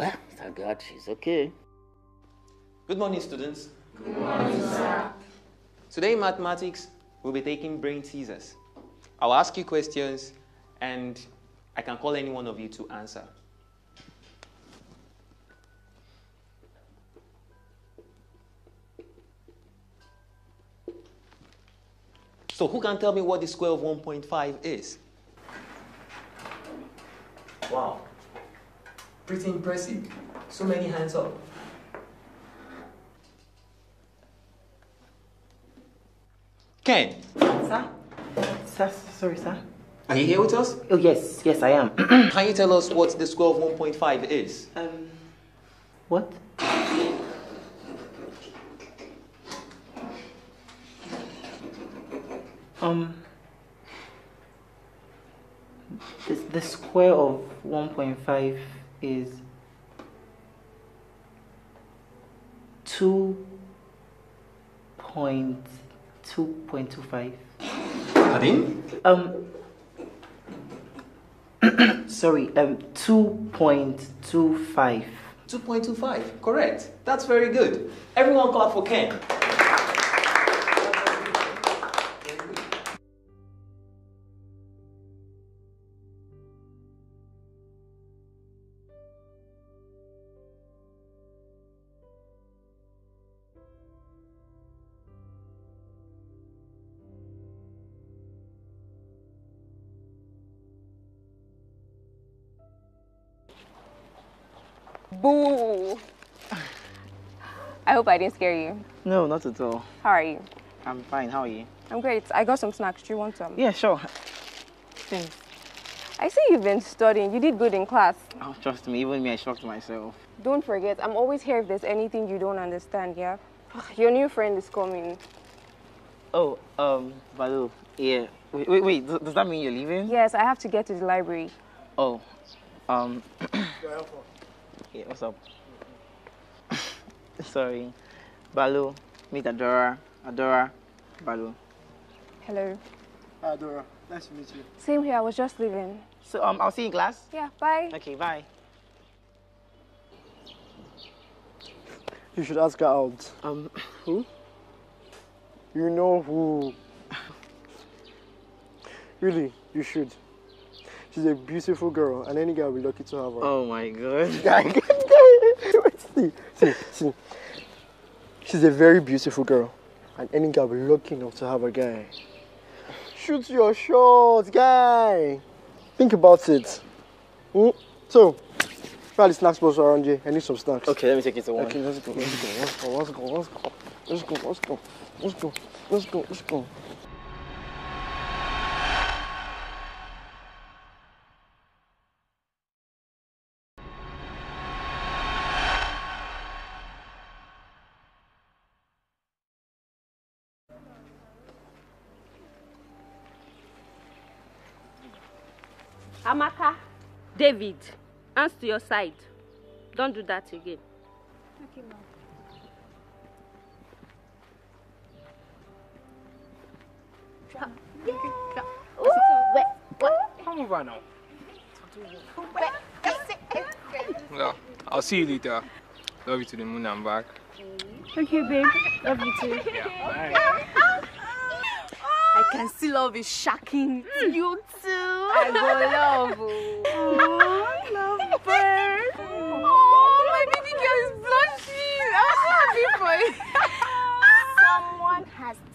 Well, thank God she's okay. Good morning, students. Good morning, sir. Today in mathematics, we'll be taking brain teasers. I'll ask you questions, and I can call any one of you to answer. So who can tell me what the square of 1.5 is? Wow. Pretty impressive. So many hands up. Ken, Sir? Sir, sorry, sir. are you here with us? Oh, yes, yes, I am. Can you tell us what the square of 1.5 is? Um, what? Um, the, the square of 1.5 is 2 point two point two five. Pardon? Um. sorry. Um. Two point two five. Two point two five. Correct. That's very good. Everyone clap for Ken. Boo! I hope I didn't scare you. No, not at all. How are you? I'm fine. How are you? I'm great. I got some snacks. Do you want some? Yeah, sure. Thanks. I see you've been studying. You did good in class. Oh, trust me, even me, I shocked myself. Don't forget, I'm always here if there's anything you don't understand, yeah? Your new friend is coming. Oh, um, Balu, yeah. Wait, wait, wait, does does that mean you're leaving? Yes, I have to get to the library. Oh, um, yeah, what's up? Sorry. Balu, meet Adora. Adora, Balu. Hello. Hi, Dora. Nice to meet you. Same here, I was just leaving. So, um, I'll see you in class? Yeah, bye. Okay, bye. You should ask her out. Um, who? You know who. really, you should. She's a beautiful girl, and any guy will be lucky to have her. Oh my god. See, see, see. She's a very beautiful girl, and any guy will be lucky enough to have a guy. Shoot your shot, guy. Think about it. Hmm? So, try the snacks box around here. I need some snacks. Okay, let me take it to one. Okay, let's go, let's go, let's go, let's go, let's go, let's go, let's go, let's go, let's go. Amaka, David, hands to your side. Don't do that again. Okay, ma'am. Come over now. Yeah, I'll see you later. Love you to the moon and back. Okay, babe. Love you too. I can see love is shocking. Mm. You too. I go love. Oh.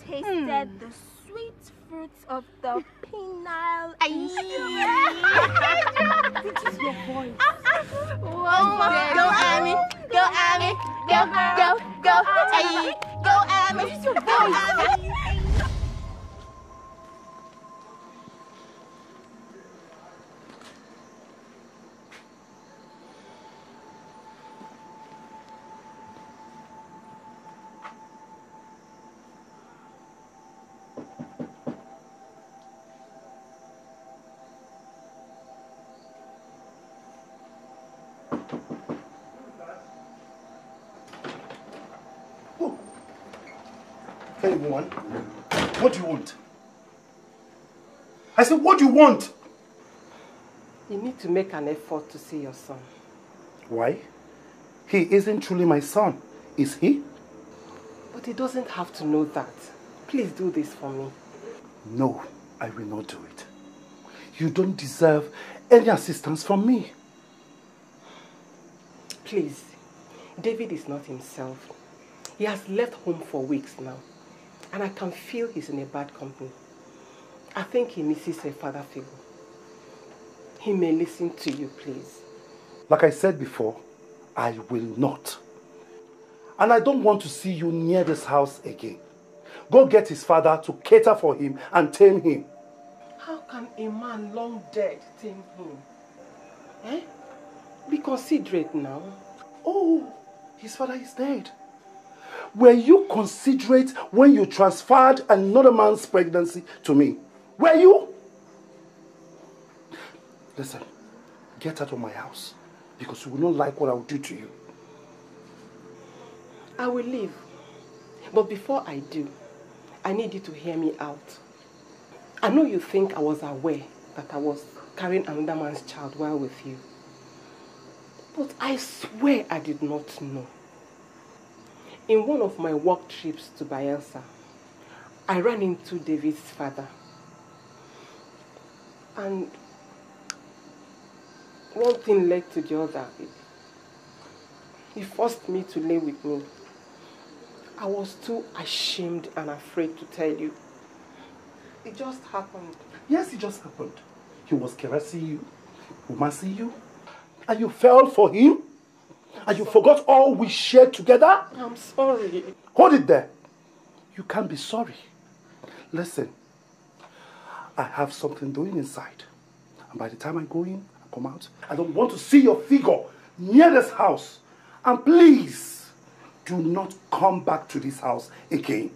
Tasted hmm. the sweet fruits of the penile. This is your voice. Oh, go Amy, go Amy, go, go, go, Amy, go Amy, go Amy. Hey, woman. What do you want? I said, what do you want? You need to make an effort to see your son. Why? He isn't truly my son, is he? But he doesn't have to know that. Please do this for me. No, I will not do it. You don't deserve any assistance from me. Please. David is not himself. He has left home for weeks now. And I can feel he's in a bad company. I think he misses a father figure. He may listen to you, please. Like I said before, I will not. And I don't want to see you near this house again. Go get his father to cater for him and tame him. How can a man long dead tame him? Eh? Be considerate now. Oh, his father is dead. Were you considerate when you transferred another man's pregnancy to me? Were you? Listen, get out of my house because you will not like what I will do to you. I will leave. But before I do, I need you to hear me out. I know you think I was aware that I was carrying another man's child while with you. But I swear I did not know. In one of my work trips to Bayelsa, I ran into David's father. And one thing led to the other. He forced me to lay with me. I was too ashamed and afraid to tell you. It just happened. Yes, it just happened. He was caressing you, romancing you, and you fell for him, and you forgot all we shared together. I'm sorry. Hold it there. You can't be sorry. Listen, I have something doing inside. And by the time I go in, I come out, I don't want to see your figure near this house. And please, do not come back to this house again.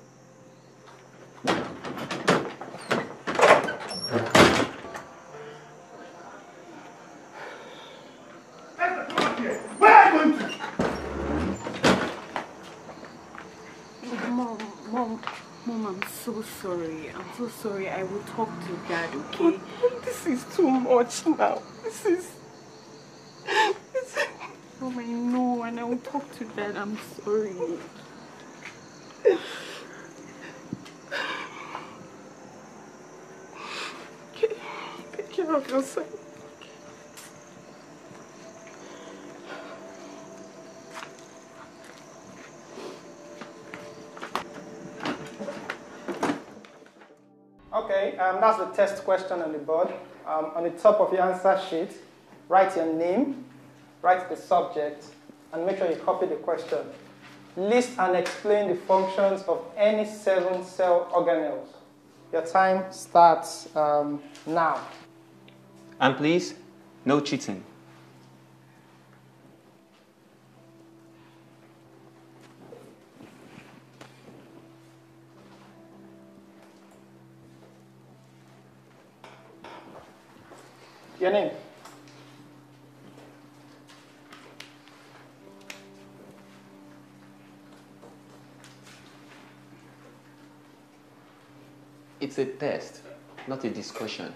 Where are you going to? Mom, mom, mom, I'm so sorry. I'm so sorry. I will talk to dad, okay? This is too much now. This is. Oh I know, and I will talk to dad. I'm sorry. Okay, Take care of yourself. Um, that's the test question on the board. Um, on the top of your answer sheet, write your name, write the subject, and make sure you copy the question. List and explain the functions of any seven cell organelles. Your time starts um, now. And please, no cheating. Your name. It's a test, not a discussion.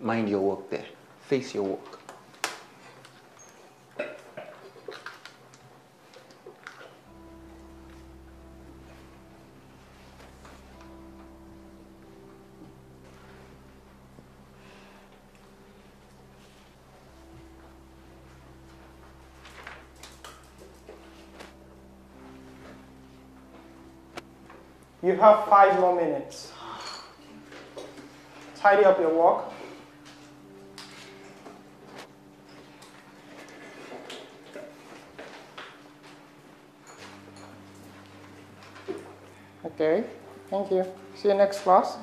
Mind your work there. Face your work. You have five more minutes. Tidy up your work. Okay, thank you. See you next class.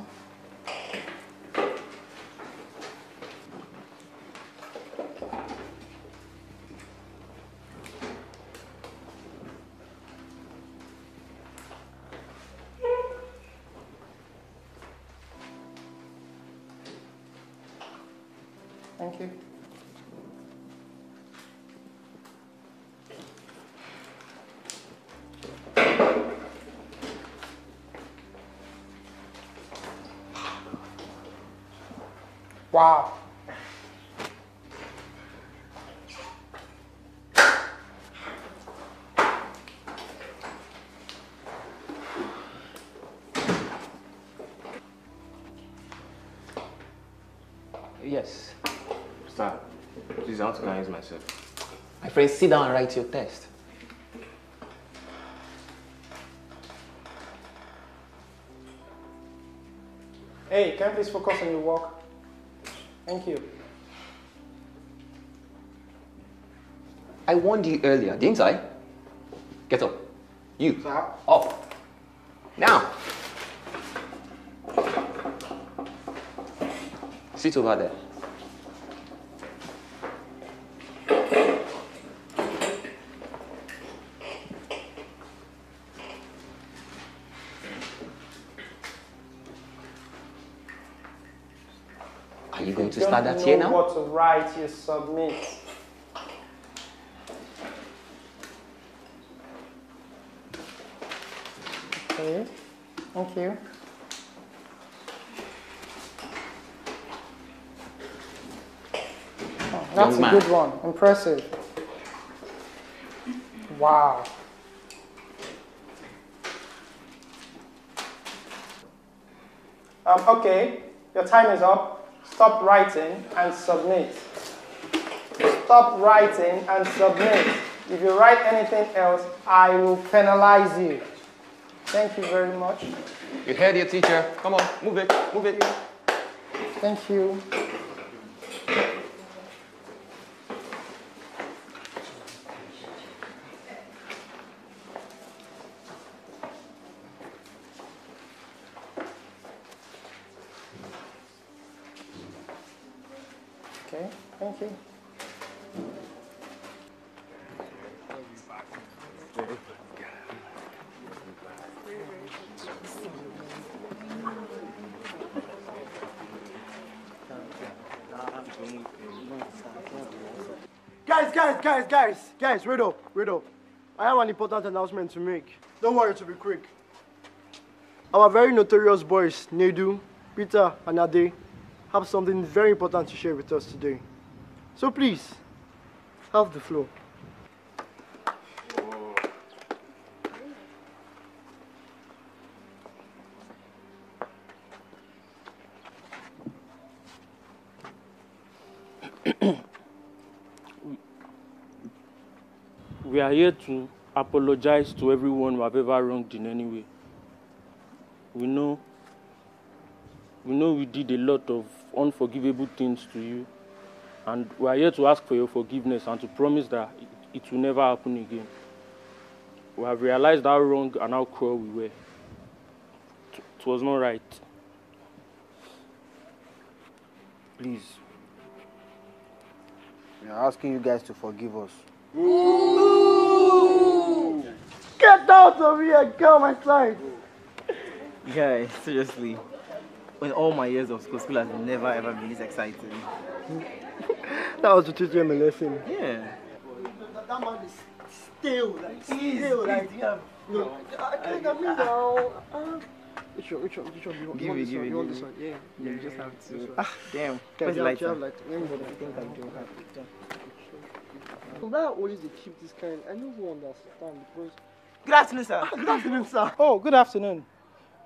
Thank you. Wow. Yes. Sir, Please, I want to organize myself. My friend, sit down and write your test. Hey, can you please focus on your work? Thank you. I warned you earlier, didn't I? Get up. You. Up. Now. Sit over there. Are you going to Don't start that here now? what to write, you submit. Okay, thank you. Oh, that's Young a man. good one. Impressive. Wow. Um, okay, your time is up. Stop writing and submit. Stop writing and submit. If you write anything else, I will penalize you. Thank you very much. You heard your teacher. Come on, move it, move it. Thank you. Okay, thank you. Guys, guys, guys, wait up, wait up. I have an important announcement to make. Don't worry to be quick. Our very notorious boys, Nedu, Peter, and Ade, have something very important to share with us today. So please, have the floor. Here to apologize to everyone who have ever wronged in any way. We know we know we did a lot of unforgivable things to you, and we are here to ask for your forgiveness and to promise that it, it will never happen again. We have realized how wrong and how cruel we were. It, it was not right. Please. We are asking you guys to forgive us. Get out of here, get on my side. Guys, seriously. In all my years of school, school has never ever been this exciting. That was to teach them a lesson. Yeah. That, that man is still, like, still, please, like, you have- no, I can't get me now. Uh, which one, which one, which one do you want? Give you want me, this give one? me, You want this one? Yeah. Yeah, you just have to. Ah, damn. Okay, Where's the you have- lighter? you have light. Let I get think I it. do have it. Why always they keep this kind? I don't understand because. Good afternoon, sir. Good afternoon, sir. Oh, good afternoon.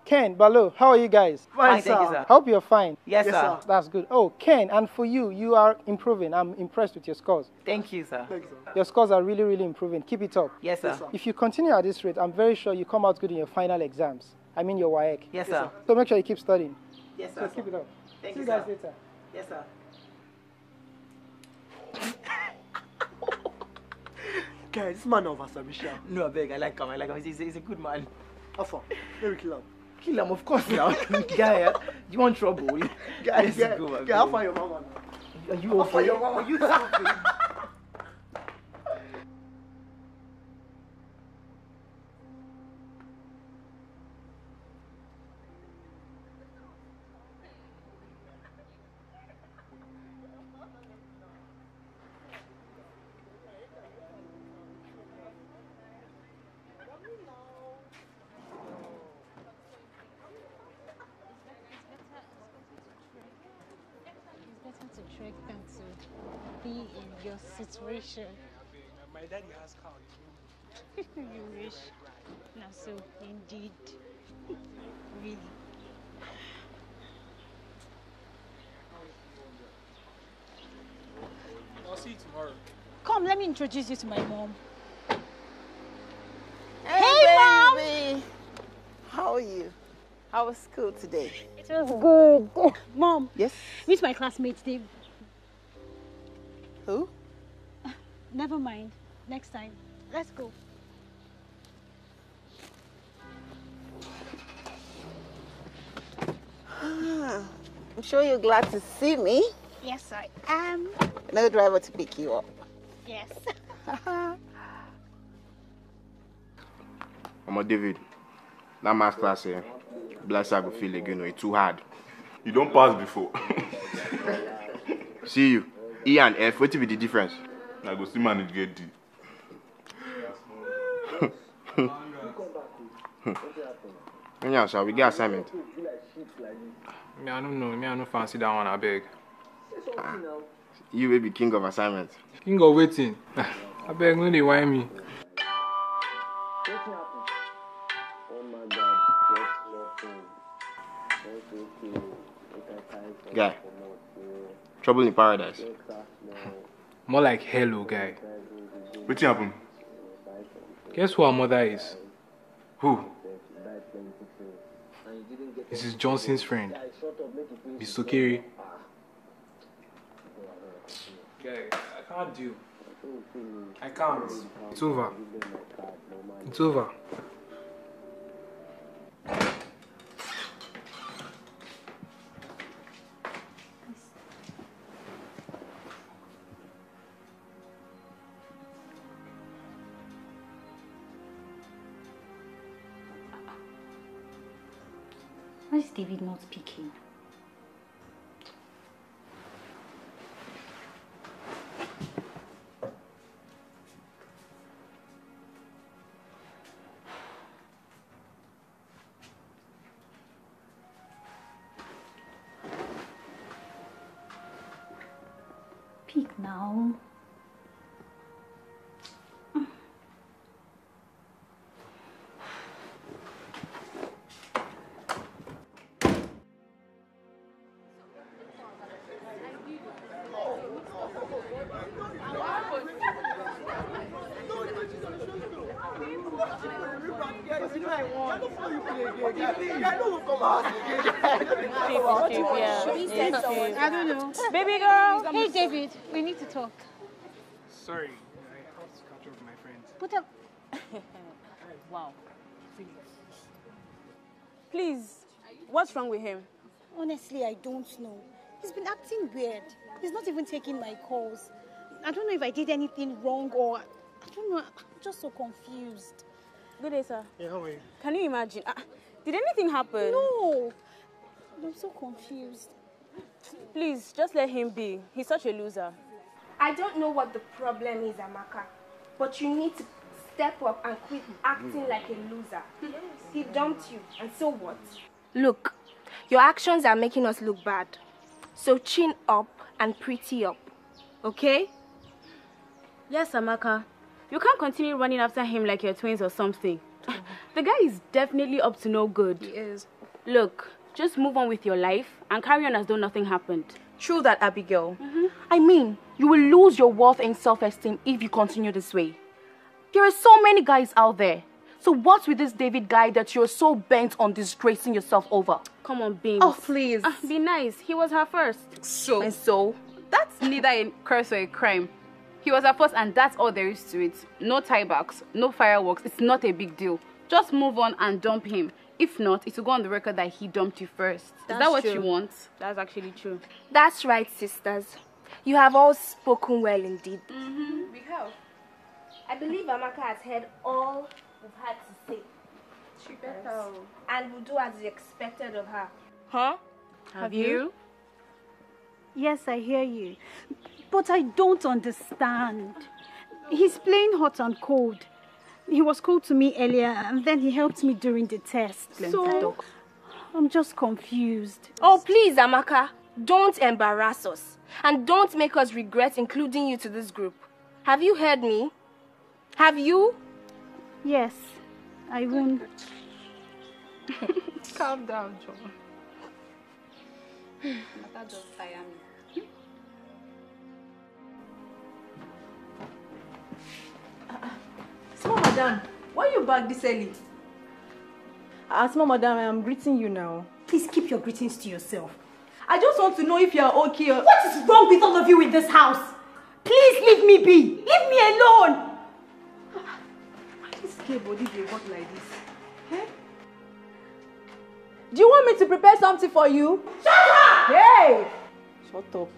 Ken, Balo, how are you guys? Fine, Fine, thank you, sir. Hope you're fine. Yes, Yes, sir. sir. That's good. Oh, Ken, and for you, you are improving. I'm impressed with your scores. Thank you, sir. Thank you, sir. Your scores are really, really improving. Keep it up. Yes, sir. Yes, sir. If you continue at this rate, I'm very sure you come out good in your final exams. I mean your WAEC. Yes, sir. So make sure you keep studying. Yes, sir. So sir. keep it up. Thank you, sir. See you, you guys later. Yes, sir. Guys, this man of Asabisha. No, I beg. I like him. I like him. He's, he's a good man. Alpha, let me kill him. Kill him, of course, now. Guy, uh, you want trouble? Guy, guy, guy, how far your mama now? Are you How okay? far your mama? You stupid. situation. My daddy has cow. you. you wish. Now so, indeed. Really. see you tomorrow. Come, let me introduce you to my mom. Hey, Hey, Mom. How are you? How was school today? It was good. Mom. Yes. Meet my classmate, Dave. Who? Never mind. Next time. Let's go. Ah, I'm sure you're glad to see me. Yes, I am. No driver to pick you up. Yes. I'm a David. That math class here. Bless I go feel again. It's too hard. You don't pass before. See you. E and F, what will be the difference? I go see man get D. Yeah, shall we get assignment? Me, I don't know. Me, I don't fancy that one, I beg. Ah, you will be king of assignments. King of waiting. I beg, no, they whine me. Guy. Trouble in paradise. More like hello, guy. What happened? Guess who our mother is? Who? Mrs. Johnson's friend. Bisokiri. Guy, I can't do. I can't. It's over. It's over. not. Peek now. Is David not speaking? Speak now. I don't know. Baby girl. Hey, David. We need to talk. Sorry, I have to catch up with my friends. Put up. wow. Please, what's wrong with him? Honestly, I don't know. He's been acting weird. He's not even taking my calls. I don't know if I did anything wrong or I don't know. I'm just so confused. Good day, sir. Yeah, how are you? Can you imagine? Uh, did anything happen? No. I'm so confused. Please, just let him be. He's such a loser. I don't know what the problem is, Amaka, but you need to step up and quit acting like a loser. He dumped you, and so what? Look, your actions are making us look bad. So chin up and pretty up, okay? Yes, Amaka. You can't continue running after him like you're twins or something. the guy is definitely up to no good. He is. Look, just move on with your life and carry on as though nothing happened. True that, Abigail. I mean, you will lose your worth and self-esteem if you continue this way. There are so many guys out there. So what's with this David guy that you're so bent on disgracing yourself over? Come on, Beans. Oh, please. Ah, be nice. He was her first. So? And so? That's neither a curse or a crime. He was her first, and that's all there is to it. No tiebacks, no fireworks. It's not a big deal. Just move on and dump him. If not, it will go on the record that he dumped you first. Is that what true. you want? That's actually true. That's right, sisters. You have all spoken well indeed. Mm-hmm. We have. I believe Amaka has heard all we've had to say. She better. And will do as is expected of her. Huh? Have you? Yes, I hear you. But I don't understand. He's playing hot and cold. He was cold to me earlier and then he helped me during the test. So, I'm just confused. Oh, please, Amaka. Don't embarrass us. And don't make us regret including you to this group. Have you heard me? Have you? Yes, I won't. Calm down, John. That just tire me. Hmm? Madam, why you back this early? Asma, madam, I am greeting you now. Please keep your greetings to yourself. I just want to know if you are okay. Or... What is wrong with all of you in this house? Please leave me be. Leave me alone. This gay body dey work like this. Eh? Do you want me to prepare something for you? Shut up! Hey! Shut up.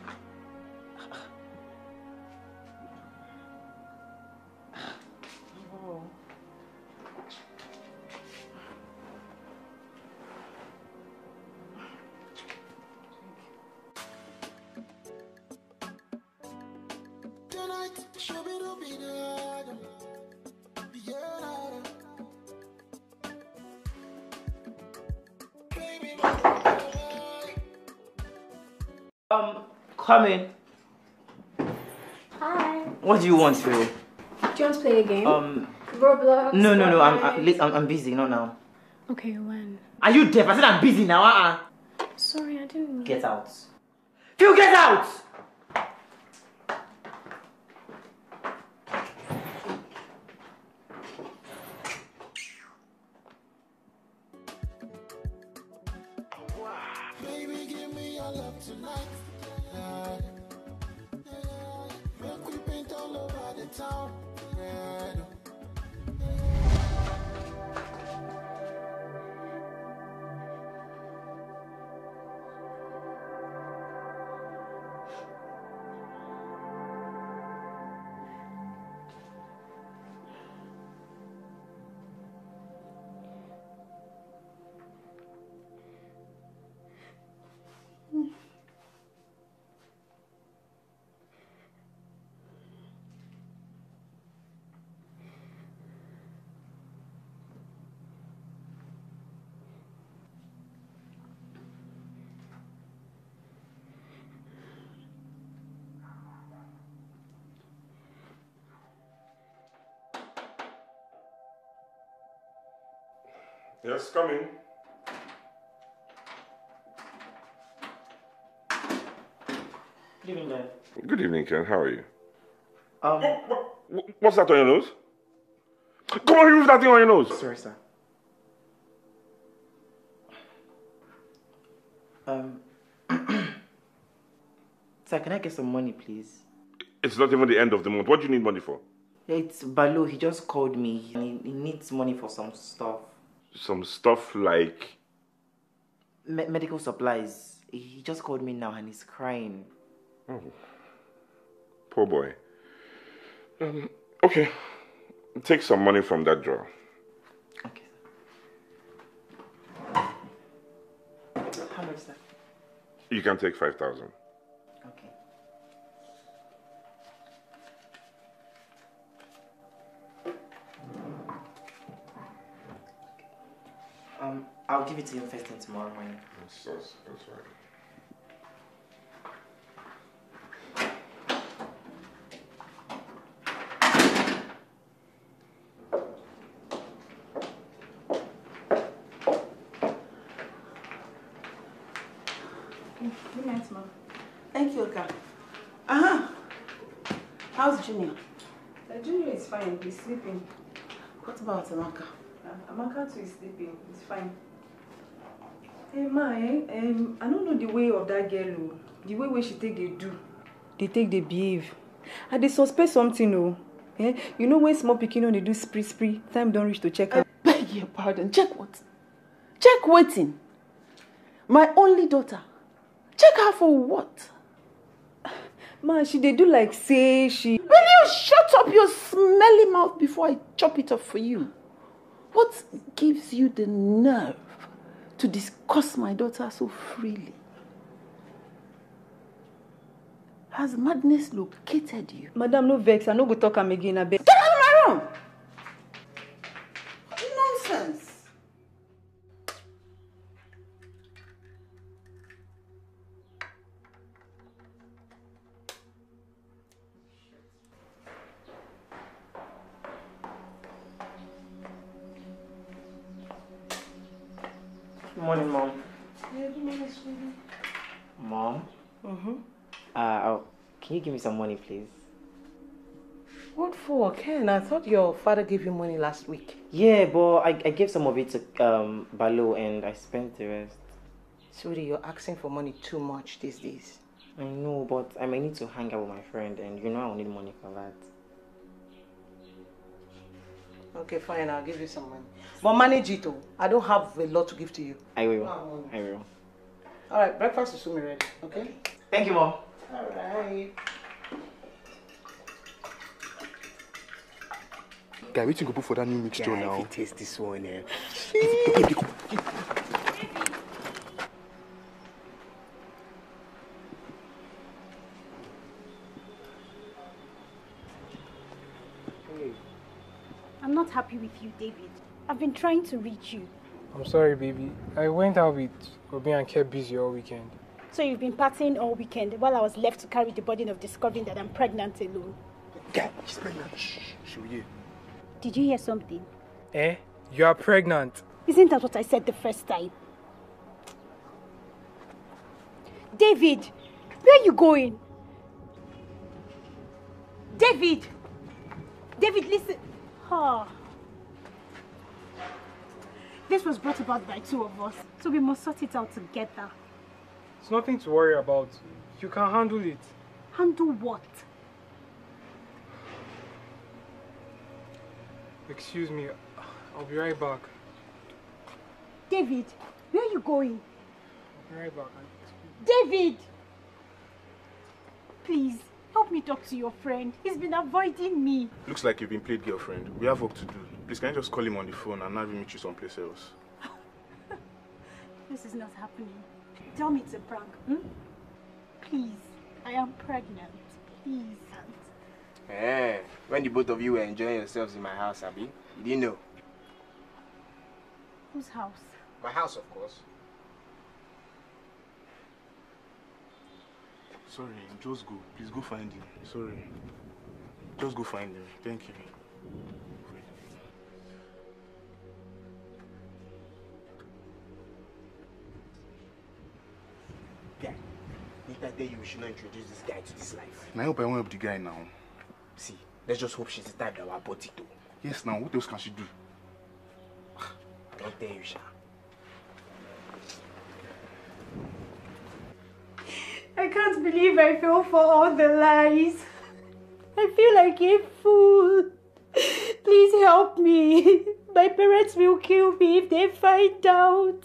Come in. Hi. What do you want, Phil? Do you want to play a game? Um, Roblox. no, no, no. I'm, I'm, I'm, busy. Not now. Okay, when? Are you deaf? I said I'm busy now. Uh-uh. Sorry, I didn't. Get out. Phil, get out! Yes, come in. Good evening, Dad. Good evening, Ken. How are you? Um, Wh- What's that on your nose? Come on, remove that thing on your nose. Sorry, sir. Um, sir, can I get some money, please? It's not even the end of the month. What do you need money for? It's Balu. He just called me. He, he needs money for some stuff. Some stuff like. Me- medical supplies. He just called me now and he's crying. Oh, poor boy. Um, okay. Take some money from that drawer. Okay. How much, sir? You can take 5,000. Okay. I'll give it to you first thing tomorrow morning. That's, that's, that's right. Good night, ma'am. Thank you, Oka. Uh-huh. How's Junior? Uh, Junior is fine. He's sleeping. What about Amaka? Uh, Amaka too is sleeping. It's fine. Hey, ma, eh? um, I don't know the way of that girl. Oh. The way where she take they do. They take they behave. I they suspect something, oh. Eh? You know when small pikin on they do spree spree, time don't reach to check her. Beg your pardon. Check what? Check waiting. My only daughter. Check her for what? Ma, she they do like say she. Will you shut up your smelly mouth before I chop it off for you? What gives you the nerve to discuss my daughter so freely? Has madness located you? Madam, no vex. I no go talk am again. I beg. Get out of my room! Me some money, please? What for, Ken? I thought your father gave you money last week. Yeah, but I, I gave some of it to um Balo and I spent the rest. Sweetie, you're asking for money too much these days. I know, but I might need to hang out with my friend and you know I will need money for that. Okay, fine, I'll give you some money. But manage it, oh. I don't have a lot to give to you. I will. No, I will. All right, breakfast is soon ready, okay? Thank you, Mom. All right. Guy, wetin go put for that new mixture Guy, now? if you taste this one, eh? I'm not happy with you, David. I've been trying to reach you. I'm sorry, baby. I went out with Obi and kept busy all weekend. So you've been partying all weekend while I was left to carry the burden of discovering that I'm pregnant alone. Guy, she's pregnant. Shh, shh, will you? Did you hear something? Eh? You are pregnant. Isn't that what I said the first time? David, where are you going? David! David, listen. Ah. This was brought about by two of us, so we must sort it out together. It's nothing to worry about. You can handle it. Handle what? Excuse me. I'll be right back. David, where are you going? I'll be right back. David! Please, help me talk to your friend. He's been avoiding me. Looks like you've been played girlfriend. We have work to do. Please, can you just call him on the phone and have him meet you someplace else? This is not happening. Tell me it's a prank, hmm? Please, I am pregnant. Please. Eh, when the both of you were enjoying yourselves in my house, Abby, you didn't know. Whose house? My house, of course. Sorry, just go. Please go find him. Sorry. Just go find him. Thank you. Guy, didn't I tell you we should not introduce this guy to this life? Now I hope I won't help the guy now. See, let's just hope she's the type that will abort it though. Yes, now what else can she do? I don't tell you, Sha. I can't believe I fell for all the lies. I feel like a fool. Please help me. My parents will kill me if they find out.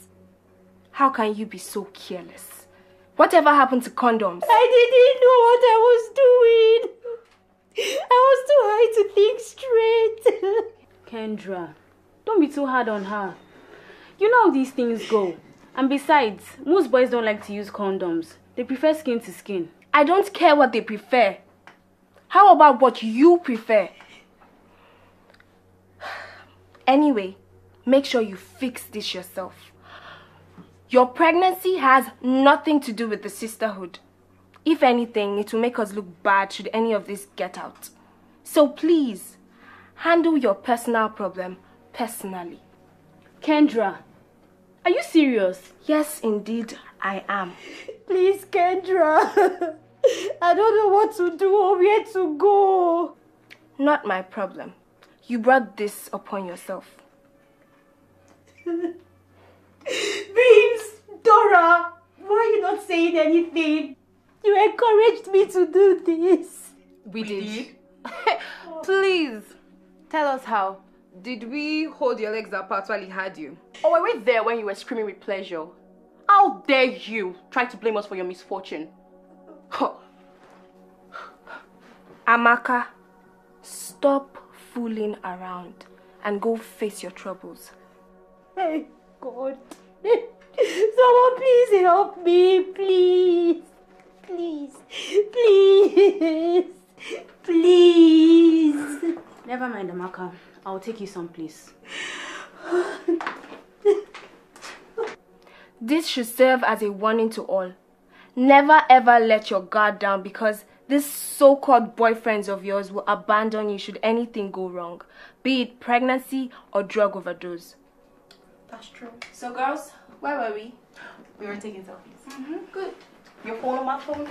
How can you be so careless? Whatever happened to condoms? I didn't know what I was doing. I was too high to think straight. Kendra, don't be too hard on her. You know how these things go. And besides, most boys don't like to use condoms. They prefer skin to skin. I don't care what they prefer. How about what you prefer? Anyway, make sure you fix this yourself. Your pregnancy has nothing to do with the sisterhood. If anything, it will make us look bad should any of this get out. So please, handle your personal problem personally. Kendra, are you serious? Yes, indeed, I am. Please, Kendra. I don't know what to do or where to go. Not my problem. You brought this upon yourself. Beams, Dora, why are you not saying anything? You encouraged me to do this. We, did. Please, tell us how. Did we hold your legs apart while he had you? Or were we there when you were screaming with pleasure? How dare you try to blame us for your misfortune? Huh. Amaka, stop fooling around and go face your troubles. Hey, God. Someone please help me, please. Please. Please. Please. Never mind, Amaka. I'll take you someplace. This should serve as a warning to all. Never ever let your guard down because these so called boyfriends of yours will abandon you should anything go wrong, be it pregnancy or drug overdose. That's true. So, girls, where were we? We were taking selfies. Mm-hmm. Good. Your phone or my phone?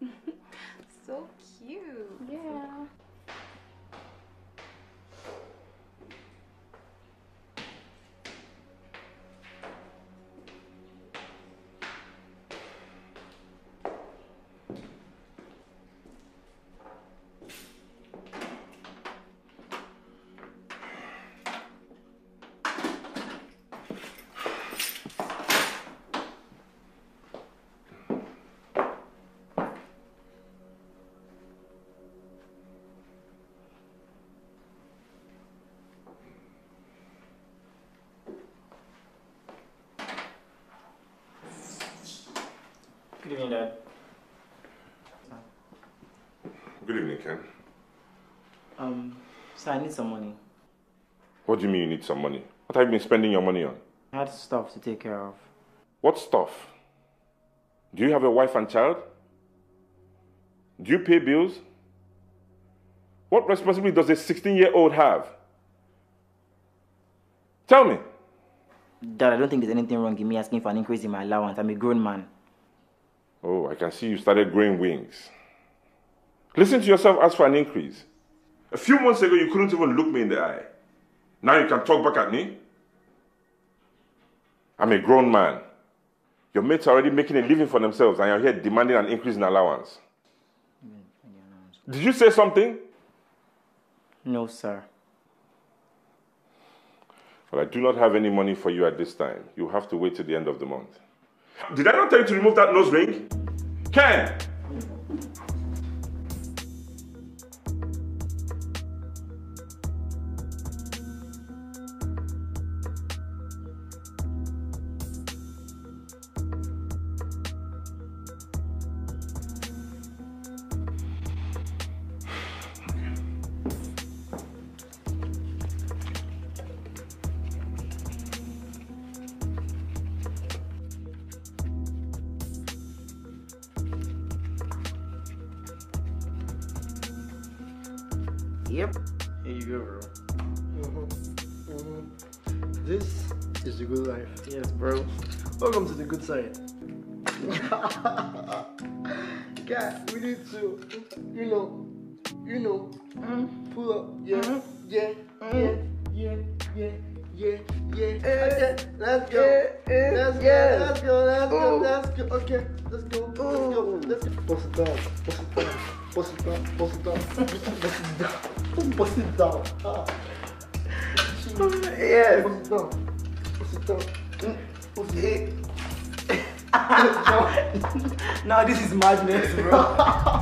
so, Sir, I need some money. What do you mean you need some money? What have you been spending your money on? I had stuff to take care of. What stuff? Do you have a wife and child? Do you pay bills? What responsibility does a 16 year old have? Tell me. Dad, I don't think there's anything wrong in me asking for an increase in my allowance. I'm a grown man. Oh, I can see you started growing wings. Listen to yourself ask for an increase. A few months ago, you couldn't even look me in the eye. Now you can talk back at me? I'm a grown man. Your mates are already making a living for themselves, and you're here demanding an increase in allowance. Did you say something? No, sir. Well, I do not have any money for you at this time. You have to wait till the end of the month. Did I not tell you to remove that nose ring? Ken! You know, you know, pull up. Mm-hmm. Mm-hmm. Yeah, yeah, yeah, yeah, yeah, yeah, yeah. Okay, eh. Eh. let's go. Let's go. Let's go. Let's go. Let's go. Okay, let's go. Let's go. Let's go. Bust it down. Bust it down. Bust it down. Bust it down. Bust it down. Bust it down. Ah. Yes. Bust it down. Bust it down. Bust it now this is madness, bro.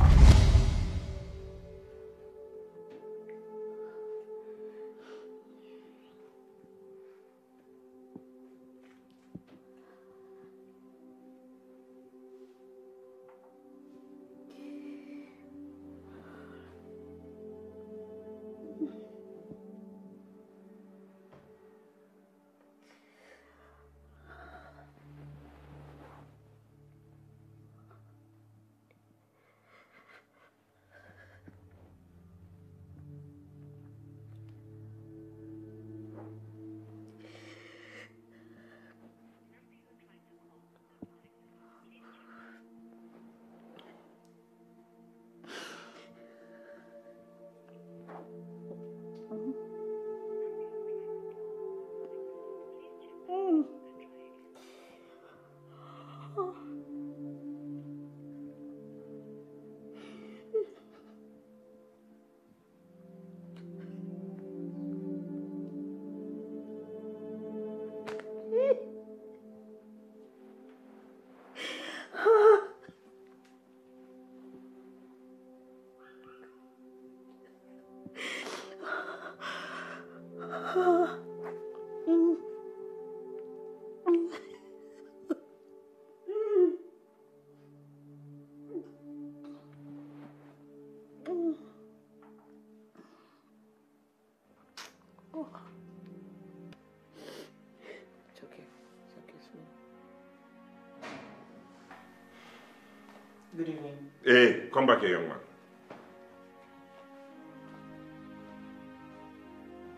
Good evening. Hey, come back here, young man.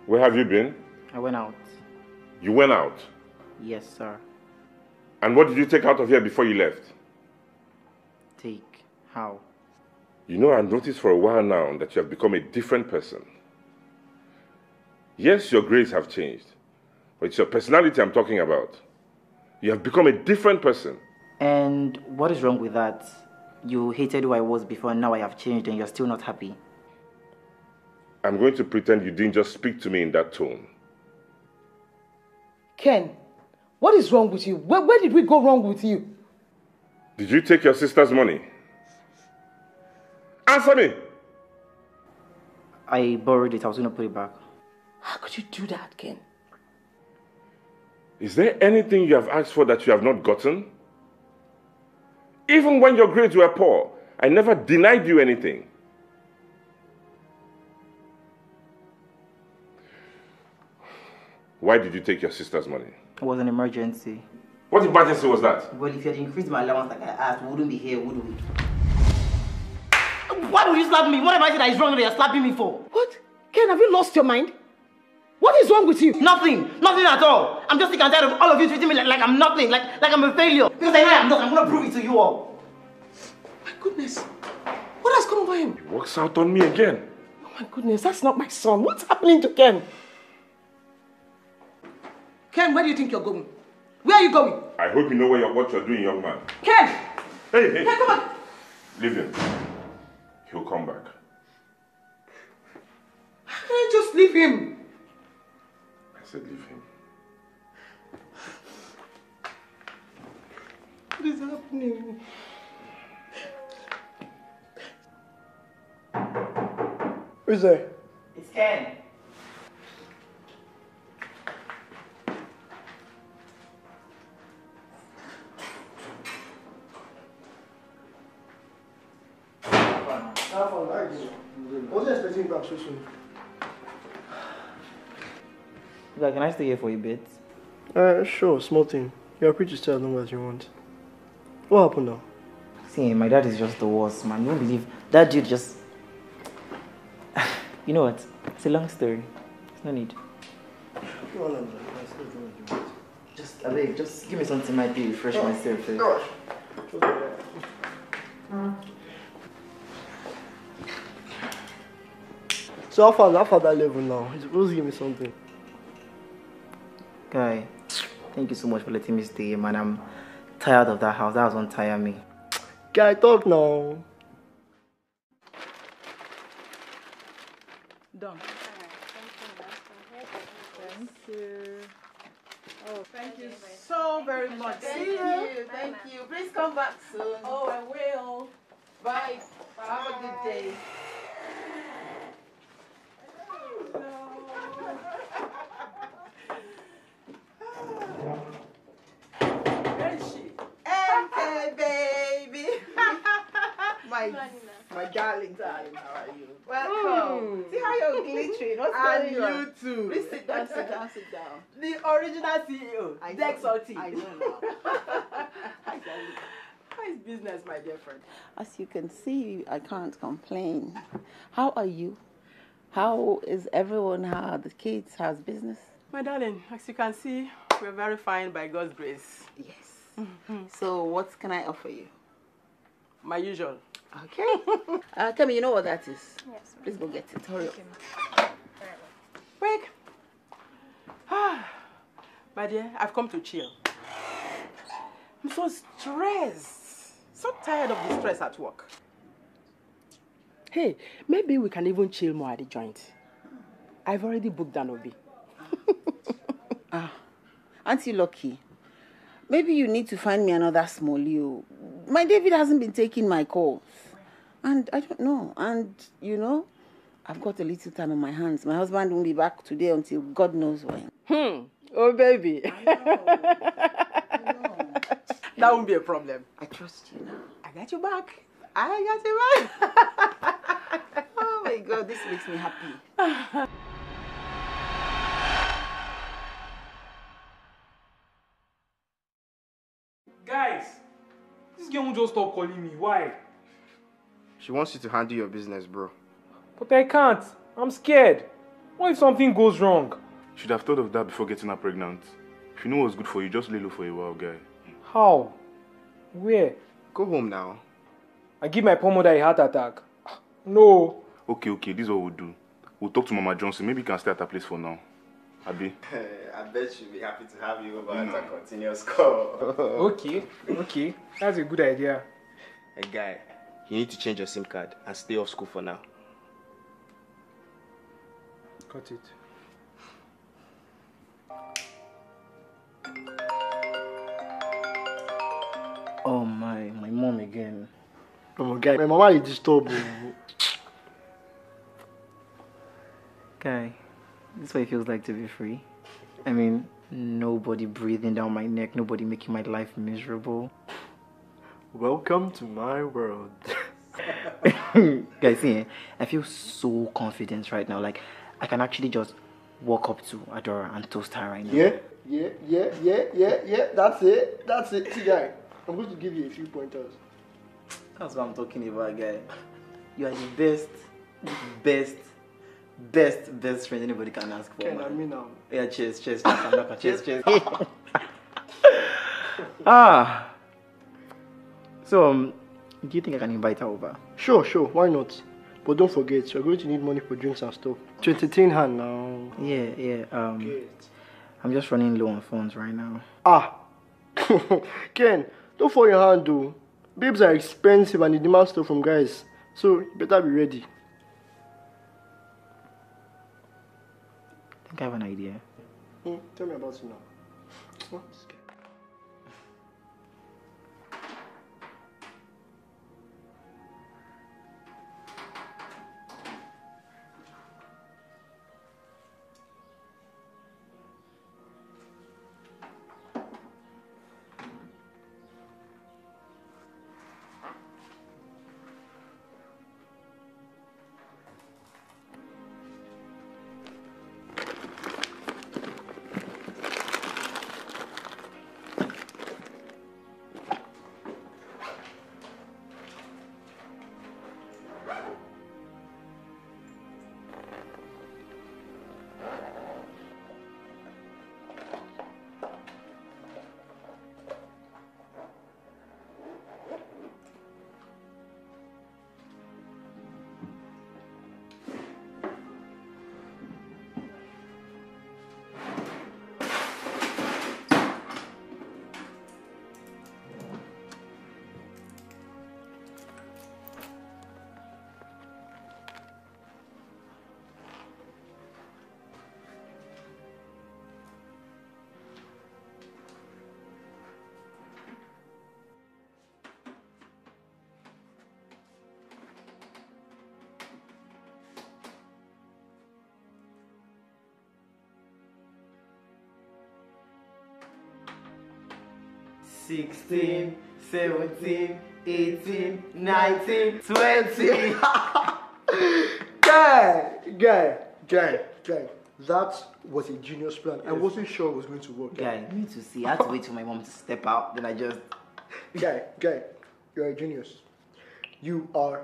Where have you been? I went out. You went out. Yes, sir. And what did you take out of here before you left? Take. How? You know, I've noticed for a while now that you have become a different person. Yes, your grades have changed, but it's your personality I'm talking about. You have become a different person. And what is wrong with that? You hated who I was before, and now I have changed, and you're still not happy. I'm going to pretend you didn't just speak to me in that tone. Ken, what is wrong with you? Where, where did we go wrong with you? Did you take your sister's money? Answer me! I borrowed it. I was going to put it back. How could you do that, Ken? Is there anything you have asked for that you have not gotten? Even when your grades were poor, I never denied you anything. Why did you take your sister's money? It was an emergency. What emergency was that? Well, if you had increased my allowance like I asked, we wouldn't be here, would we? Why would you slap me? What am I saying that is wrong that you're slapping me for? What? Ken, have you lost your mind? What is wrong with you? Nothing. Nothing at all. I'm just sick and tired of all of you treating me like, like I'm nothing, like, like I'm a failure. Because I know I'm not. I'm going to prove it to you all. My goodness. What has come over him? He walks out on me again. Oh my goodness, that's not my son. What's happening to Ken? Ken, where do you think you're going? Where are you going? I hope you know what you're, what you're doing, young man. Ken! Hey, hey. Ken, come on. Leave him. He'll come back. How can I just leave him? I said leave him. What is happening? Who's there? It's Ken. wasn't expecting you back so soon. Like, can I stay here for a bit? Uh, sure, small thing. You're free to stay as long as you want. What happened now? See, my dad is just the worst, man. You won't believe that dude just. you know what? It's a long story. There's no need. Just, I beg, just give me something might be refresh myself first. So how far, how far that level now? You're supposed to give me something. Guy, thank you so much for letting me stay, man. I'm tired of that house. That was one tire me. Guy, talk now. Done. Thank you. Oh, thank you so very much. Thank See you, thank you. Please come back soon. Oh, I will. Bye. Have a good day. My my darling, darling, how are you? Welcome. Hmm. See how you're glittering. What's And going on? you too. Please sit down, sit down, sit down. The original CEO, I know. Dex Ortiz. I know now. Hi, darling. How is business, my dear friend? As you can see, I can't complain. How are you? How is everyone? How are the kids? How's business? My darling, as you can see, we're very fine by God's grace. Yes. Mm-hmm. So, what can I offer you? My usual. Okay. uh, Kemi, you know what that is? Yes. Please go get it. Hurry up. Ah, my dear, I've come to chill. I'm so stressed. So tired of the stress at work. Hey, maybe we can even chill more at the joint. I've already booked Danobi. Ah, Auntie Lucky, maybe you need to find me another small you. My David hasn't been taking my calls. And I don't know. And, you know, I've got a little time on my hands. My husband won't be back today until God knows when. Hmm. Oh, baby. That won't be a problem. I trust you now. I got you back. I got you back. oh my God, this makes me happy. Guys, this girl won't just stop calling me. Why? She wants you to handle your business, bro. But I can't. I'm scared. What if something goes wrong? Should have thought of that before getting her pregnant. If you know what's good for you, just lay low for a while, guy. How? Where? Go home now. I give my poor mother a heart attack. No. Okay, okay, this is what we'll do. We'll talk to Mama Johnson. Maybe you can stay at her place for now. Abi? I bet she'll be happy to have you over at a continuous call. okay, okay. That's a good idea. Hey, guy, you need to change your SIM card and stay off school for now. Got it. Oh my, my mom again. Oh, guy, my mama is disturbed. Guy, this is what it feels like to be free. I mean, nobody breathing down my neck, nobody making my life miserable. Welcome to my world. Guys, see, eh, I feel so confident right now. Like, I can actually just walk up to Adora and toast her right now. Yeah, yeah, yeah, yeah, yeah, yeah. That's it. That's it. See, guy, I'm going to give you a few pointers. That's what I'm talking about, guy. You are the best, best, best, best friend anybody can ask for. Ken, man. I mean, um, Yeah, cheers, cheers, cheers, I'm not gonna- cheers, cheers. ah. So, um, do you think I can invite her over? Sure, sure. Why not? But don't forget, you're going to need money for drinks and stuff. To entertain her now. Yeah, yeah. Um, I'm just running low on funds right now. Ah. Ken, don't fall your hand, though. Babes are expensive and they demand stuff from guys. So, you better be ready. I think I have an idea. Hmm, tell me about it now. What? Sixteen, seventeen, eighteen, nineteen, twenty. guy, guy, guy, guy. That was a genius plan. I wasn't sure it was going to work. Guy, me to see. I had to wait for my mom to step out. Then I just. Guy, guy, you're a genius. You are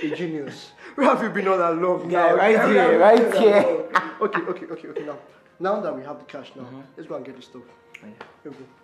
a genius. Where have you been all that long? Guy, now? right here, right here. Okay, okay, okay, okay. Now, now that we have the cash, now mm-hmm. let's go and get the stuff. Oh, here we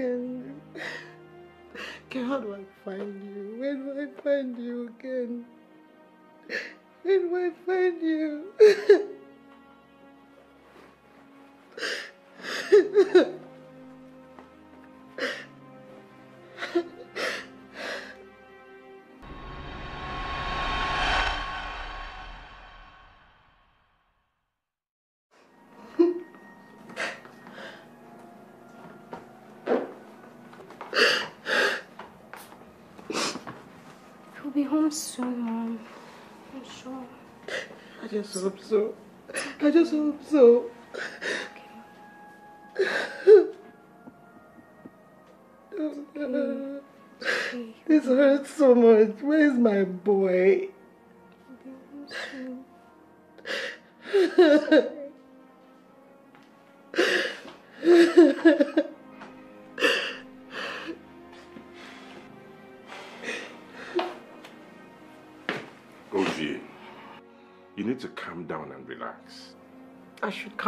Ken, how do I find you? Where do I find you again? Where do I find you? 수 없어 가질 수 없어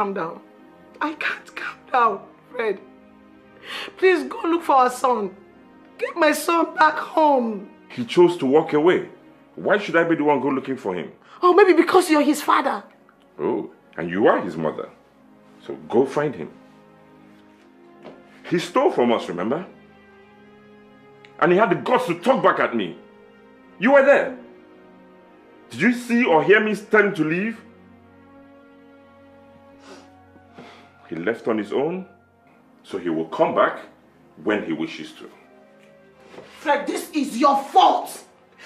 calm down. I can't calm down, Fred. Please go look for our son. Get my son back home. He chose to walk away. Why should I be the one go looking for him? Oh, maybe because you're his father. Oh, and you are his mother. So go find him. He stole from us, remember? And he had the guts to talk back at me. You were there. Did you see or hear me stand to leave? He left on his own, so he will come back when he wishes to. Fred, this is your fault.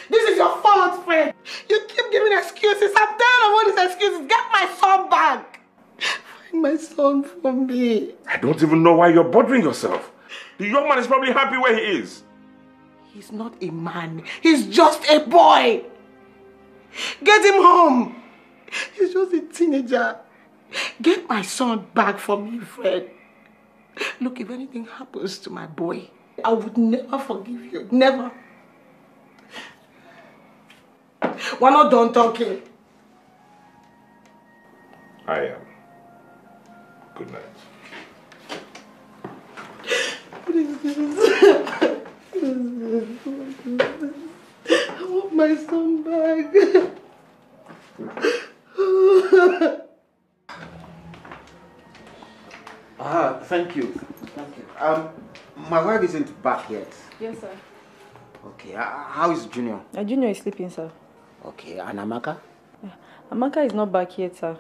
This is your fault, Fred. You keep giving excuses. I'm tired of all these excuses. Get my son back. Find my son for me. I don't even know why you're bothering yourself. The young man is probably happy where he is. He's not a man. He's just a boy. Get him home. He's just a teenager. Get my son back for me, Fred. Look, if anything happens to my boy, I would never forgive you. Never. We're not done talking. I am. Good night. What is this? What is this? I want my son back. Ah, thank you. Thank you. Um, my wife isn't back yet. Yes, sir. Okay, uh, how is Junior? Uh, Junior is sleeping, sir. Okay, and Amaka? Amaka is not back yet, sir.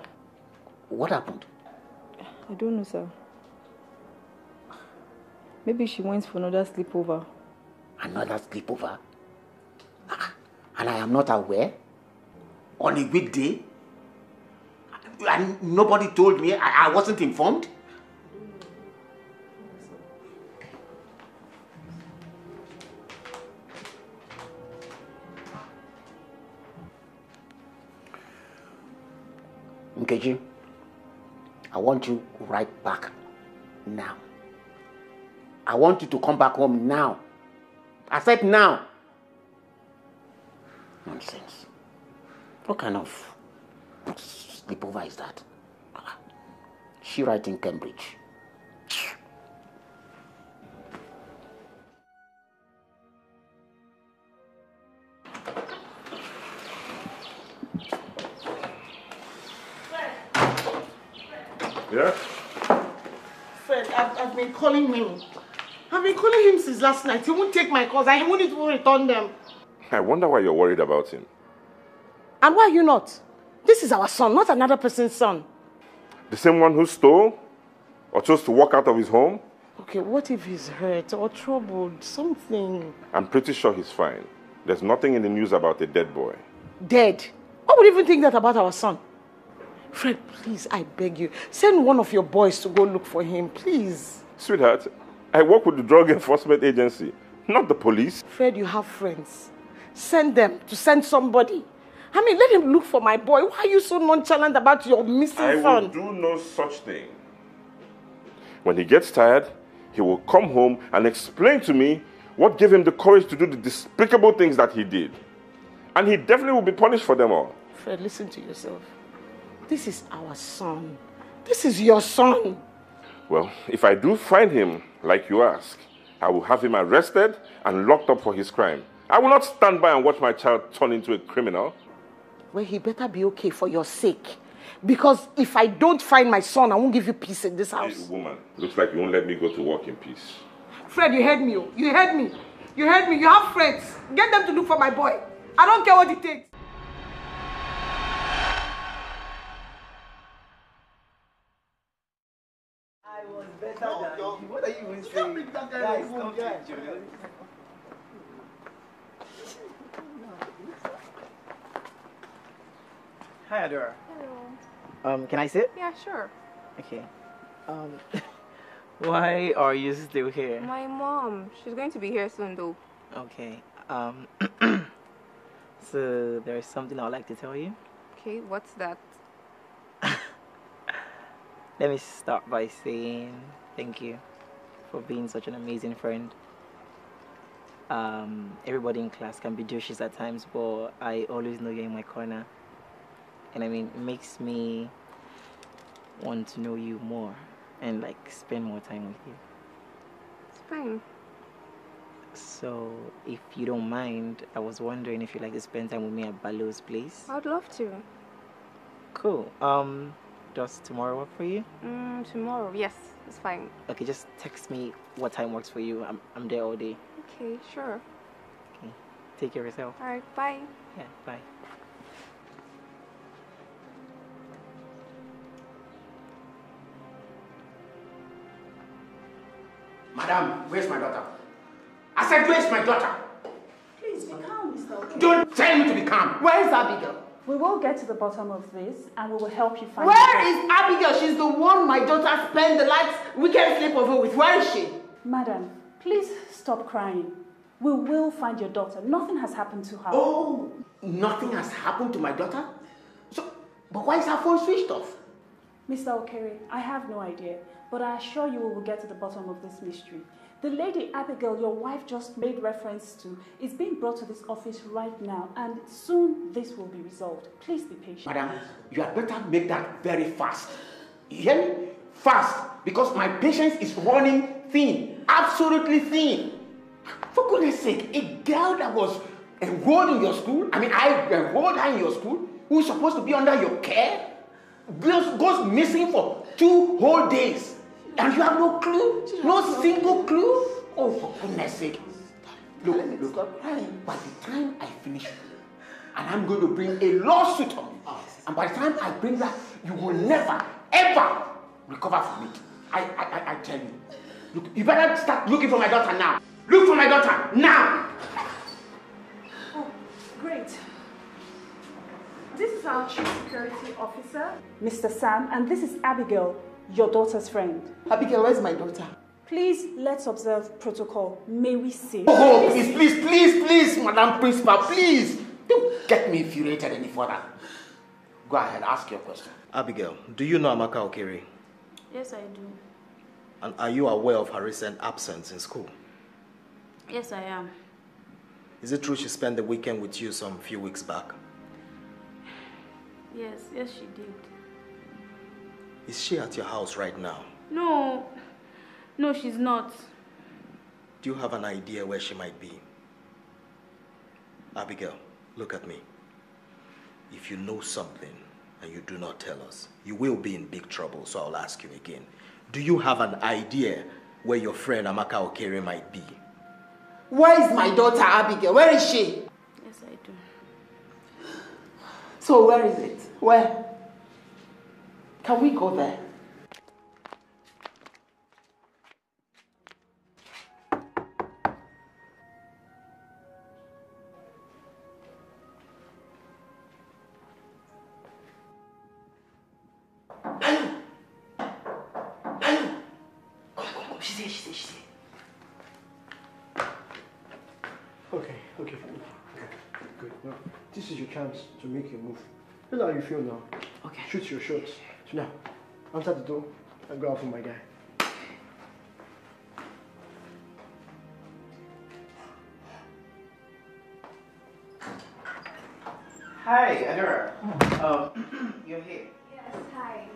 What happened? I don't know, sir. Maybe she went for another sleepover. Another sleepover? Ah, And I am not aware? On a weekday? And nobody told me? I, I wasn't informed? Nkechi, I want you right back now. I want you to come back home now. I said now. Nonsense. What kind of sleepover is that? She in Cambridge. Fred, I've, I've been calling him. I've been calling him since last night. He won't take my calls. I won't even return them. I wonder why you're worried about him. And why are you not? This is our son, not another person's son. The same one who stole or chose to walk out of his home? Okay, what if he's hurt or troubled? Something. I'm pretty sure he's fine. There's nothing in the news about a dead boy. Dead. Who would even think that about our son? Fred, please, I beg you. Send one of your boys to go look for him, please. Sweetheart, I work with the Drug Enforcement Agency, not the police. Fred, you have friends. Send them to send somebody. I mean, let him look for my boy. Why are you so nonchalant about your missing I will do no such thing. When he gets tired, he will come home and explain to me what gave him the courage to do the despicable things that he did. And he definitely will be punished for them all. Fred, listen to yourself. This is our son. This is your son. Well, if I do find him, like you ask, I will have him arrested and locked up for his crime. I will not stand by and watch my child turn into a criminal. Well, he better be okay for your sake. Because if I don't find my son, I won't give you peace in this house. Woman, looks like you won't let me go to work in peace. Fred, you heard me. oh. You heard me. You heard me. You have friends. Get them to look for my boy. I don't care what it takes. What are you even saying? Guys, come to each other. Hi, Adora. Hello. Um, can I sit? Yeah, sure. Okay. Um, why are you still here? My mom. She's going to be here soon, though. Okay. Um, so there is something I'd like to tell you. Okay, what's that? Let me start by saying thank you for being such an amazing friend. Um, everybody in class can be douches at times, but I always know you're in my corner. And I mean, it makes me want to know you more and like spend more time with you. It's fine. So, if you don't mind, I was wondering if you'd like to spend time with me at Balo's place. I'd love to. Cool. Um, does tomorrow work for you? Mm, tomorrow, yes, it's fine. Okay, just text me what time works for you. I'm I'm there all day. Okay, sure. Okay. Take care of yourself. All right, bye. Yeah. Bye. Madam, where's my daughter? I said, where's my daughter? Please be calm, Mr. Oke. Don't tell me to be calm. Where is Abigail? We will get to the bottom of this and we will help you find Where her. is Abigail? She's the one my daughter spent the last weekend sleepover with. Where is she? Madam, please stop crying. We will find your daughter. Nothing has happened to her. Oh, nothing has happened to my daughter? So, but why is her phone switched off? Mr. Okere, I have no idea, but I assure you we will get to the bottom of this mystery. The lady Abigail your wife just made reference to is being brought to this office right now, and soon this will be resolved. Please be patient. Madam, you had better make that very fast. You hear me? Fast, because my patience is running thin, absolutely thin. For goodness sake, a girl that was enrolled in your school, I mean, I enrolled her in your school, who's supposed to be under your care, goes missing for two whole days. And you have no clue? No single clue? Oh, for goodness sake. Look, look, by the time I finish, and I'm going to bring a lawsuit on you, and by the time I bring that, you will never, ever recover from it. I, I, I, I tell you. Look, you better start looking for my daughter now. Look for my daughter now. Oh, great. This is our chief security officer, Mr. Sam, and this is Abigail, your daughter's friend. Abigail, where's my daughter? Please, let's observe protocol. May we see? Oh, oh, please, please, please, please, Madam Principal, please. Don't get me infuriated any further. Go ahead, ask your question. Abigail, do you know Amaka Okere? Yes, I do. And are you aware of her recent absence in school? Yes, I am. Is it true she spent the weekend with you some few weeks back? Yes, yes, she did. Is she at your house right now? No, no, she's not. Do you have an idea where she might be? Abigail, look at me. If you know something and you do not tell us, you will be in big trouble, so I'll ask you again. Do you have an idea where your friend Amaka Okere might be? Where is my daughter Abigail? Where is she? Yes, I do. So where is it? Where? Can we go there? She's here, she's here, she's here. Okay, okay, okay, good. Now, this is your chance to make your move. Tell how you feel now. Okay. Shoot your shots. So now, answer the door and go out for my guy. Hi, Adora. Um, you're here. Yes, hi.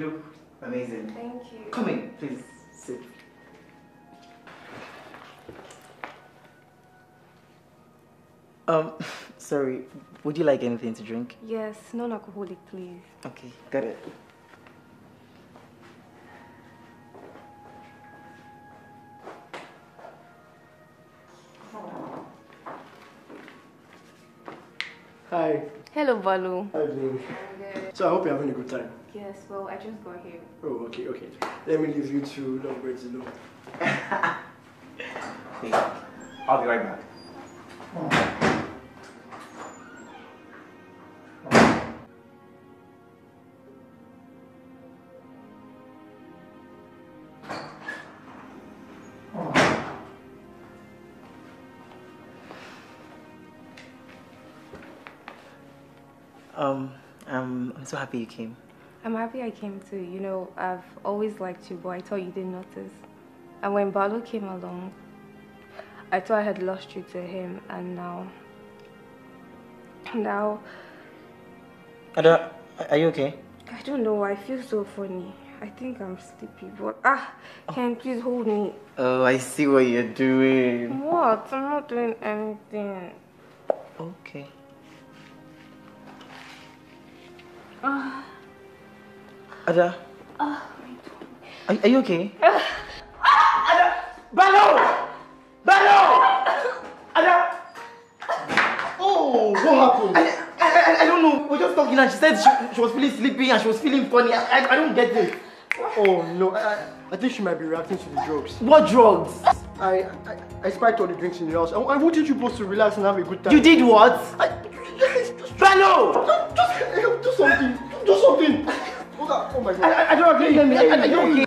You look amazing. Thank you. Come in, please sit. Um, sorry. Would you like anything to drink? Yes, non-alcoholic, please. Okay, got it. Balu. I'm. So I hope you're having a good time. Yes, well, I just got here. Oh, okay, okay. Let me leave you two lovebirds alone. I'll be right back. So happy you came. I'm happy I came too. You know, I've always liked you, but I thought you didn't notice. And when Balu came along, I thought I had lost you to him, and now Now, Ada, are you okay? I don't know. I feel so funny. I think I'm sleepy, but ah, can please hold me? Oh, I see what you're doing. What? I'm not doing anything. Okay. Ah, Ada, ah, are, are you okay? Bello! Bello! Ada! Oh, what happened? I, I, I don't know. We're just talking and she said she, she was feeling sleepy and she was feeling funny. I, I, I don't get it. Oh no, I, I- I think she might be reacting to the drugs. What drugs? I, I, I spiked all the drinks in the house. I, I wanted you both to relax and have a good time. You did what? Bello! Just, do something. Do something. Oh, oh my god. I, I, don't agree. Let me. I, I, you okay?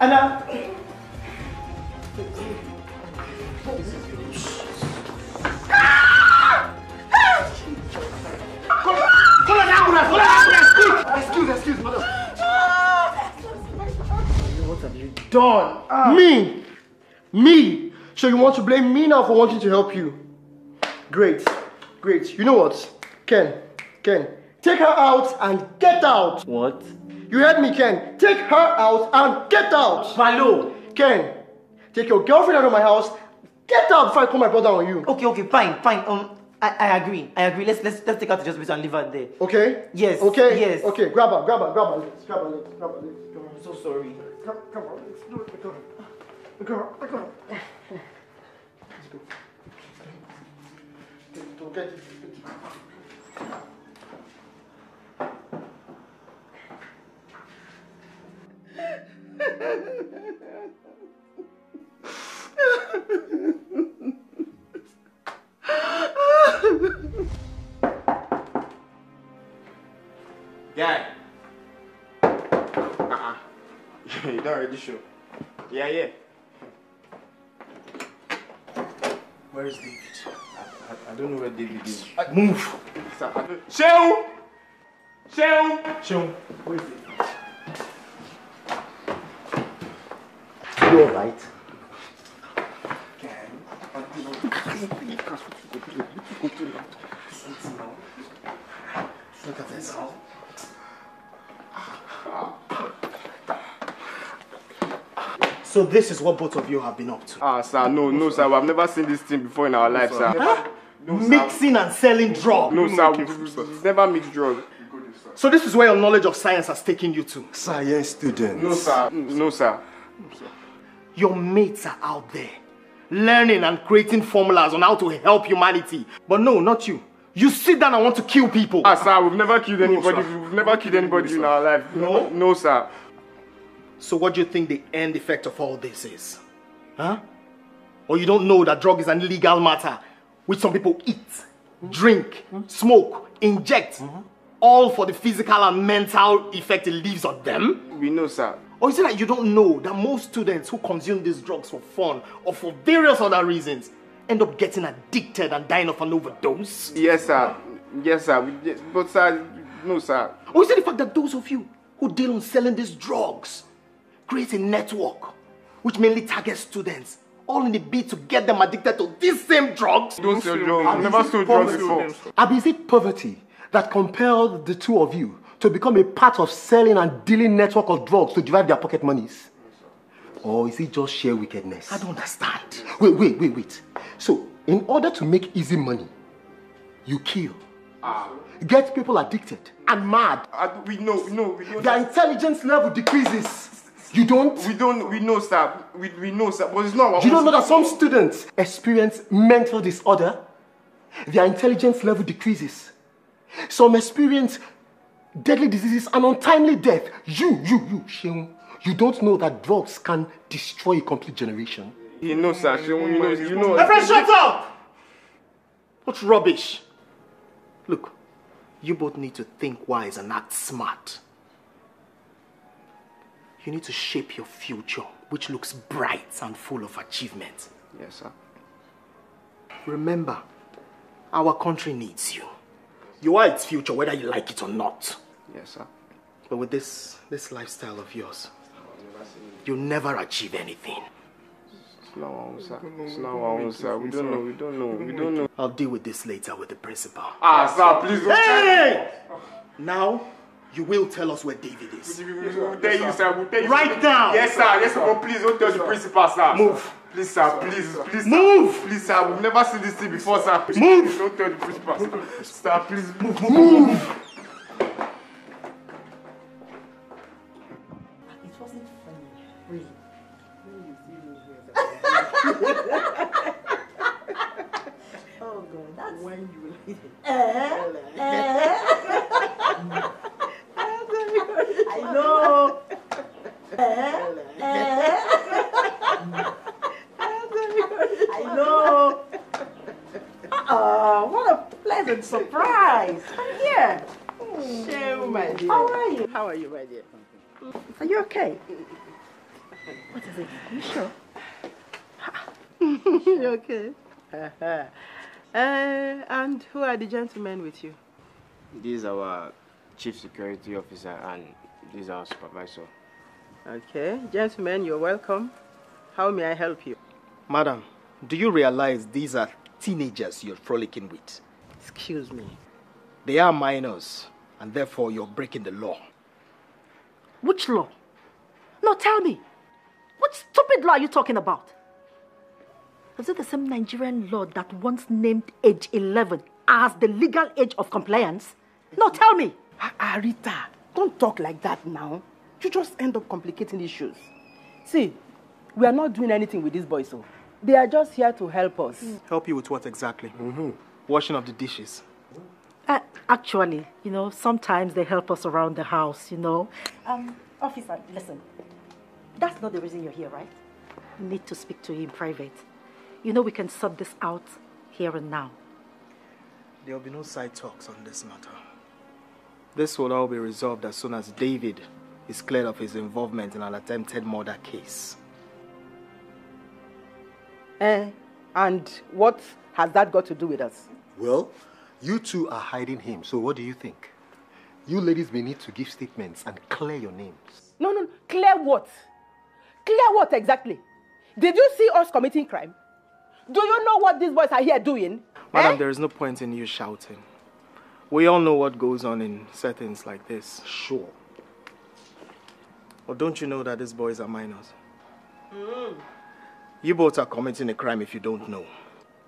Ada. Call an ambulance! Call an ambulance! Quick! Excuse, excuse, madam. What have you done? Ah. Me! Me! So you want to blame me now for wanting to help you? Great, great. You know what? Ken, Ken, take her out and get out! What? You heard me, Ken. Take her out and get out! Malo! Ken, take your girlfriend out of my house. Get out before I call my brother on you. Okay, okay, fine, fine. Um, I, I agree. I agree. Let's let's let's take her to just and leave her there. Okay? Yes. Okay? Yes. Okay, grab her, grab her, grab her legs, grab her legs, grab her legs. I'm so sorry. Come, come on, let's do it. Go, go, go, go. Let's go. Don't get it. Guy. Uh-uh. you don't already show. Yeah, yeah. Where is David? I, I don't know where David is. Move. Sir, I don't... Shehu! Shehu! Shehu, where is David? You alright? Look at this. So this is what both of you have been up to. Ah, sir, no, no, sir. I've never seen this thing before in our life, sir. Huh? Mixing and selling drugs. No, sir. we- we- We've never mixed drugs. So this is where your knowledge of science has taken you to. Science students. No, sir. No, sir. Your mates are out there learning and creating formulas on how to help humanity. But no, not you. You sit down and want to kill people. Ah, sir, we've never killed anybody. sir. we've never killed anybody in our life. No? No, sir. So what do you think the end effect of all this is? Huh? Or you don't know that drug is an illegal matter which some people eat, drink, smoke, inject, all for the physical and mental effect it leaves on them? We know, sir. Or is it that you don't know that most students who consume these drugs for fun or for various other reasons end up getting addicted and dying of an overdose? Yes, sir. Yes, sir. Yes, But, sir, no, sir. Or is it the fact that those of you who deal on selling these drugs create a network which mainly targets students, all in the bid to get them addicted to these same drugs? Don't sell drugs. I've never sold drugs before. Abi, is it poverty that compelled the two of you to become a part of selling and dealing network of drugs to derive their pocket monies? Or is it just sheer wickedness? I don't understand. Wait, wait, wait, wait. So, in order to make easy money, you kill, get people addicted and mad. Uh, we know, we know, we know. Their intelligence level decreases. You don't? We don't, we know, sir. We, we know, sir. But it's not our You don't know that some students experience mental disorder? Their intelligence level decreases. Some experience deadly diseases and untimely death. You, you, you, Sheung, you don't know that drugs can destroy a complete generation. You know, sir. You know, you know. My friend, shut up! What rubbish. Look, you both need to think wise and act smart. You need to shape your future, which looks bright and full of achievement. Yes, sir. Remember, our country needs you. You are its future, whether you like it or not. Yes, sir. But with this, this lifestyle of yours, you'll never achieve anything. It's not our own, sir. It's not our own, sir. We don't know. We don't know. We don't know. I'll deal with this later with the principal. Ah, sir, please don't- Hey! Now, you will tell us where David is. We'll tell you, sir. We'll tell you. Right now. Yes, sir. Yes, sir. But please don't tell the principal, sir. Move. Please, sir. Please, please. Move. Please, sir. We've never seen this thing before, sir. Please, Move. Don't tell the principal, sir. Sir, please move. Move. Oh God, that's when you like eh, eh. I know. Eh, eh. I know. Oh, what a pleasant surprise. I'm here. Shame, my dear. How are you? How are you, my dear? Are you okay? What is it? Are you sure? you okay? Uh, and who are the gentlemen with you? This is our chief security officer and this is our supervisor. Okay, gentlemen, you're welcome. How may I help you? Madam, do you realize these are teenagers you're frolicking with? Excuse me. They are minors, and therefore you're breaking the law. Which law? No, tell me. What stupid law are you talking about? Is it the same Nigerian law that once named age 11 as the legal age of compliance? No, tell me. Ah, Rita, don't talk like that now. You just end up complicating issues. See, we are not doing anything with these boys, so they are just here to help us. Help you with what exactly? Mm-hmm. Washing of the dishes. Uh, actually, you know, sometimes they help us around the house, you know. Um, officer, listen. That's not the reason you're here, right? You need to speak to you in private. You know we can sort this out here and now. There will be no side talks on this matter. This will all be resolved as soon as David is cleared of his involvement in an attempted murder case. Eh, and what has that got to do with us? Well, you two are hiding him, so what do you think? You ladies may need to give statements and clear your names. No, no, clear what? Clear what exactly? Did you see us committing crime? Do you know what these boys are here doing? Madam, there is no point in you shouting. We all know what goes on in settings like this. Sure. But don't you know that these boys are minors? Mm. You both are committing a crime if you don't know.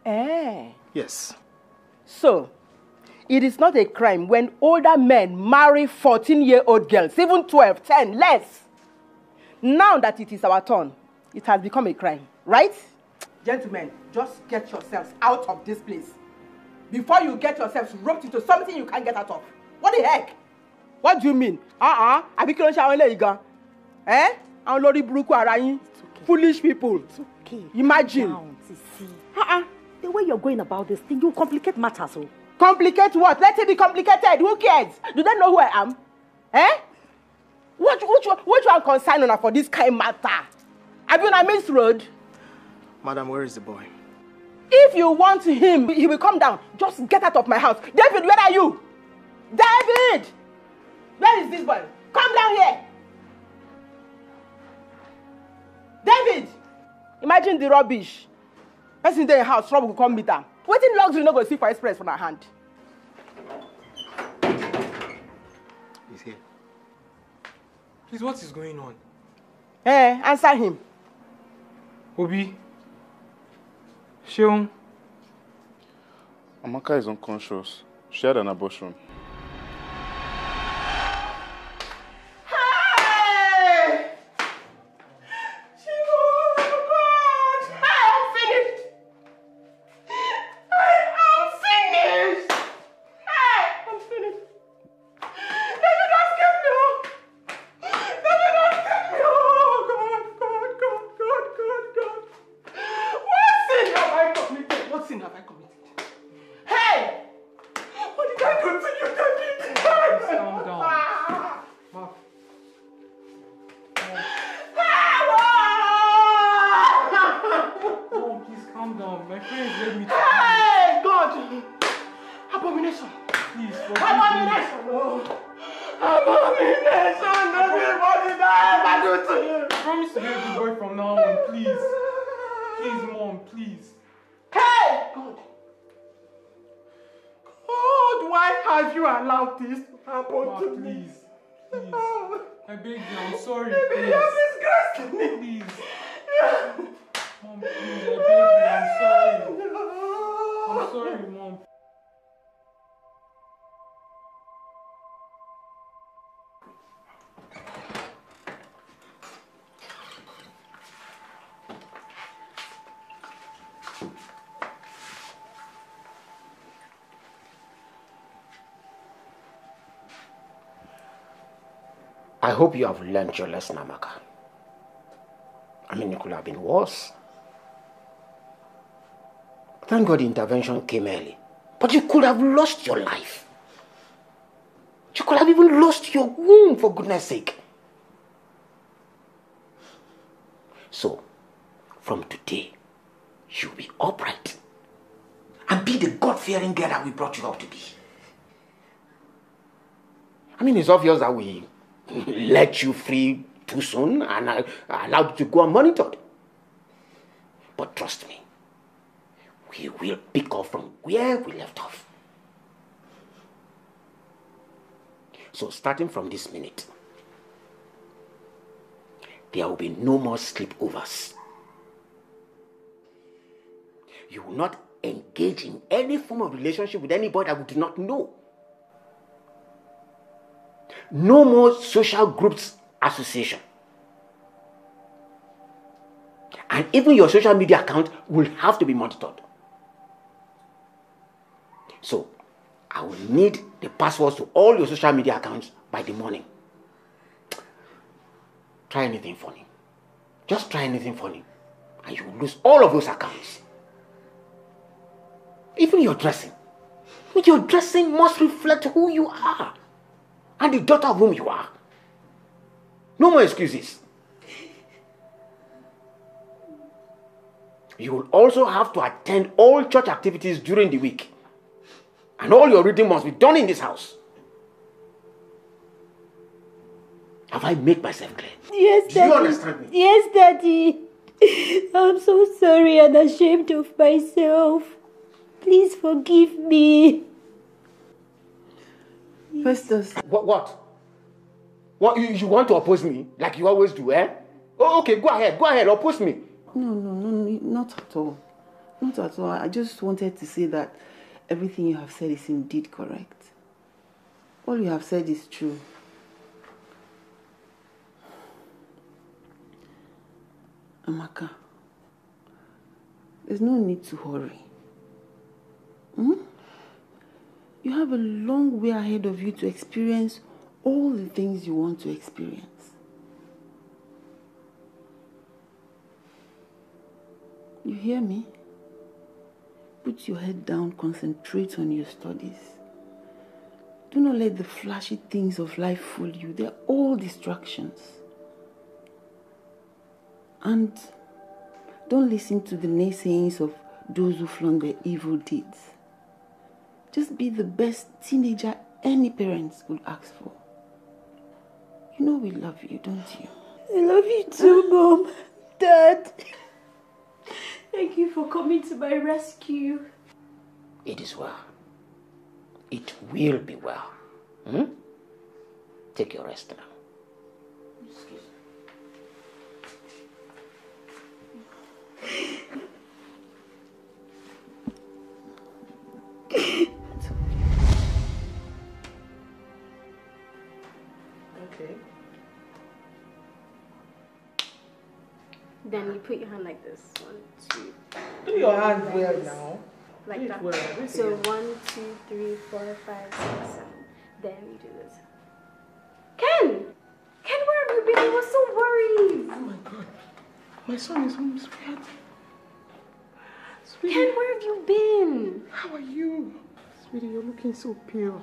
Eh. Yes. So, it is not a crime when older men marry 14 year old girls, even 12, 10, less. Now that it is our turn, it has become a crime, right? Gentlemen, just get yourselves out of this place before you get yourselves roped into something you can't get out of. What the heck? What do you mean? Uh-uh. Àbí kí ló ń ṣe àwọn eléyìí gan? Eh? Àwọn lórí burúkú ara yín. Foolish people. Okay. Imagine. Down. Uh-uh. The way you're going about this thing, you complicate matters. Oh. Complicate what? Let it be complicated. Who cares? Do they know who I am? Eh? Which, which, which one concern una for this kind matter? Have you on a miss road? Madam, where is the boy? If you want him, he will come down. Just get out of my house. David, where are you? David! Where is this boy? Come down here. David! Imagine the rubbish. Person dey house, trouble go come meet am. Wetin luxury no go see for express for our hand? He's here. Please, what is going on? Eh, answer him. Obi. Seun. Amaka is unconscious. She had an abortion. Hope you have learned your lesson, Amaka. I mean, it could have been worse. Thank God the intervention came early. But you could have lost your life. You could have even lost your womb, for goodness sake. So, from today, you'll be upright and be the God fearing girl that we brought you up to be. I mean, it's obvious that we let you free too soon and uh, allowed you to go unmonitored. But trust me, we will pick up from where we left off. So, starting from this minute, there will be no more sleepovers. You will not engage in any form of relationship with anybody that we do not know. No more social groups association. And even your social media account will have to be monitored. So, I will need the passwords to all your social media accounts by the morning. Try anything funny. Just try anything funny. And you will lose all of those accounts. Even your dressing. Your dressing must reflect who you are and the daughter of whom you are. No more excuses. You will also have to attend all church activities during the week. And all your reading must be done in this house. Have I made myself clear? Yes, Do Daddy. you understand me? Yes, Daddy. I'm so sorry and ashamed of myself. Please forgive me. Festus. What? What? What? You, you want to oppose me like you always do, eh? Oh, okay, go ahead. Go ahead. Oppose me. No, no, no, no, not at all. Not at all. I just wanted to say that everything you have said is indeed correct. All you have said is true. Amaka, there's no need to hurry. Hmm? You have a long way ahead of you to experience all the things you want to experience. You hear me? Put your head down, concentrate on your studies. Do not let the flashy things of life fool you. They're all distractions. And don't listen to the naysayings of those who flaunt their evil deeds. Just be the best teenager any parents could ask for. You know we love you, don't you? I love you too, Mom. Dad. Thank you for coming to my rescue. It is well. It will be well. Hmm? Take your rest now. Okay. Then you put your hand like this. One, two. Do your hand well now. Like Do that. well, So well. one, two, three, four, five, six, seven. Then you do this. Ken! Ken, where have you been? I was so worried. Oh my god. My son is home, sweetheart. Sweetie. Ken, where have you been? How are you? Sweetie, you're looking so pale.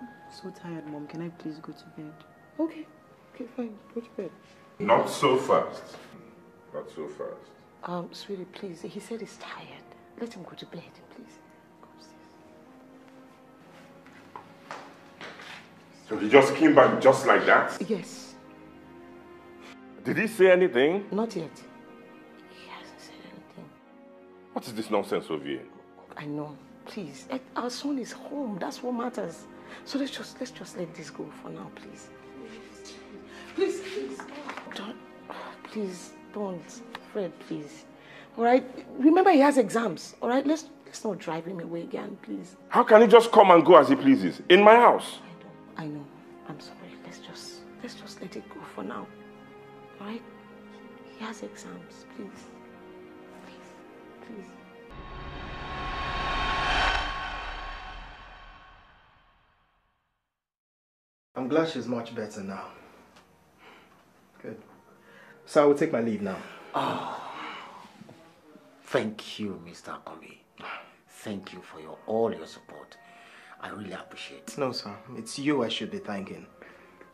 I'm So tired, Mom. Can I please go to bed? Okay. Okay, fine. Go to bed. Not so fast. Not so fast. Um, sweetie, please. He said he's tired. Let him go to bed, please. So he just came back just like that? Yes. Did he say anything? Not yet. He hasn't said anything. What is this nonsense, Ovie? I know. Please, our son is home. That's what matters. So let's just let's just let this go for now, please. Please, please, don't. Please don't, Fred. Please. All right. Remember, he has exams. All right. Let's let's not drive him away again, please. How can he just come and go as he pleases? In my house? I know. I know. I'm sorry. Let's just let's just let it go for now. All right. He has exams. Please. Please. Please. I'm glad she's much better now. Good. So I will take my leave now. Oh, thank you, Mr. Obi. Thank you for your all your support. I really appreciate it. No, sir. It's you I should be thanking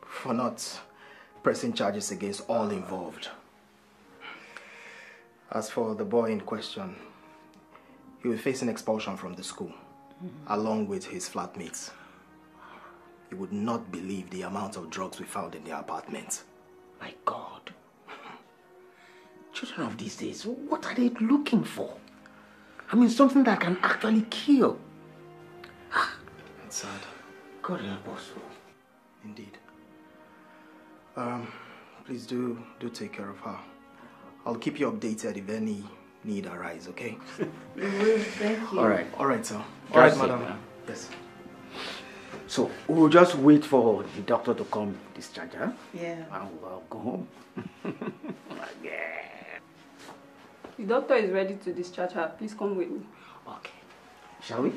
for not pressing charges against all involved. As for the boy in question, he will face an expulsion from the school, mm-hmm. along with his flatmates. You would not believe the amount of drugs we found in their apartment. My God. Children of these days, what are they looking for? I mean, something that can actually kill. It's sad. God help us. Indeed. Um, please do do take care of her. I'll keep you updated if any need arise, okay? Thank you. All right. All right, sir. All Drive right, safe, madam. huh? Yes. So we'll just wait for the doctor to come discharge her. Yeah. And we'll go home. The doctor is ready to discharge her. Please come with me. Okay. Shall we?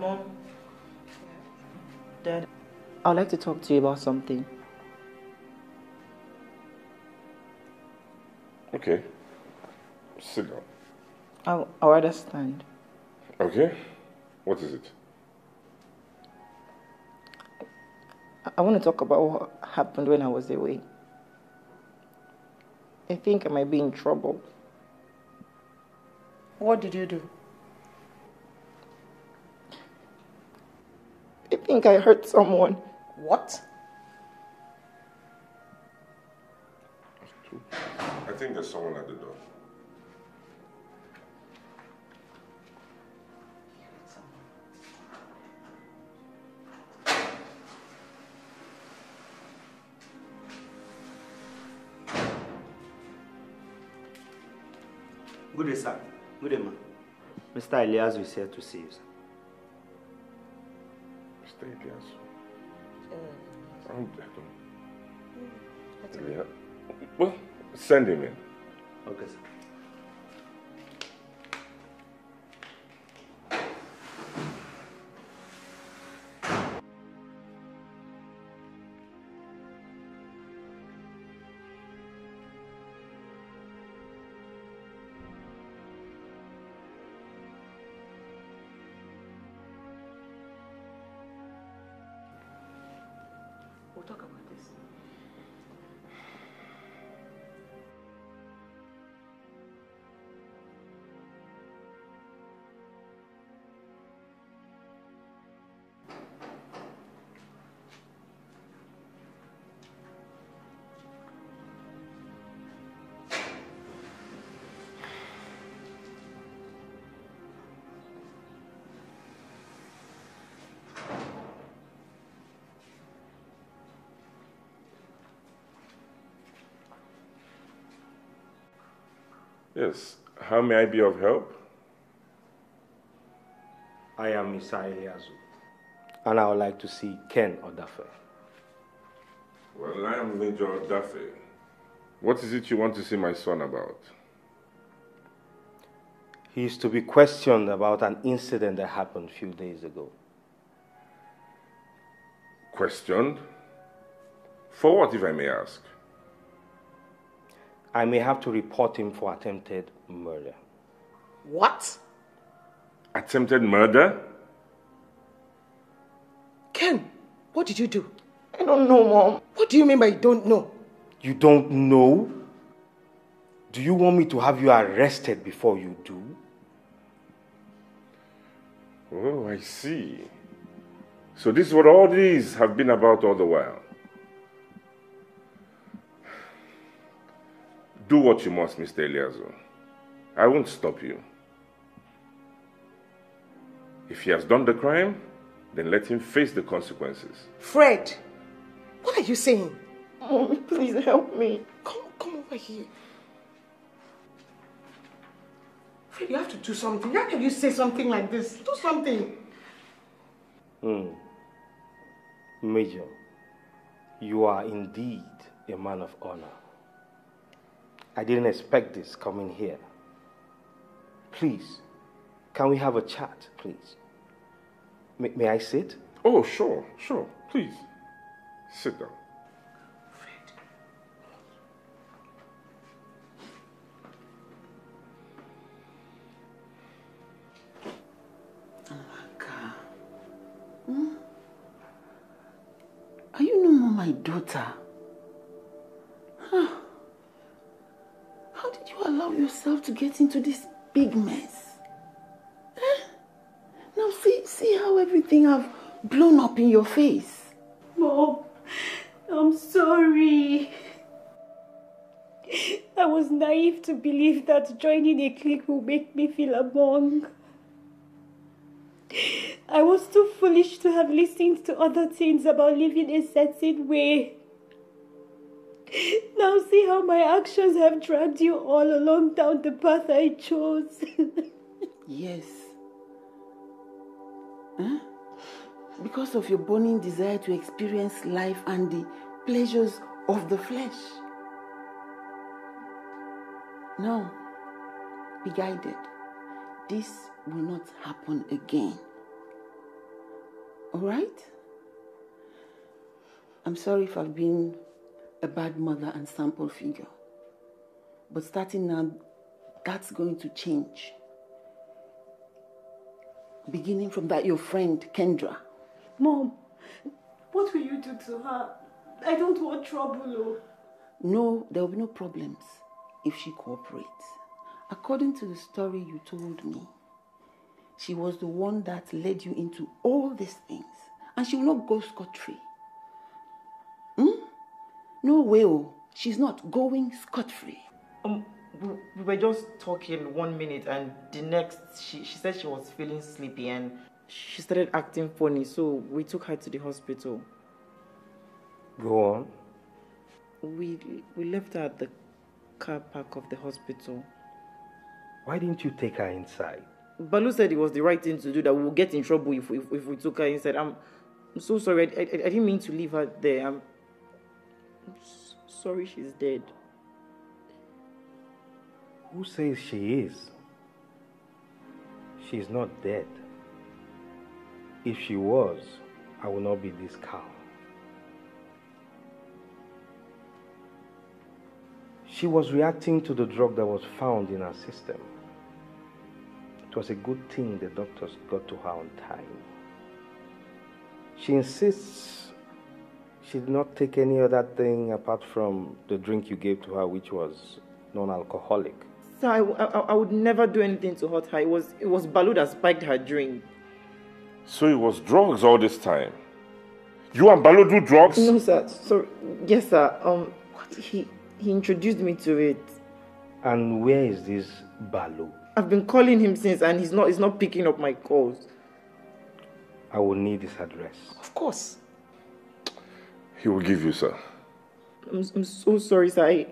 Mom. Dad, I'd like to talk to you about something. Okay. Sit down. I'll, I'll rather stand. Okay. What is it? I- I want to talk about what happened when I was away. I think I might be in trouble. What did you do? Think I hurt someone. What? I think there's someone at the door. Good day, sir. Good day, ma'am. Mr. Elias is here to see you, sir. Mr. Elias. I'm Yeah. Well, send him in. Okay, sir. Yes. How may I be of help? I am Mr. Eliazu, and I would like to see Ken Odafe. Well, I am Major Dafe. What is it you want to see my son about? He is to be questioned about an incident that happened a few days ago. Questioned? For what, if I may ask? I may have to report him for attempted murder. What? Attempted murder? Ken, what did you do? I don't know, Mom. What do you mean by you don't know? You don't know? Do you want me to have you arrested before you do? Oh, I see. So this is what all these have been about all the while. Do what you must, Mr. Eliazo. I won't stop you. If he has done the crime, then let him face the consequences. Fred, what are you saying? Mommy, please help me. Come, come over here. Fred, you have to do something. How can you say something like this? Do something. Hmm. Major, you are indeed a man of honor. I didn't expect this coming here. Please, can we have a chat, please? May, may I sit? Oh, sure, sure. Please, sit down. Hmm? Are you no more my daughter? Yourself to get into this big mess? Eh? Now see, see how everything have blown up in your face. Mom, I'm sorry. I was naive to believe that joining a clique will make me feel among. I was too foolish to have listened to other things about living a certain way. Now see how my actions have dragged you all along down the path I chose. Yes. Huh? Because of your burning desire to experience life and the pleasures of the flesh. Now, be guided. This will not happen again. Alright? I'm sorry if I've been a bad mother and sample figure. But starting now, that's going to change. Beginning from that, your friend Kendra. Mom, what will you do to her? I don't want trouble. Oh. No, there will be no problems if she cooperates. According to the story you told me, she was the one that led you into all these things, and she will not go scot free. No way, oh. She's not going scot free. Um, we, we were just talking one minute, and the next, she, she said she was feeling sleepy and she started acting funny, so we took her to the hospital. Go on. We, we left her at the car park of the hospital. Why didn't you take her inside? Balu said it was the right thing to do, that we would get in trouble if, if, if we took her inside. I'm, I'm so sorry. I, I, I didn't mean to leave her there. I'm, I'm s- sorry she's dead. Who says she is? She is not dead. If she was, I would not be this calm. She was reacting to the drug that was found in her system. It was a good thing the doctors got to her on time. She insists she did not take any other thing apart from the drink you gave to her, which was non alcoholic. Sir, I, I, I would never do anything to hurt her. It was, it was Balu that spiked her drink. So it was drugs all this time. You and Balo do drugs? No, sir. Sorry. Yes, sir. Um, he he introduced me to it. And where is this Balu? I've been calling him since, and he's not he's not picking up my calls. I will need his address. Of course. He will give you, sir. I'm, I'm so sorry, sir. I,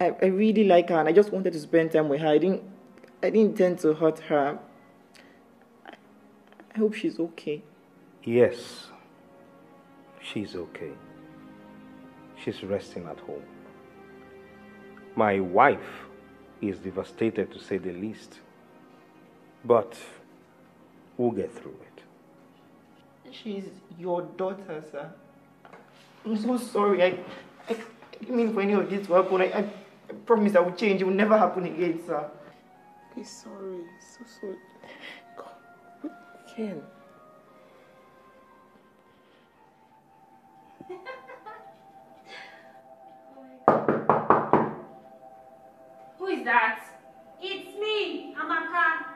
I, I really like her and I just wanted to spend time with her. I didn't I didn't intend to hurt her. I, I hope she's okay. Yes, she's okay. She's resting at home. My wife is devastated to say the least, but we'll get through it. She's your daughter, sir. I'm so sorry. I, I, I didn't mean for any of this to happen. I, I, I promise I will change. It will never happen again, sir. I'm sorry. So sorry. God, Ken. Who is that? It's me, Amaka.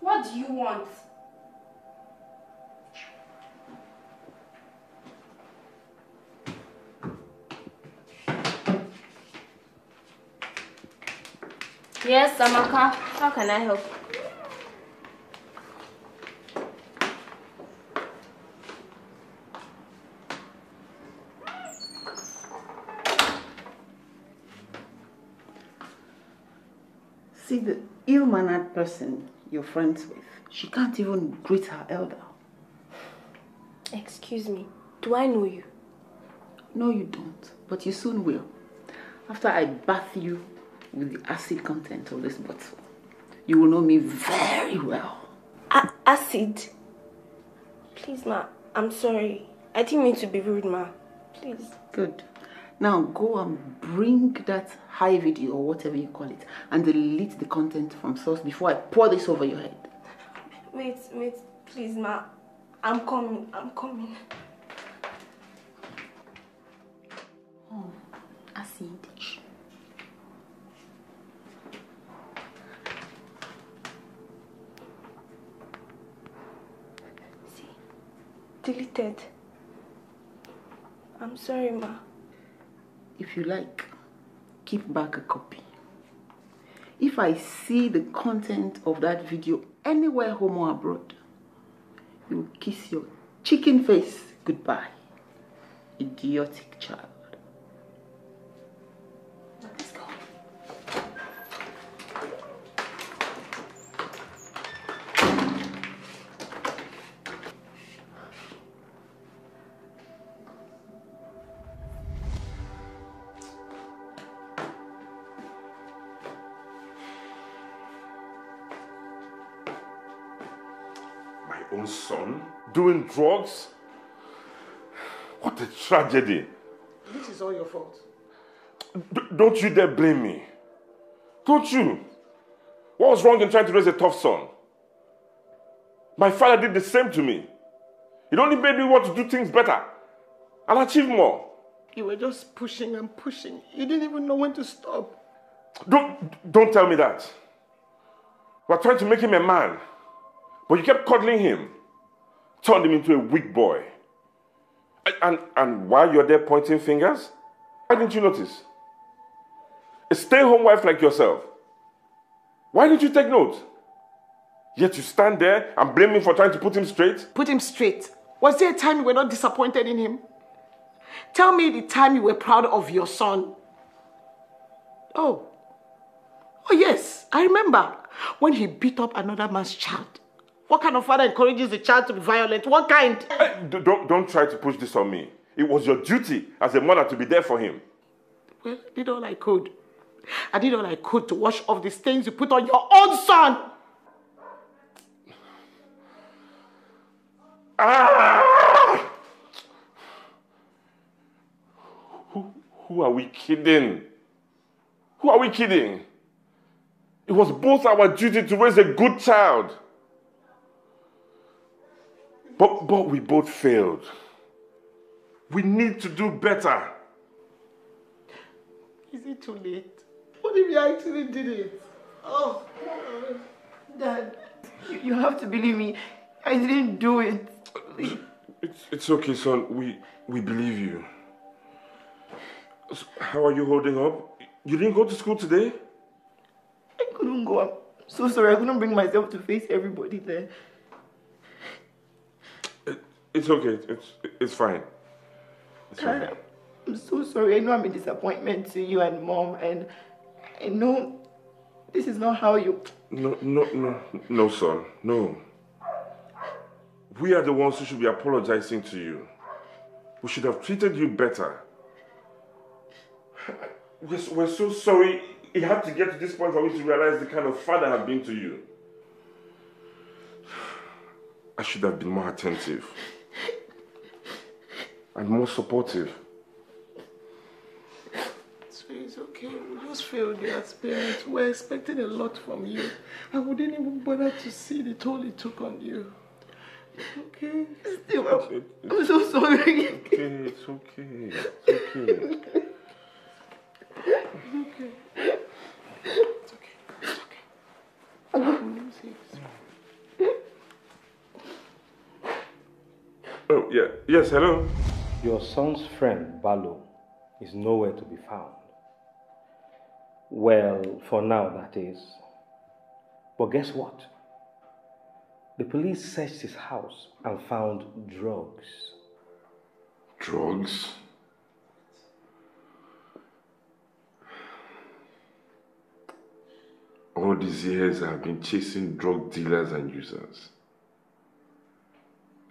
What do you want? Yes, Amaka. How can I help? See, the ill mannered person you're friends with, she can't even greet her elder. Excuse me. Do I know you? No, you don't, but you soon will. After I bath you with the acid content of this bottle, you will know me very well. A- acid? Please, ma. I'm sorry. I didn't mean to be rude, ma. Please. Good. Now go and bring that high video or whatever you call it and delete the content from source before I pour this over your head. Wait, wait. Please, ma. I'm coming. I'm coming. Oh, acid. Deleted. I'm sorry, ma. If you like, keep back a copy. If I see the content of that video anywhere home or abroad, you will kiss your chicken face goodbye. Idiotic child. Drugs? What a tragedy. This is all your fault. D- don't you dare blame me. Don't you? What was wrong in trying to raise a tough son? My father did the same to me. It only made me want to do things better and achieve more. You were just pushing and pushing. You didn't even know when to stop. Don't, don't tell me that. We're trying to make him a man, but you kept coddling him, turned him into a weak boy. And, and, while you're there pointing fingers, why didn't you notice? A stay home wife like yourself. Why didn't you take note? Yet you stand there and blame me for trying to put him straight? Put him straight. Was there a time you were not disappointed in him? Tell me the time you were proud of your son. Oh. Oh, yes, I remember when he beat up another man's child. What kind of father encourages the child to be violent? What kind? D- don't, don't try to push this on me. It was your duty as a mother to be there for him. Well, I did all I could. I did all I could to wash off the stains you put on your own son. Ah! Who, who are we kidding? Who are we kidding? It was both our duty to raise a good child. But, but we both failed. We need to do better. Is it too late? What if you actually did it? Oh, Dad, you, you have to believe me. I didn't do it. It's, it's okay, son. We, we believe you. So, How are you holding up? You didn't go to school today? I couldn't go. I'm so sorry. I couldn't bring myself to face everybody there. It's okay. It's, it's fine. It's Dad, okay. I'm so sorry. I know I'm a disappointment to you and mom, and I know this is not how you. No, no, no, no, son, no. We are the ones who should be apologizing to you. We should have treated you better. We're, we're so sorry it had to get to this point for me to realize the kind of father I've been to you. I should have been more attentive and more supportive. So it's okay. We just failed you as parents. We're expecting a lot from you. I we didn't even bother to see the toll it took on you. Okay? Still, I'm, I'm so sorry. Okay, it's okay. It's okay. It's Okay. It's okay. It's okay. Let me see. Oh, yeah. Yes, hello. Your son's friend, Balo, is nowhere to be found. Well, for now, that is. But guess what? The police searched his house and found drugs. Drugs? All these years I've been chasing drug dealers and users.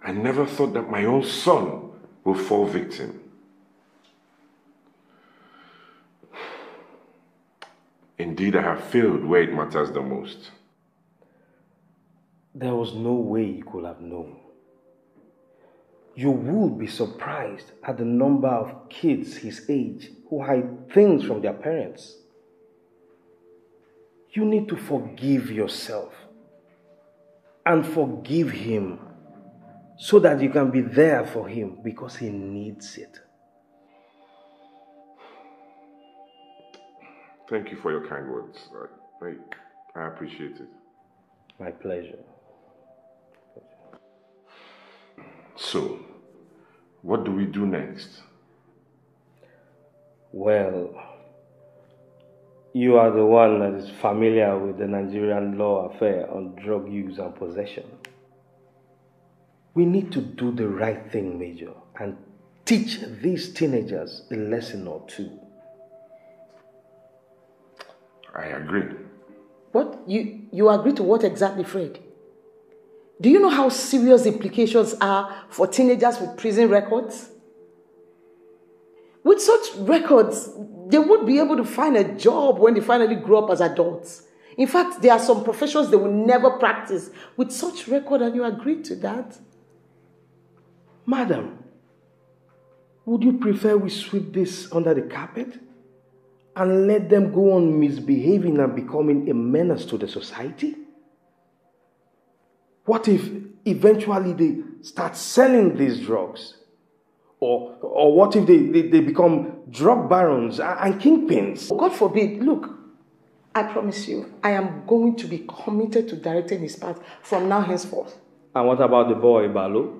I never thought that my own son would fall victim. Indeed, I have failed where it matters the most. There was no way you could have known. You would be surprised at the number of kids his age who hide things from their parents. You need to forgive yourself and forgive him so that you can be there for him because he needs it. Thank you for your kind words. I, I, I appreciate it. My pleasure. So, what do we do next? Well, you are the one that is familiar with the Nigerian law affair on drug use and possession. We need to do the right thing, Major, and teach these teenagers a lesson or two. I agree. What? You, you agree to what exactly, Fred? Do you know how serious the implications are for teenagers with prison records? With such records, they would be able to find a job when they finally grow up as adults. In fact, there are some professions they will never practice with such record, and you agree to that. Madam, would you prefer we sweep this under the carpet and let them go on misbehaving and becoming a menace to the society? What if eventually they start selling these drugs? Or, or what if they, they, they become drug barons and kingpins? God forbid. Look, I promise you, I am going to be committed to directing his path from now henceforth. And what about the boy, Balo?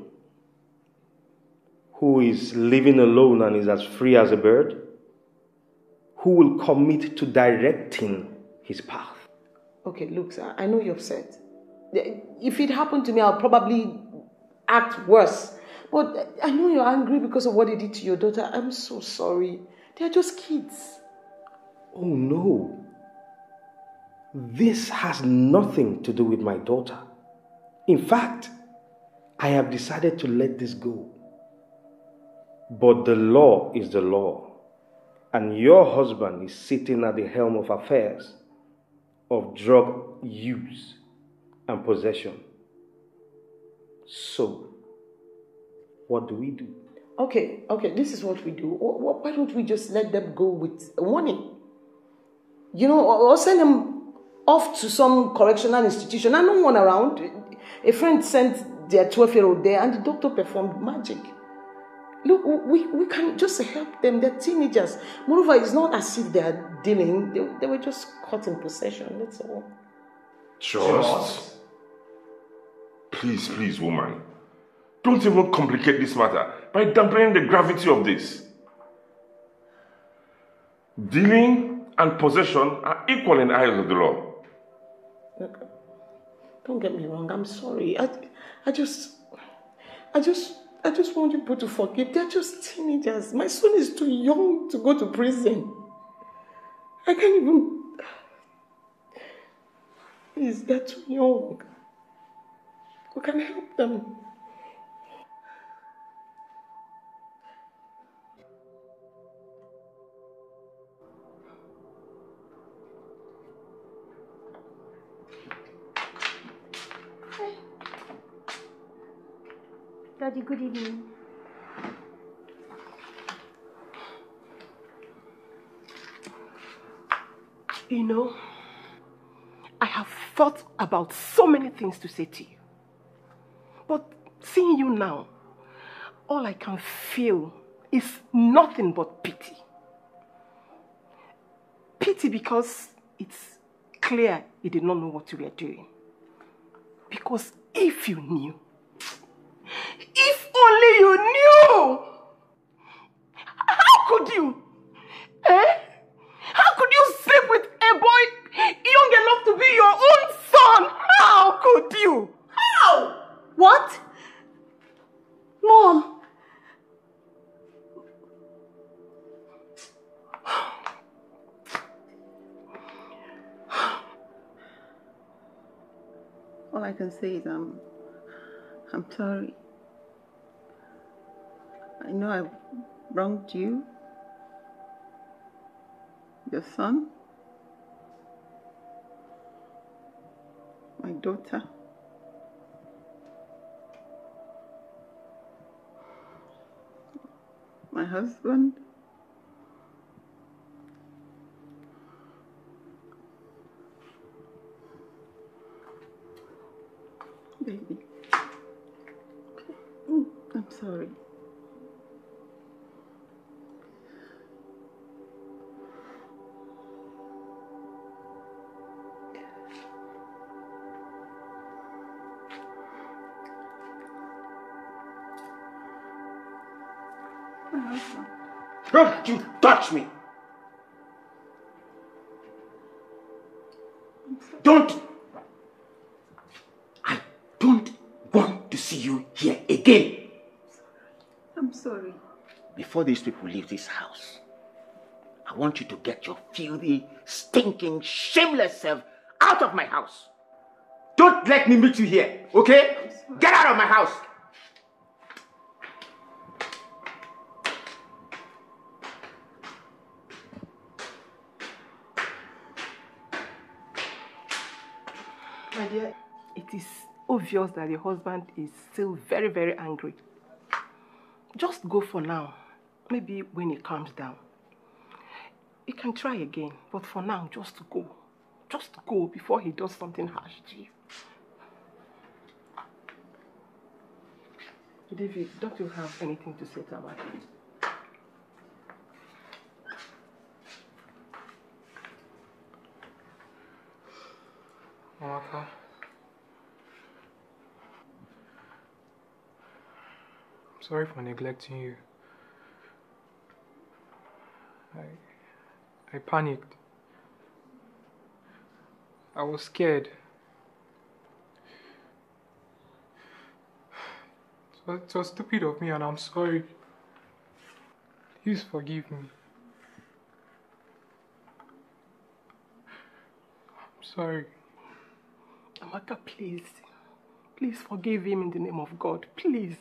Who is living alone and is as free as a bird? Who will commit to directing his path? Okay, look, sir, I know you're upset. If it happened to me, I'll probably act worse. But I know you're angry because of what they did to your daughter. I'm so sorry. They're just kids. Oh no. This has nothing to do with my daughter. In fact, I have decided to let this go. But the law is the law. And your husband is sitting at the helm of affairs of drug use and possession. So, what do we do? Okay, okay, this is what we do. Why don't we just let them go with a warning? You know, or send them off to some correctional institution I know one around. A friend sent their 12 year old there and the doctor performed magic. Look, we, we can just help them. They're teenagers. Moreover, it's not as if they are dealing, they, they were just caught in possession. That's all. Just? Please, please, woman. Don't even complicate this matter by dampening the gravity of this. Dealing and possession are equal in the eyes of the law. Look, don't get me wrong. I'm sorry. I, I just, I just I just want people to forgive. They're just teenagers. My son is too young to go to prison. I can't even. Please, they're too young. We can help them. Daddy, good evening. You know, I have thought about so many things to say to you. But seeing you now, all I can feel is nothing but pity. Pity because it's clear you did not know what you were doing. Because if you knew, only you knew, how could you? Eh? How could you sleep with a boy young enough to be your own son? How could you? How? What? Mom! All I can say is I'm, I'm sorry. I know I've wronged you, your son, my daughter. My husband. Baby. Mm, I'm sorry. Don't you touch me! Don't! I don't want to see you here again. I'm sorry. Before these people leave this house, I want you to get your filthy, stinking, shameless self out of my house. Don't let me meet you here, okay? Get out of my house. Obvious that your husband is still very, very angry. Just go for now. Maybe when he calms down. You can try again, but for now, just go. Just go before he does something harsh you. David, don't you have anything to say to? Amaka. I'm sorry for neglecting you. I I panicked. I was scared. It was, stupid of me and I'm sorry. Please forgive me. I'm sorry. Amaka, please. Please forgive him in the name of God. Please.